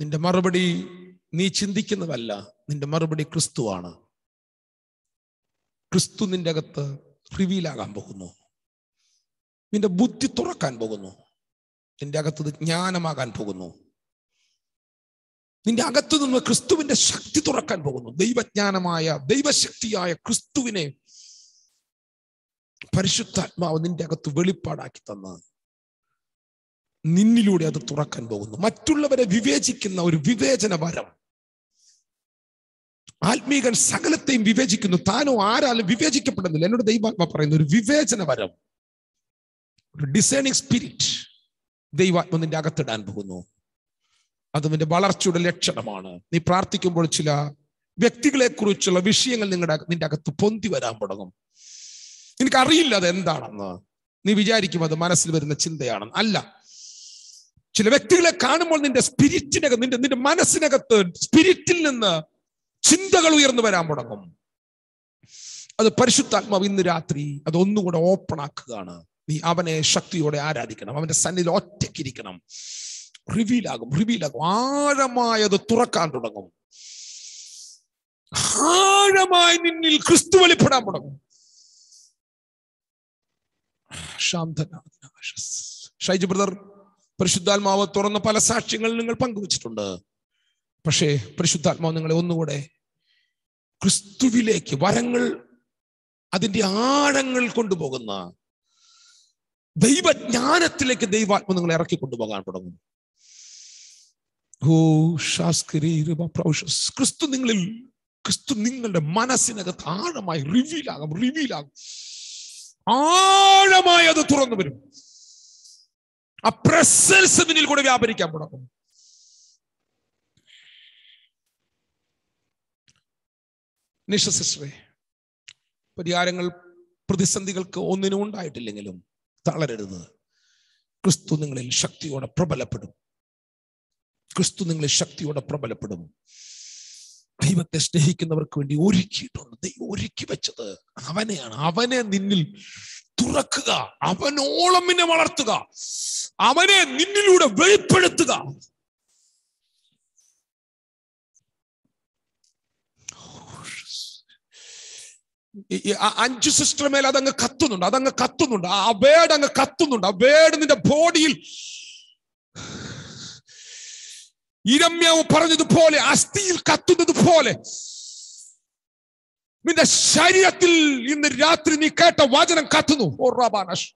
നിന്റെ മറുപടി നീ ചിന്തിക്കുന്നതല്ല നിന്റെ മറുപടി ക്രിസ്തുവാണ്. ക്രിസ്തു നിന്റെ അകത്ത് റിവീലാകാൻ പോകുന്നു. നിന്റെ ബുദ്ധി തുറക്കാൻ പോകുന്നു. നിന്റെ അകത്ത് ജ്ഞാനമാകാൻ പോകുന്നു. നിന്റെ അകത്തു നിന്ന് ക്രിസ്തുവിന്റെ ശക്തി തുറക്കാൻ പോകുന്നു. ദൈവജ്ഞാനമായ ദൈവശക്തിയായ ക്രിസ്തുവിനെ പരിശുദ്ധാത്മാവ് നിന്റെ അകത്ത് വെളിപ്പാടാക്കി തന്ന നിന്നിലൂടെ അത് തുറക്കാൻ പോകുന്നു. മറ്റുള്ളവരെ വിവേചിക്കുന്ന ഒരു വിവേചന വരം ആത്മീകൻ സകലത്തെയും വിവേചിക്കുന്നു. താനോ ആരാലും വിവേചിക്കപ്പെടുന്നില്ല. എന്നോട് ദൈവാത്മ പറയുന്നു ഒരു വിവേചന വരം ഒരു ഡിസൈനിങ് സ്പിരിറ്റ് ദൈവാത്മ നിന്റെ അകത്തിടാൻ പോകുന്നു. അത് നിന്റെ വളർച്ചയുടെ ലക്ഷണമാണ്. നീ പ്രാർത്ഥിക്കുമ്പോൾ ചില വ്യക്തികളെ കുറിച്ചുള്ള വിഷയങ്ങൾ നിങ്ങളുടെ നിന്റെ അകത്ത് പൊന്തി വരാൻ തുടങ്ങും. എനിക്കറിയില്ല അത് എന്താണെന്ന് നീ വിചാരിക്കും അത് മനസ്സിൽ വരുന്ന ചിന്തയാണെന്ന്. അല്ല. ചില വ്യക്തികളെ കാണുമ്പോൾ നിന്റെ സ്പിരിറ്റിനകത്ത് നിന്റെ നിന്റെ മനസ്സിനകത്ത് സ്പിരിറ്റിൽ നിന്ന് ചിന്തകൾ ഉയർന്നു വരാൻ തുടങ്ങും. അത് പരിശുദ്ധാത്മാവ് ഇന്ന് രാത്രി അത് ഒന്നുകൂടെ ഓപ്പൺ ആക്കുകയാണ്. നീ അവനെ ശക്തിയോടെ ആരാധിക്കണം. അവന്റെ സന്നിധി ഒറ്റയ്ക്കിരിക്കണം. റിവീലാകും റിവീലാകും ആഴമായത് തുറക്കാൻ തുടങ്ങും. ആഴമായി നിന്നിൽ ക്രിസ്തു വെളിപ്പെടാൻ തുടങ്ങും. ഷൈജു ബ്രദർ പരിശുദ്ധാത്മാവ് തുറന്ന പല സാക്ഷ്യങ്ങൾ നിങ്ങൾ പങ്കുവച്ചിട്ടുണ്ട്. പക്ഷേ പരിശുദ്ധാത്മാവ് നിങ്ങളെ ഒന്നുകൂടെ ക്രിസ്തുവിലേക്ക് വരങ്ങൾ അതിന്റെ ആഴങ്ങൾ കൊണ്ടുപോകുന്ന ദൈവജ്ഞാനത്തിലേക്ക് ദൈവാത്മ നിങ്ങളെ ഇറക്കി കൊണ്ടുപോകാൻ തുടങ്ങും ഓ ക്രിസ്തു നിങ്ങളിൽ ക്രിസ്തു നിങ്ങളുടെ മനസ്സിനകത്ത് ആഴമായി റിവീലാകും റിവീലാകും ആഴമായി അത് തുറന്നു വരും. ആ പ്രസൻസ് നിന്നിൽ കൂടെ വ്യാപരിക്കാൻ തുടങ്ങും. നിഷ സിസ്റ്ററെ പരിഹാരങ്ങൾ പ്രതിസന്ധികൾക്ക് ഒന്നിനും ഉണ്ടായിട്ടില്ലെങ്കിലും തളരരുത്. ക്രിസ്തു നിങ്ങളിൽ ശക്തിയോടെ പ്രബലപ്പെടും. ക്രിസ്തു നിങ്ങളിൽ ശക്തിയോടെ പ്രബലപ്പെടും. ദൈവത്തെ സ്നേഹിക്കുന്നവർക്ക് വേണ്ടി ഒരുക്കിയിട്ടുണ്ട്. ദൈവം ഒരുക്കി വെച്ചത് അവനെയാണ്. അവനെ നിന്നിൽ തുറക്കുക. അവനോളം നിന്നെ വളർത്തുക. അവനെ നിന്നിലൂടെ വെളിപ്പെടുത്തുക ഈ- ഈ ആ അഞ്ച് സിസ്റ്റർ മേലെ അതങ്ങ് കത്തുന്നുണ്ട് അതങ്ങ് കത്തുന്നുണ്ട്. ആ വേട് അങ്ങ് കത്തുന്നുണ്ട്. ആ വേട് നിന്റെ ബോഡിയിൽ ഇരമ്യാവ് പറഞ്ഞതുപോലെ അസ്ഥിയിൽ കത്തുന്നത് പോലെ നിന്റെ ശരീരത്തിൽ ഇന്ന് രാത്രി നീ കേട്ട വചനം കത്തുന്നു. ഓ റബാനഷ്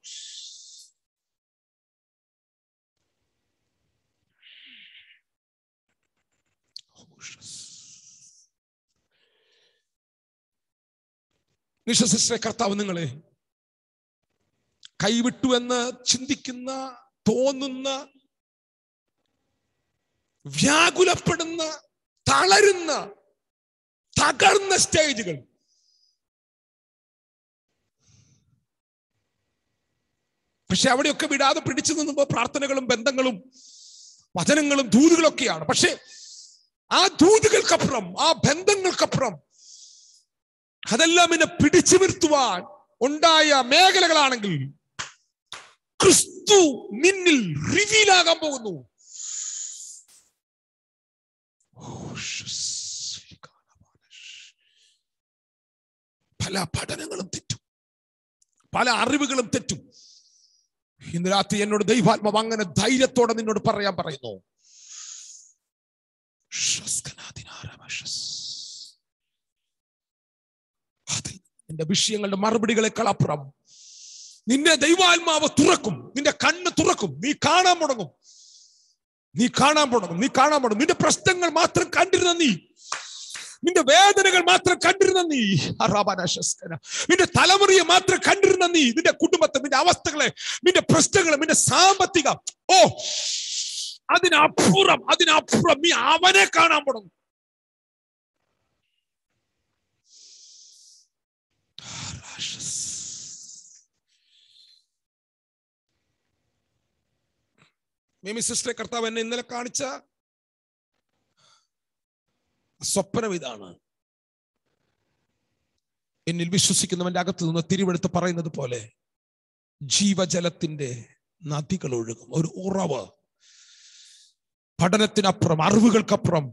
നിശ്വസിച്ച കർത്താവ് നിങ്ങളെ. കൈവിട്ടു എന്ന് ചിന്തിക്കുന്ന തോന്നുന്ന വ്യാകുലപ്പെടുന്ന തളരുന്ന തകർന്ന സ്റ്റേജുകൾ. പക്ഷെ അവിടെയൊക്കെ വിടാതെ പിടിച്ചു നിന്നുമ്പോ പ്രാർത്ഥനകളും ബന്ധങ്ങളും വചനങ്ങളും ദൂതുകളൊക്കെയാണ്. പക്ഷെ ആ ദൂതുകൾക്കപ്പുറം ആ ബന്ധങ്ങൾക്കപ്പുറം അതെല്ലാം എന്നെ പിടിച്ചു നിർത്തുവാൻ ഉണ്ടായ മേഖലകളാണെങ്കിൽ ക്രിസ്തു നിന്നിൽ റിവീലാകാൻ പോകുന്നു. പല പഠനങ്ങളും തെറ്റും. പല അറിവുകളും തെറ്റും. ഇന്ന് രാത്രി എന്നോട് ദൈവാത്മാവ് അങ്ങനെ ധൈര്യത്തോടെ നിന്നോട് പറയാൻ പറയുന്നു. അതിൽ നിന്റെ വിഷയങ്ങളുടെ മറുപടികളെക്കാൾ അപ്പുറം നിന്റെ ദൈവാത്മാവ് തുറക്കും. നിന്റെ കണ്ണ് തുറക്കും. നീ കാണാൻ തുടങ്ങും നീ കാണാൻ തുടങ്ങും നീ കാണാൻ തുടങ്ങും നിന്റെ പ്രശ്നങ്ങൾ മാത്രം കണ്ടിരുന്ന നീ. നിന്റെ വേദനകൾ മാത്രം കണ്ടിരുന്ന നീ. അറാബാനാശസ്കര നിന്റെ തലമുറയെ മാത്രം കണ്ടിരുന്ന നീ. നിന്റെ കുടുംബത്തെ നിന്റെ അവസ്ഥകളെ നിന്റെ പ്രശ്നങ്ങളെ നിന്റെ സാമ്പത്തിക ഓ അതിനപ്പുറം അതിനപ്പുറം നീ അവനെ കാണാൻ തുടങ്ങും മേമി സിസ്റ്ററെ കർത്താവ് എന്നെ ഇന്നലെ കാണിച്ച സ്വപ്നം ഇതാണ്. എന്നിൽ വിശ്വസിക്കുന്നവന്റെ അകത്ത് നിന്ന് തിരുവെടുത്ത് പറയുന്നത് പോലെ ജീവജലത്തിന്റെ നദികൾ ഒഴുകും. ഒരു ഉറവ്. പഠനത്തിനപ്പുറം അറിവുകൾക്കപ്പുറം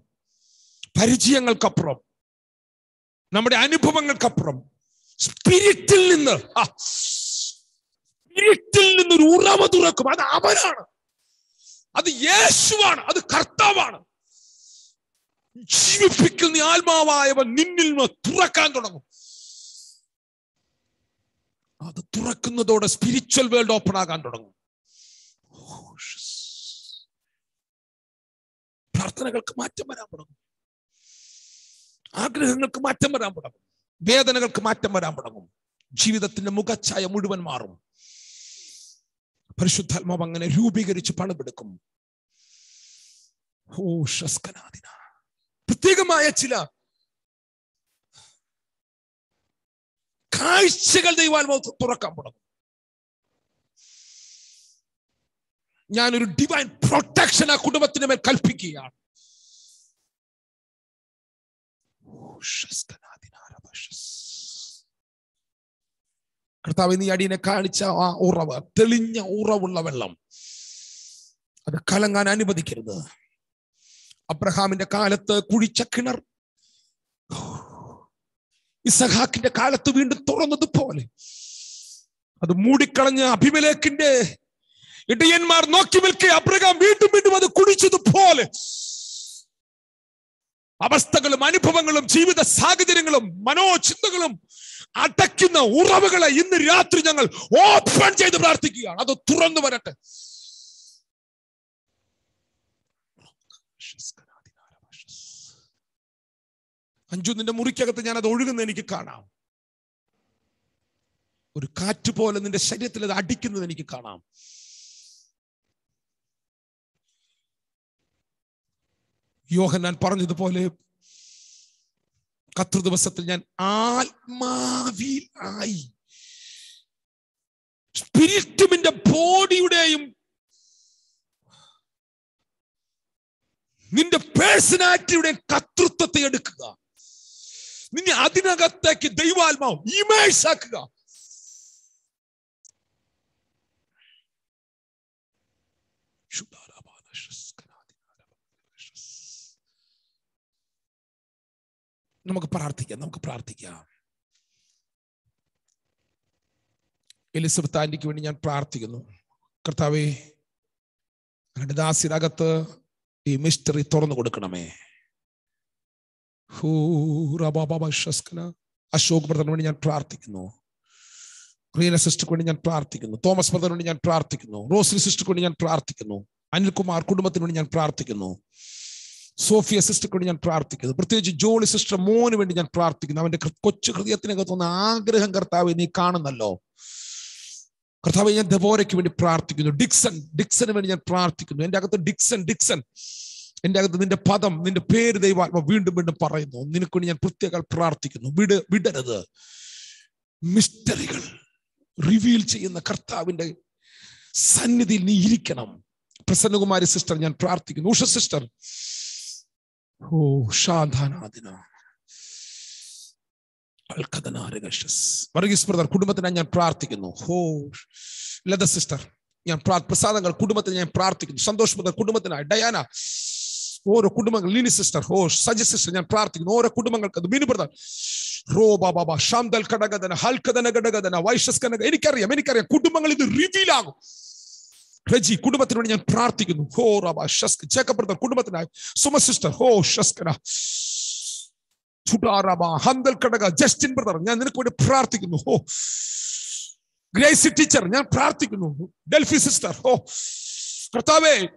പരിചയങ്ങൾക്കപ്പുറം നമ്മുടെ അനുഭവങ്ങൾക്കപ്പുറം സ്പിരിറ്റിൽ നിന്ന് സ്പിരിറ്റിൽ ഒരു ഉറവ തുറക്കും. അത് അവനാണ്. അത് യേശുവാണ്. അത് കർത്താവാണ്. ജീവിപ്പിക്കുന്ന ആത്മാവായവൻ നിന്നിൽ നിന്ന് തുറക്കാൻ തുടങ്ങും. അത് തുറക്കുന്നതോടെ സ്പിരിച്വൽ വേൾഡ് ഓപ്പൺ ആകാൻ തുടങ്ങും. പ്രാർത്ഥനകൾക്ക് മാറ്റം വരാൻ തുടങ്ങും. ആഗ്രഹങ്ങൾക്ക് മാറ്റം വരാൻ തുടങ്ങും. വേദനകൾക്ക് മാറ്റം വരാൻ തുടങ്ങും. ജീവിതത്തിന്റെ മുഖച്ഛായ മുഴുവൻ മാറും. പരിശുദ്ധാത്മാവ് അങ്ങനെ രൂപീകരിച്ച് പണമെടുക്കും ഓ ഷസ്കനാദിന പ്രത്യേകമായ ചില കാഴ്ചകൾ ദൈവാത്മാവ് തുറക്കാൻ തുടങ്ങും. ഞാനൊരു ഡിവൈൻ പ്രൊട്ടക്ഷൻ ആ കുടുംബത്തിന് മേൽ കൽപ്പിക്കുകയാണ്. കർത്താവ് നീ അടിയനെ കാണിച്ച ആ ഉറവ് തെളിഞ്ഞ ഉറവുള്ള വെള്ളം. അത് കലങ്ങാൻ അനുവദിക്കരുത്. അബ്രഹാമിന്റെ കാലത്ത് കുഴിച്ച കിണർ ഇസഹാക്കിന്റെ കാലത്ത് വീണ്ടും തുറന്നതുപോലെ. അത് മൂടിക്കളഞ്ഞ അഭിമലേഖിന്റെ ഇടയന്മാർ നോക്കി നിൽക്കെ അബ്രഹാം വീണ്ടും വീണ്ടും അത് കുടിച്ചതുപോലെ അവസ്ഥകളും അനുഭവങ്ങളും ജീവിത സാഹചര്യങ്ങളും മനോചിന്തകളും അടയ്ക്കുന്ന ഉറവുകളെ ഇന്ന് രാത്രി ഞങ്ങൾ ഓപ്പൺ ചെയ്ത് പ്രാർത്ഥിക്കുകയാണ്. അത് തുറന്നു വരട്ടെ. അഞ്ചു നിന്റെ മുറിക്കകത്ത് ഞാൻ അത് ഒഴുകുന്ന എനിക്ക് കാണാം. ഒരു കാറ്റ് പോലെ നിന്റെ ശരീരത്തിൽ അത് അടിക്കുന്നത് എനിക്ക് കാണാം. യോഹന്നാൻ പറഞ്ഞതുപോലെ കത്തു ദിവസത്തിൽ ഞാൻ ആത്മാവിൽ ആയി. സ്പിരിറ്റുമിന്റെ ബോഡിയുടെയും നിന്റെ പേഴ്സണാലിറ്റിയുടെ കർത്തൃത്വത്തെ എടുക്കുക. നിന്നെ അതിനകത്തേക്ക് ദൈവാത്മാവ് ഇമേഴ്സ് ആക്കുക നമുക്ക് പ്രാർത്ഥിക്കാം നമുക്ക് പ്രാർത്ഥിക്കാം. എലിസബത്ത് ആന്റിക്ക് വേണ്ടി ഞാൻ പ്രാർത്ഥിക്കുന്നു. കർത്താവേ ദാസിനകത്ത് ഈ മിസ്റ്ററി തുറന്നു കൊടുക്കണമേ. അശോക് ബ്രദറിന് വേണ്ടി ഞാൻ പ്രാർത്ഥിക്കുന്നു. റീന സിസ്റ്റർക്ക് വേണ്ടി ഞാൻ പ്രാർത്ഥിക്കുന്നു. തോമസ് ബ്രദറിന് വേണ്ടി ഞാൻ പ്രാർത്ഥിക്കുന്നു. റോസ്ലി സിസ്റ്റർക്ക് വേണ്ടി ഞാൻ പ്രാർത്ഥിക്കുന്നു. അനിൽകുമാർ കുടുംബത്തിന് വേണ്ടി ഞാൻ പ്രാർത്ഥിക്കുന്നു. സോഫിയ സിസ്റ്റർക്ക് ഞാൻ പ്രാർത്ഥിക്കുന്നു. പ്രത്യേകിച്ച് ജോളി സിസ്റ്റർ മോന് വേണ്ടി ഞാൻ പ്രാർത്ഥിക്കുന്നു. അവന്റെ കൊച്ചു ഹൃദയത്തിനകത്ത് വന്ന ആഗ്രഹം കർത്താവ് നീ കാണുന്നല്ലോ. കർത്താവ് ഞാൻ ദബോരയ്ക്ക് വേണ്ടി പ്രാർത്ഥിക്കുന്നു. ഡിക്സൺ ഡിക്സന് വേണ്ടി ഞാൻ പ്രാർത്ഥിക്കുന്നു. എന്റെ അകത്ത് ഡിക്സൺ ഡിക്സൺ. എന്റെ അകത്ത് നിന്റെ പദം നിന്റെ പേര് ദൈവാത്മ വീണ്ടും വീണ്ടും പറയുന്നു. നിനക്ക് വേണ്ടി ഞാൻ പ്രത്യേക പ്രാർത്ഥിക്കുന്നു. വിട് വിടരുത്. മിസ്റ്ററികൾ റിവീൽ ചെയ്യുന്ന കർത്താവിന്റെ സന്നിധിയിൽ നീ ഇരിക്കണം. പ്രസന്നകുമാരി സിസ്റ്റർ ഞാൻ പ്രാർത്ഥിക്കുന്നു. ഉഷ സിസ്റ്റർ ബ്രദർ കുടുംബത്തിനായി ഞാൻ പ്രാർത്ഥിക്കുന്നു. ഹോ ലത സിസ്റ്റർ ഞാൻ പ്രസാദങ്ങൾ കുടുംബത്തിന് ഞാൻ പ്രാർത്ഥിക്കുന്നു. സന്തോഷ് ബ്രദർ കുടുംബത്തിനായി. ഡയാന ഓരോ കുടുംബങ്ങൾ ലിനി സിസ്റ്റർ ഹോ സജി സിസ്റ്റർ ഞാൻ പ്രാർത്ഥിക്കുന്നു. ഓരോ കുടുംബങ്ങൾക്ക് മീനു ബ്രദർ റോ ബാബാ ശാന്തൽ ഘടകധന ഹൽക്കധന ഘടകധന വൈഷസ് കനക എനിക്കറിയാം എനിക്കറിയാം കുടുംബങ്ങൾ ഇത് റിവീൽ ആകും. റജി കുടുംബത്തിന് വേണ്ടി ഞാൻ പ്രാർത്ഥിക്കുന്നു. ഹോ റബ ഷസ്ക് ജേക്കബ് ബ്രദർ കുടുംബത്തിനായി. സുമ സിസ്റ്റർ ഹോ ഷസ്കന ചുടാറബ ഹന്തൽ കടക ജസ്റ്റിൻ ബ്രദർ ഞാൻ നിനക്ക് വേണ്ടി പ്രാർത്ഥിക്കുന്നു. ഹോ. ഗ്രേസി ടീച്ചർ ഞാൻ പ്രാർത്ഥിക്കുന്നു. ഡെൽഫി സിസ്റ്റർ ഹോ. കർത്താവേ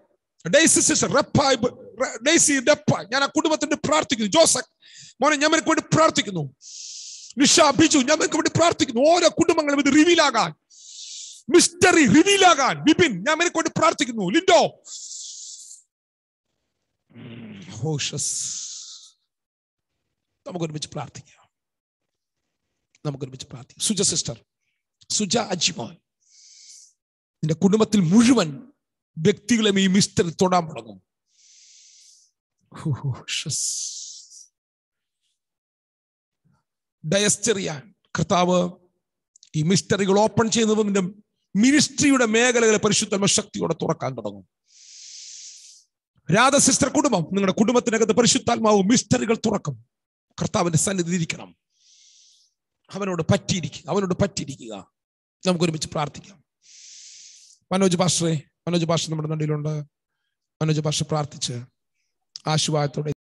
ഡേസി സിസ്റ്റർ റെപ്പായ് ഡേസി ഡെപ്പായ്. ഞാൻ ആ കുടുംബത്തിന് പ്രാർത്ഥിക്കുന്നു. ജോസഫ് മോനെ ഞാൻ നിനക്ക് വേണ്ടി പ്രാർത്ഥിക്കുന്നു. നിഷ ബിജു ഞാൻ നിനക്ക് വേണ്ടി പ്രാർത്ഥിക്കുന്നു. ഓരോ കുടുംബങ്ങളും ഇത് ആകാൻ. മിസ്റ്ററി റിവീൽ ആകാൻ വിപിൻ ഞാൻ അവനെ കൊണ്ട് പ്രാർത്ഥിക്കുന്നു. ലിൻഡോ. നമുക്കൊരുമിച്ച് പ്രാർത്ഥിക്കാം. നമുക്കൊരുമിച്ച് പ്രാർത്ഥിക്കാം. സുജ സിസ്റ്റർ. സുജ അജിമോൻ. നിന്റെ കുടുംബത്തിൽ മുഴുവൻ വ്യക്തികളെ ഈ മിസ്റ്ററി തൊടാൻ തുടങ്ങും. ഡയസ്റ്ററിയാൻ. കർത്താവ് ഈ മിസ്റ്ററികൾ ഓപ്പൺ ചെയ്യുന്നതും മിനിസ്ട്രിയുടെ മേഖലകളെ പരിശുദ്ധ ശക്തിയോടെ തുറക്കാൻ തുടങ്ങും. രാധ സിസ്റ്റർ കുടുംബം നിങ്ങളുടെ കുടുംബത്തിനകത്ത് പരിശുദ്ധാത്മാവ് മിസ്റ്ററികൾ തുറക്കും. കർത്താവിന്റെ സന്നിധി ഇരിക്കണം. അവനോട് പറ്റിയിരിക്കുക അവനോട് പറ്റിയിരിക്കുക. നമുക്ക് ഒരുമിച്ച് പ്രാർത്ഥിക്കാം. മനോജ് ഭാഷറെ മനോജ് ഭാഷ നമ്മുടെ നടിയിലുണ്ട് മനോജ് ഭാഷ പ്രാർത്ഥിച്ച് ആശുവാദത്തോടെ